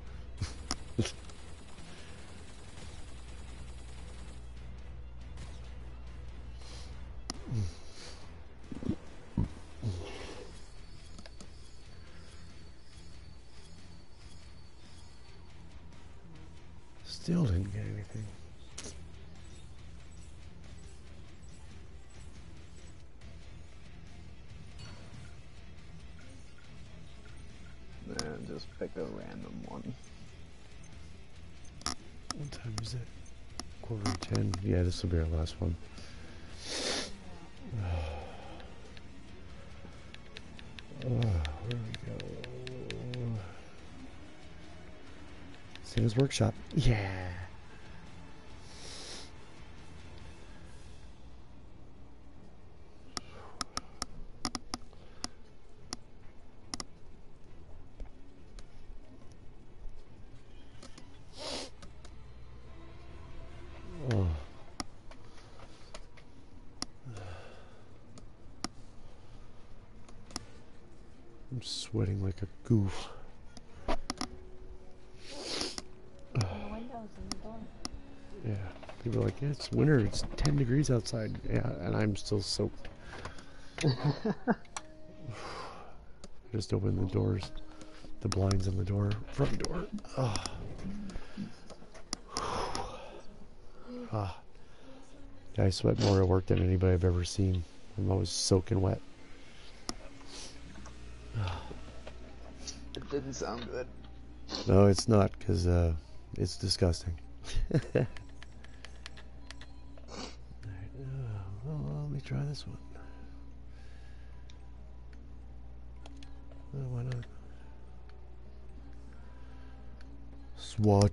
A: This will be our last one. Oh, we go? Santa's workshop. Yeah. I'm sweating like a goof.
C: The windows and the door.
A: Yeah. People are like, yeah, it's winter. It's 10 degrees outside. Yeah, and I'm still soaked. Just open the doors, the blinds on the door, front door. Oh. Ah. Yeah, I sweat more at work than anybody I've ever seen. I'm always soaking wet.
B: It didn't sound good.
A: No, it's not, because uh, it's disgusting. Uh, well, let me try this one. Uh, why not? SWAT.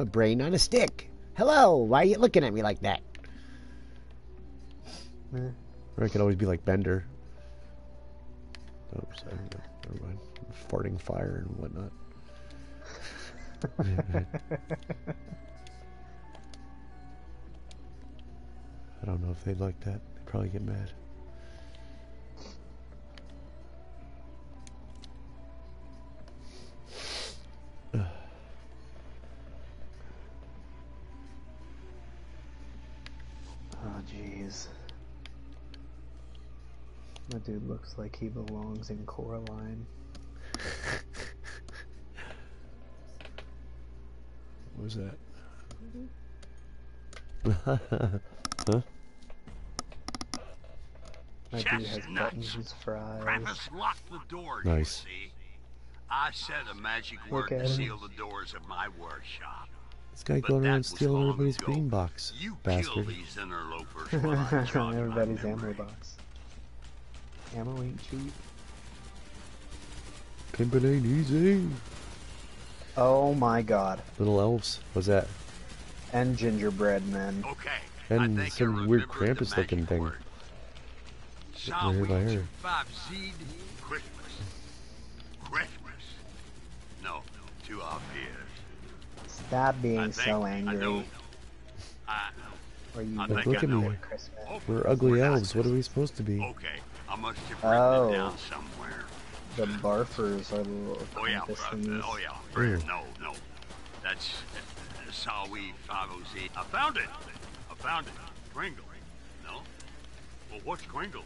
A: A brain on a stick. Hello. Why are you looking at me like that? Or I could always be like Bender. Oops, I don't know. Never mind. Farting fire and whatnot. I don't know if they'd like that. They'd probably get mad.
B: Jeez. That dude looks like he belongs in Coraline.
A: What was that? huh?
B: That dude has buttons as fries.
J: Krampus locked the door,
A: Nice.
J: you see. I said a magic
B: Look
J: word
B: at
J: to
B: him.
J: seal the doors of my workshop.
A: This guy
J: But
A: going around stealing everybody's
J: ago.
A: green box.
J: You
A: Bastard.
J: these interlopers while I jog my
B: Everybody's ammo box. Ammo ain't cheap.
A: Pimpin' ain't easy.
B: Oh my god.
A: Little elves. What's that?
B: And gingerbread men.
J: Okay.
A: And
J: I
A: some weird Krampus looking
J: magic
A: thing.
J: word.
A: Right here by
J: Samhain
A: her.
J: five seed
B: Stop being
J: think
B: so
J: I
B: angry.
J: know. I,
B: Or you
J: I
A: Look, look at me.
J: Oh,
A: We're ugly
J: not
A: elves. What are we supposed to be?
J: Okay, I must have written
B: Oh.
J: it down somewhere.
B: The barfers are the little
J: Oh yeah,
B: compass
J: uh, oh yeah. Fred, no, no. That's uh, Sawi 508. I found it. I found it. Kringle. No? Well, what's Kringle?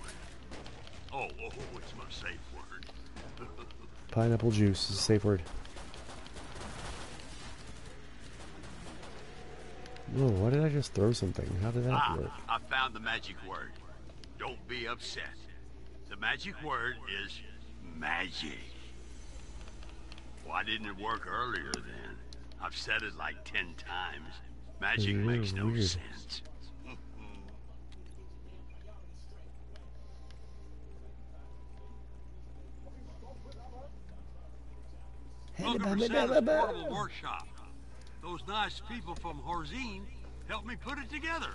J: Oh, oh, it's my safe word.
A: Pineapple juice is a safe word. Whoa, why did I just throw something? How did that
J: ah,
A: work?
J: I found the magic word. Don't be upset. The magic word is magic. Why didn't it work earlier then? I've said it like ten times. Magic
A: You're
J: makes no
A: weird.
J: sense. Welcome to Santa's Portable Workshop. Those nice people from Horzine helped me put it together.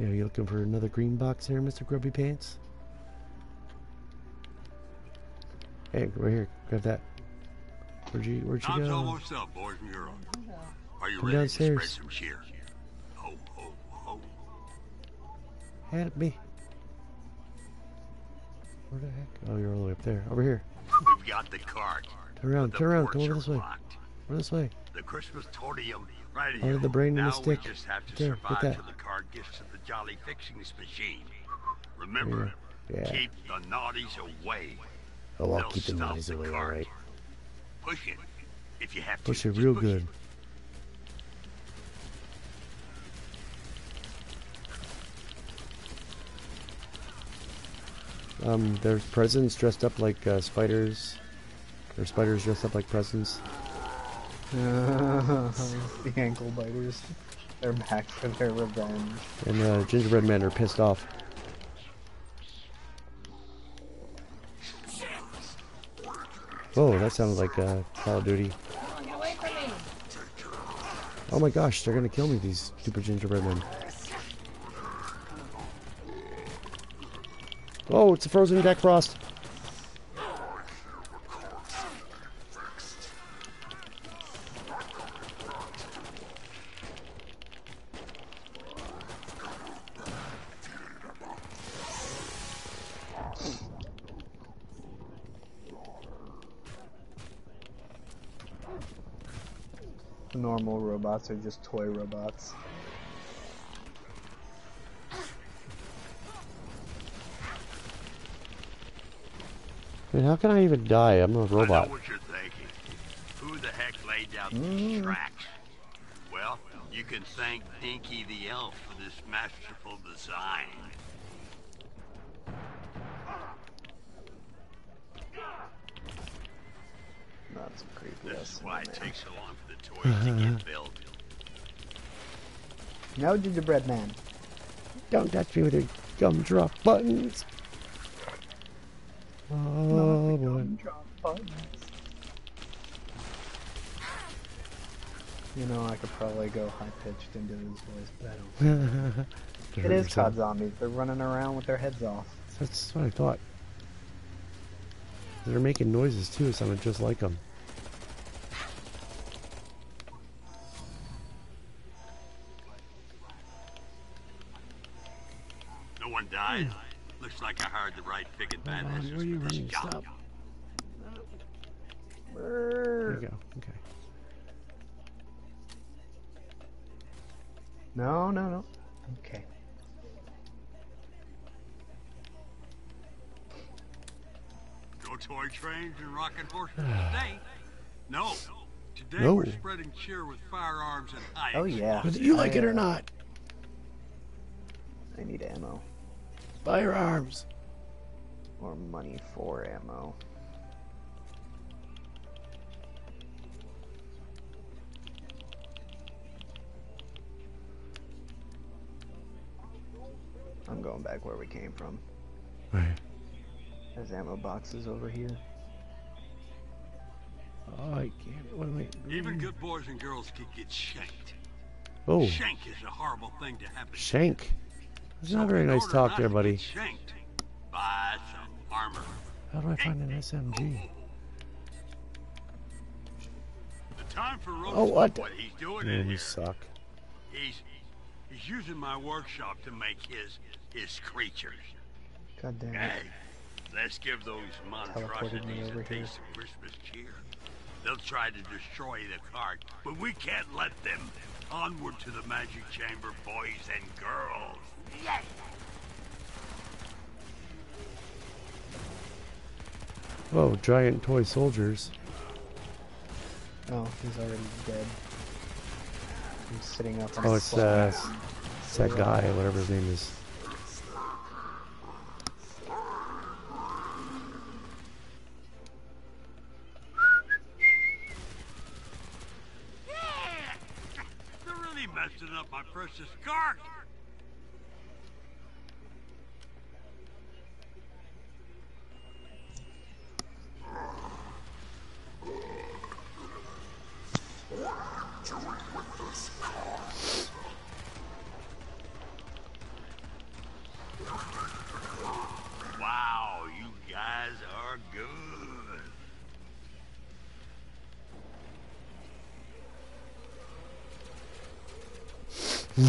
A: Yeah, you looking for another green box here, Mr. Grubby Pants? Hey, right here. Grab that. Where'd you, where'd you
J: Time's
A: go?
J: almost up, boys and girls. Are you
A: Come
J: ready
A: downstairs.
J: to spread some cheer? Ho, ho, ho.
A: Help me. Where the heck? Oh, you're all the way up there. Over here.
J: We've got the cart.
A: Turn around, turn around. Come over this way. Over this way.
J: The Christmas tortium right
A: Out of the brain and the stick.
J: we just have to
A: There, get
J: survive
A: that.
J: till the gets to the Jolly Fixings machine. Remember,
A: Yeah. Yeah.
J: keep the naughties away.
A: Oh, I'll
J: They'll
A: keep the naughties away, alright.
J: Push it if you have to.
A: Push it real
J: push
A: good. Um, there's presents dressed up like uh, spiders. There's spiders dressed up like presents.
B: the ankle biters. They're back for their revenge.
A: And uh, gingerbread men are pissed off. Oh, that sounds like uh, Call of Duty.
H: Get away from me.
A: Oh my gosh, they're gonna kill me, these stupid gingerbread men. Oh, it's a frozen Jack Frost.
B: The normal robots are just toy robots.
A: And how can I even die? I'm a robot.
J: know what you're thinking. Who the heck laid down
B: Mm.
J: these tracks? Well, you can thank Dinky the Elf for this masterful design.
B: That's a creepy
J: This
B: ass
J: why it
B: snowman.
J: takes so long for the toys to get built.
B: No gingerbread man.
A: Don't touch me with your gumdrop buttons. Oh boy.
B: You know, I could probably go high pitched into his voice, but I don't. It is COD zombies. They're running around with their heads off.
A: That's what I thought. They're making noises too, sounding just like them.
J: No one died. Looks like I hired the right fig and
A: Hold
J: bandits
A: where are you
J: for this
A: running?
J: job.
A: Stop. There you go. Okay.
B: No, no, no. Okay.
J: No toy trains and rocking horses today. No. Today
A: No.
J: we're spreading cheer with firearms and high
B: Oh yeah.
A: Whether you like it or
B: uh,
A: not,
B: I need ammo
A: firearms.
B: or money for ammo. I'm going back where we came from.
A: Right.
B: There's ammo boxes over here.
A: Oh, I can't. Wait, wait.
J: Even good boys and girls could get shanked.
A: Oh,
J: Shank is a horrible thing to happen.
A: shank. It's
J: So
A: not very nice talk there,
J: to
A: buddy.
J: get Shanked. Buy some armor.
A: How do I find an SMG? Oh.
J: The time for Rose
A: Oh, what?
J: what he's doing
A: Yeah,
J: in
A: you
J: here.
A: suck.
J: He's he's using my workshop to make his his creatures.
B: God damn it.
J: Hey, let's give those monstrosities a
B: here.
J: taste of Christmas cheer. They'll try to destroy the cart, but we can't let them. Onward to the magic chamber, boys and girls. Yes.
A: Oh, giant toy soldiers.
B: Oh, he's already dead. He's sitting up on
A: Oh,
B: the
A: it's uh, it's that guy, whatever his name is.
J: They're really messing up They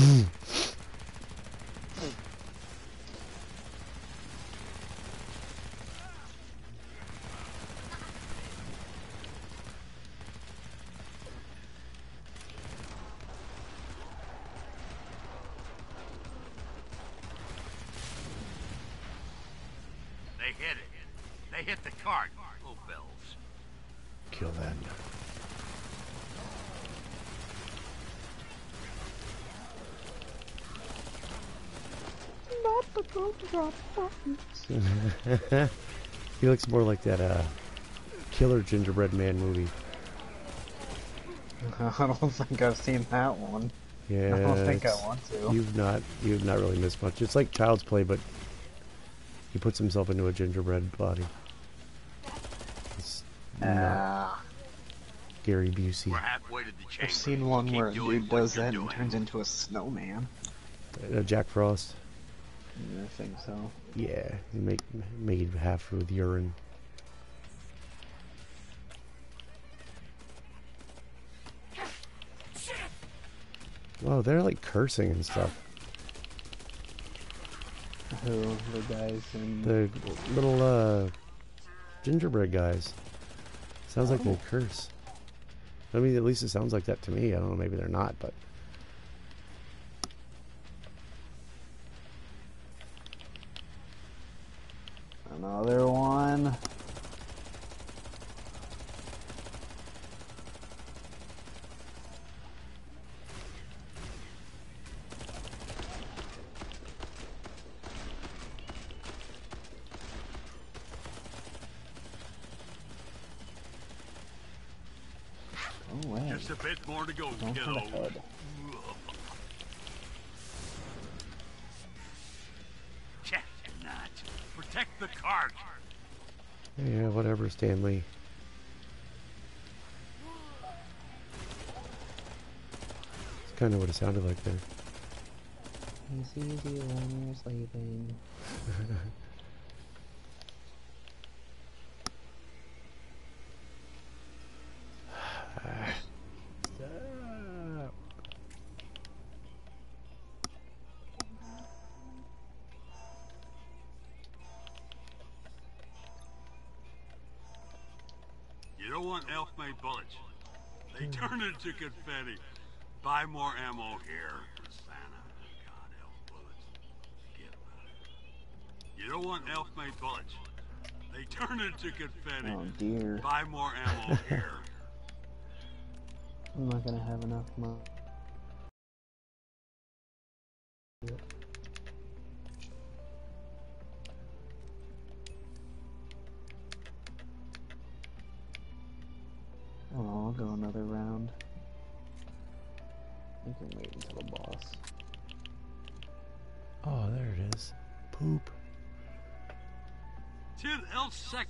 J: hit it. They hit the cart. Oh, bells.
A: Kill that. he looks more like that uh, Killer Gingerbread Man movie.
B: I don't think I've seen that one.
A: Yeah,
B: I don't think I want to.
A: You've not, you've not really missed much. It's like Child's Play, but he puts himself into a gingerbread body. It's not
B: Ah,
A: Gary Busey.
J: We're halfway to the chamber.
B: I've seen one where a dude does that and
J: doing.
B: turns into a snowman.
A: Uh, Jack Frost.
B: Yeah, I think so.
A: Yeah, he make, made half with urine. Whoa, they're like cursing and stuff.
B: Who the guys in
A: The little uh, gingerbread guys. Sounds like they curse. I mean, at least it sounds like that to me. I don't know, maybe they're not, but.
B: another one?
J: Just a bit more to go,
B: Don't
J: kiddo.
B: turn ahead.
J: Check not. Protect the cart.
A: Yeah, whatever, Stanley. It's kind of what it sounded like there.
B: It's easy when you're sleeping.
J: into confetti. Buy more ammo here for Santa. God, elf bullets. Forget about it. You don't want elf-made bullets. They turn into confetti.
B: Oh dear.
J: Buy more ammo here.
B: I'm not gonna have enough money.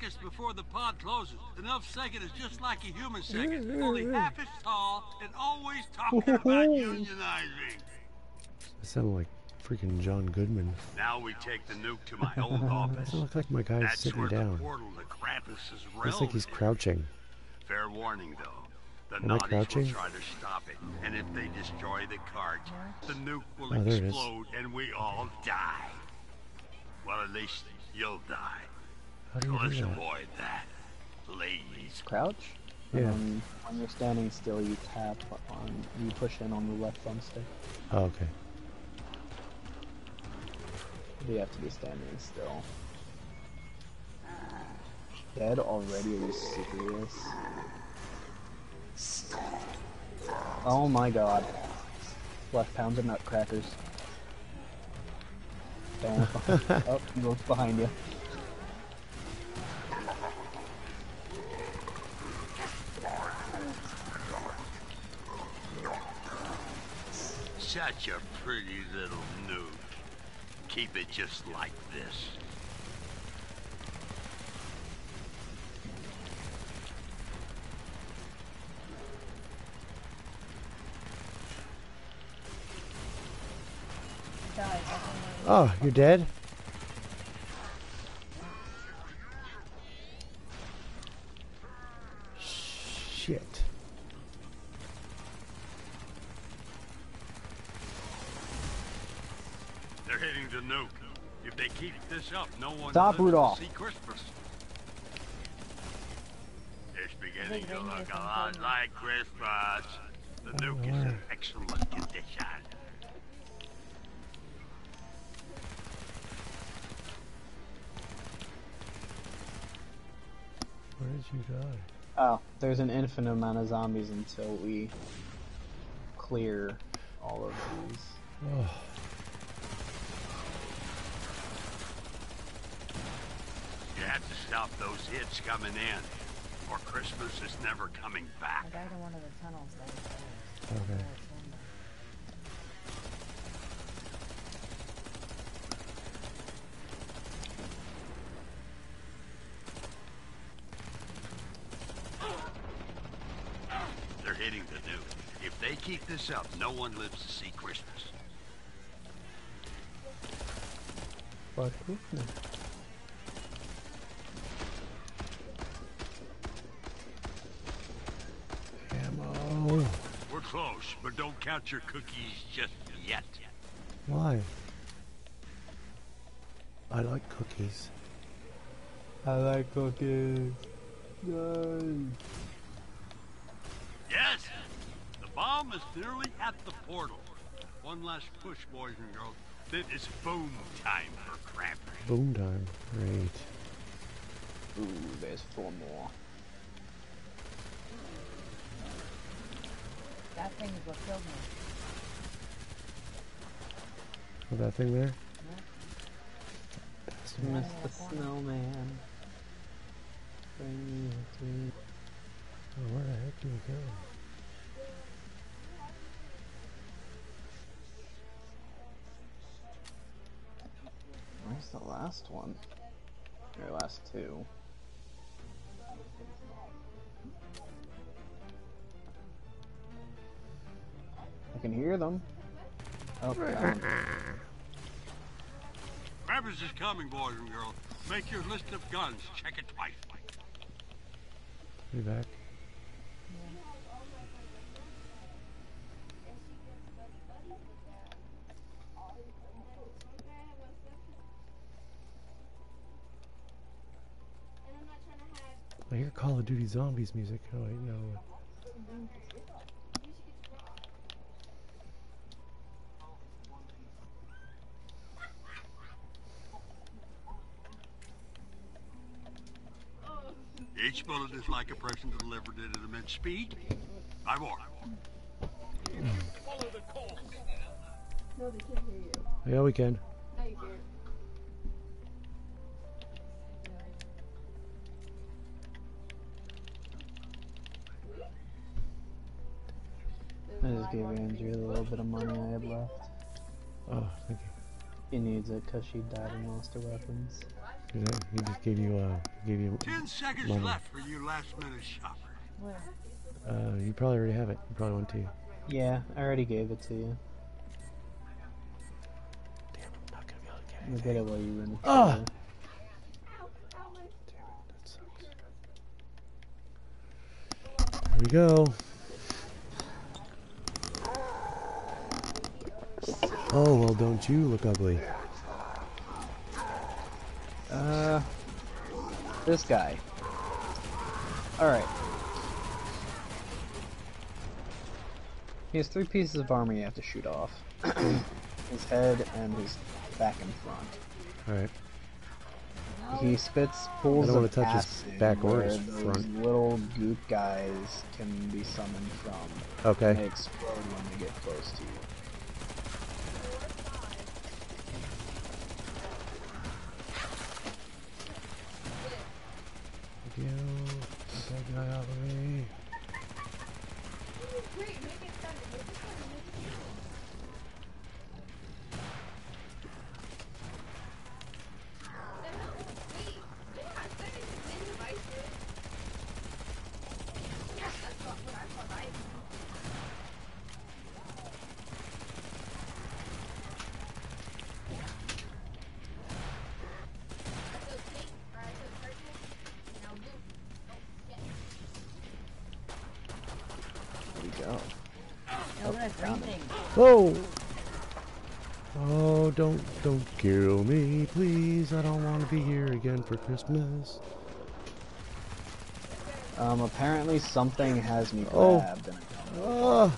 J: Seconds before the pod closes. An second is just like a human second, only half as tall and always talking about unionizing.
A: I sound like freaking John Goodman.
J: Now we take the nuke to my old office.
A: Doesn't look like my guy's
J: That's
A: sitting down.
J: the portal to Krampus's realm
A: Looks like he's crouching.
J: Fair warning, though. The
A: Am I
J: naughties will
A: crouching?
J: try to stop it, and if they destroy the cart, the nuke will
A: Oh, there it is.
J: explode, and we all die. Well, at least you'll die.
A: How do you
J: let's
A: do that?
J: avoid that, ladies.
B: Crouch?
A: Yeah.
B: And when you're standing still, you tap on, you push in on the left thumbstick.
A: Oh, okay.
B: You have to be standing still. Dead already? Are you serious? Oh my god. Left pounds of nutcrackers. Don't look behind Oh, he looks behind you.
J: Such a pretty little nuke. Keep it just like this.
C: Guys, I can
A: Oh, you're dead? Shit.
J: They're hitting the nuke. If they keep this up, no one
B: Stop, Rudolph.
J: see Christmas. It's beginning to look a lot like Christmas. The nuke is in excellent condition.
A: Where did you die?
B: Oh, there's an infinite amount of zombies until we clear all of these.
A: Oh,
J: You have to stop those hits coming in, or Christmas is never coming
C: I
J: back.
C: died in one of the tunnels downstairs.
A: okay.
J: They're hitting the nuke. If they keep this up, no one lives to see Christmas.
B: But Christmas.
A: Ammo.
J: We're but don't count your cookies just yet.
A: Why? I like cookies.
B: I like cookies. Yay.
J: Yes! The bomb is nearly at the portal. One last push, boys and girls. Then it's boom time for Krampus.
A: Boom time. Great.
B: Ooh, there's four more.
C: That thing is what killed me.
A: Oh, that thing there?
B: Yeah. Miss the snowman. Bring me to.
A: Oh, where the heck do we go?
B: Where's the last one? Your last two. Can hear them. Oh, God.
J: Travis is coming, boys and girls. Make your list of guns. Check it twice.
A: Be back. I hear Call of Duty Zombies music. Oh wait, no.
J: Each bullet is like a person delivered it at immense speed. I war.
G: Follow the course.
H: No, they can't hear you.
A: Yeah, we can.
H: No, you can't.
B: I just gave Andrew the little bit of money I had left.
A: Oh, thank you.
B: He needs it because she died and lost her Weapons.
A: He just- He just gave you, uh, gave you
J: Ten seconds
A: money.
J: left for you last minute shopper.
A: Uh, you probably already have it. You probably want to.
B: Yeah, I already gave it to you.
A: Damn, I'm not gonna be able to get
B: You
A: it.
B: get it while you were in the
A: Ah!
B: trailer.
A: That sucks. Here we go. Oh, well, don't you look ugly.
B: Uh, this guy. Alright. He has three pieces of armor you have to shoot off. his head and his back and front.
A: Alright.
B: He spits pools
A: I don't
B: of
A: touch his back or his
B: those
A: front.
B: little goop guys can be summoned from.
A: Okay.
B: And they explode when they get close to you.
A: Thank you. Get that guy out of the way.
H: Wait, make it thunder. Make it thunder. Make it thunder. Wait, did I send it to the device? That's not what I thought I So take, or I took purchase, now move. Don't get
B: There we go.
K: Oh, that's three things.
A: Whoa! Oh, don't, don't kill me, please. I don't want to be here again for Christmas.
B: Um, apparently something has me
A: Oh.
B: and I'm,
A: Ah!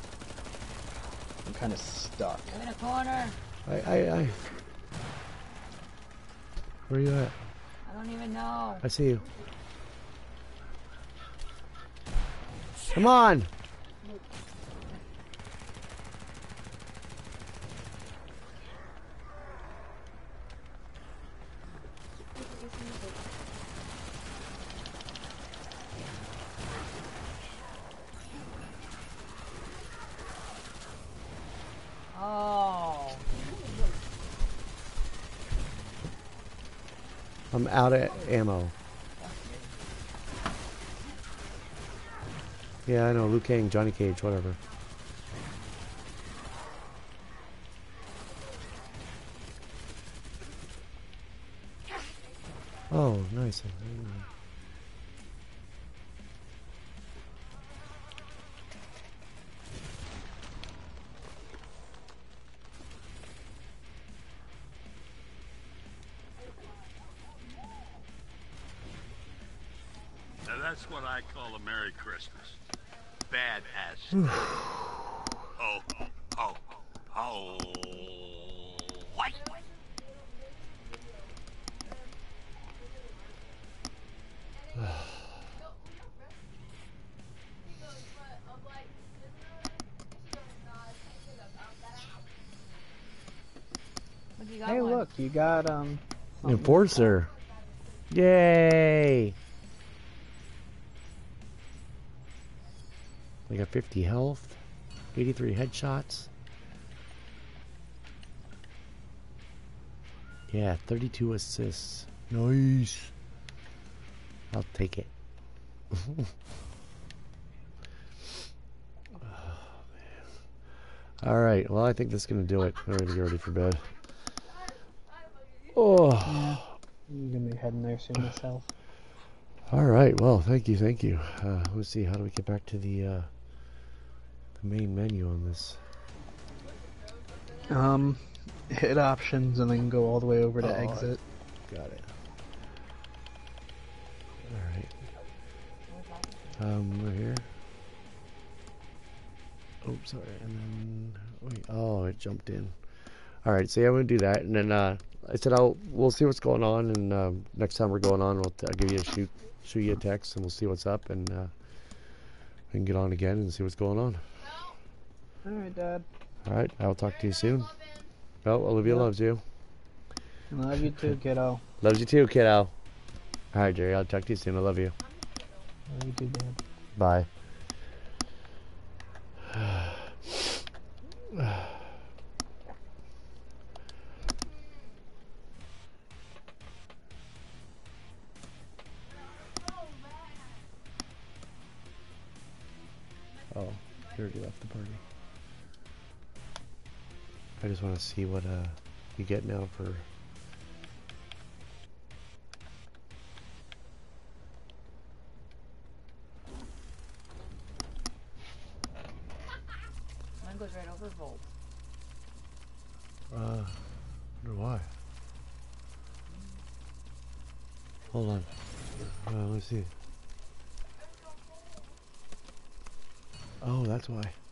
B: I'm kind of stuck.
K: I'm in a corner.
A: I, I, I. Where you at?
K: I don't even know.
A: I see you. Come on!
K: Oh.
A: I'm out of ammo. Yeah, I know. Liu Kang, Johnny Cage, whatever. Oh, nice.
J: Christmas. Bad ass. oh, oh, oh. What?
K: Look, you got
B: Hey, look, you got um. something.
A: Enforcer. Yay! 50 health, 83 headshots. Yeah, 32 assists. Nice. I'll take it. All right. Well, I think that's gonna do it. I'm gonna get ready for bed. Oh.
B: I'm gonna be heading there soon myself.
A: All right. Well, thank you. Thank you. Uh, let's see. How do we get back to the uh, the main menu on this?
B: Um, hit options and then go all the way over to
A: Oh,
B: exit.
A: Got it. All right. Um, we're here. Oh, sorry. And then wait. Oh, it jumped in. All right. So yeah, I'm gonna do that, and then uh, I said I'll we'll see what's going on, and um, next time we're going on, we'll I'll give you a shoot shoot you a text, and we'll see what's up, and uh, we can get on again and see what's going on.
B: All right, Dad.
A: All right. I'll talk to you soon. Oh, Olivia
B: Yeah.
A: loves you.
B: Love you too, kiddo.
A: Loves you too, kiddo. All right, Jerry. I'll talk to you soon. I love you.
B: Love you too, Dad.
A: Bye. Oh, you already left the party. I just want to see what uh you get now for
K: Mine goes right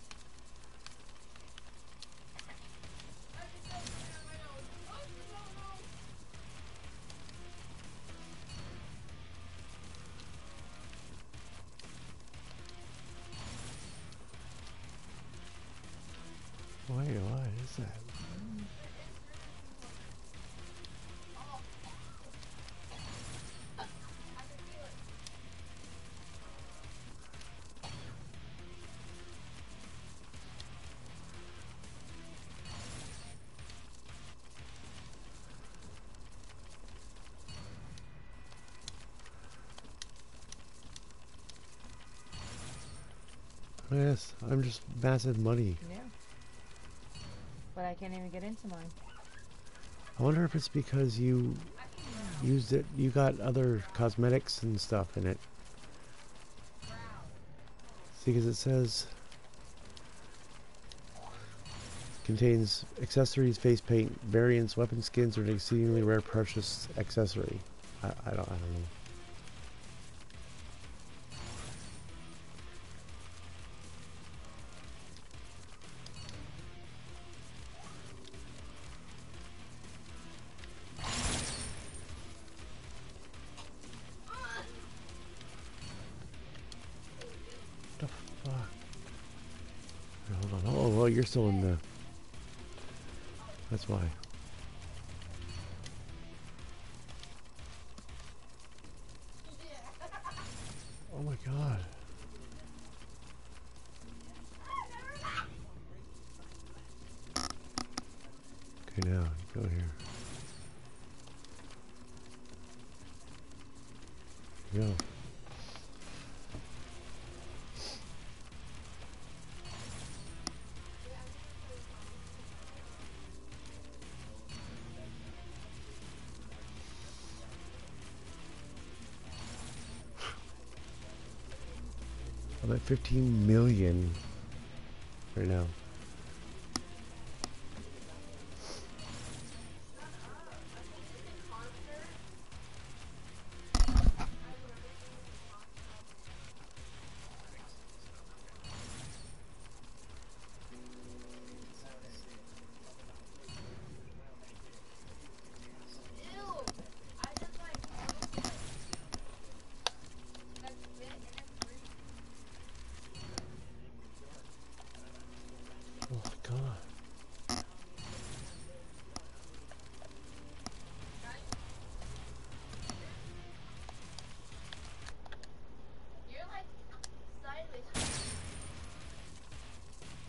A: Yes, I'm just massive money.
K: Yeah. But I can't even get into mine.
A: I wonder if it's because you used it, you got other cosmetics and stuff in it. See, because it says contains accessories, face paint, variants, weapon skins, or an exceedingly rare precious accessory. I, I don't, I don't know. You're still in the. That's why. Oh my god. Okay, now go here. 15 million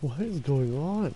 A: What is going on?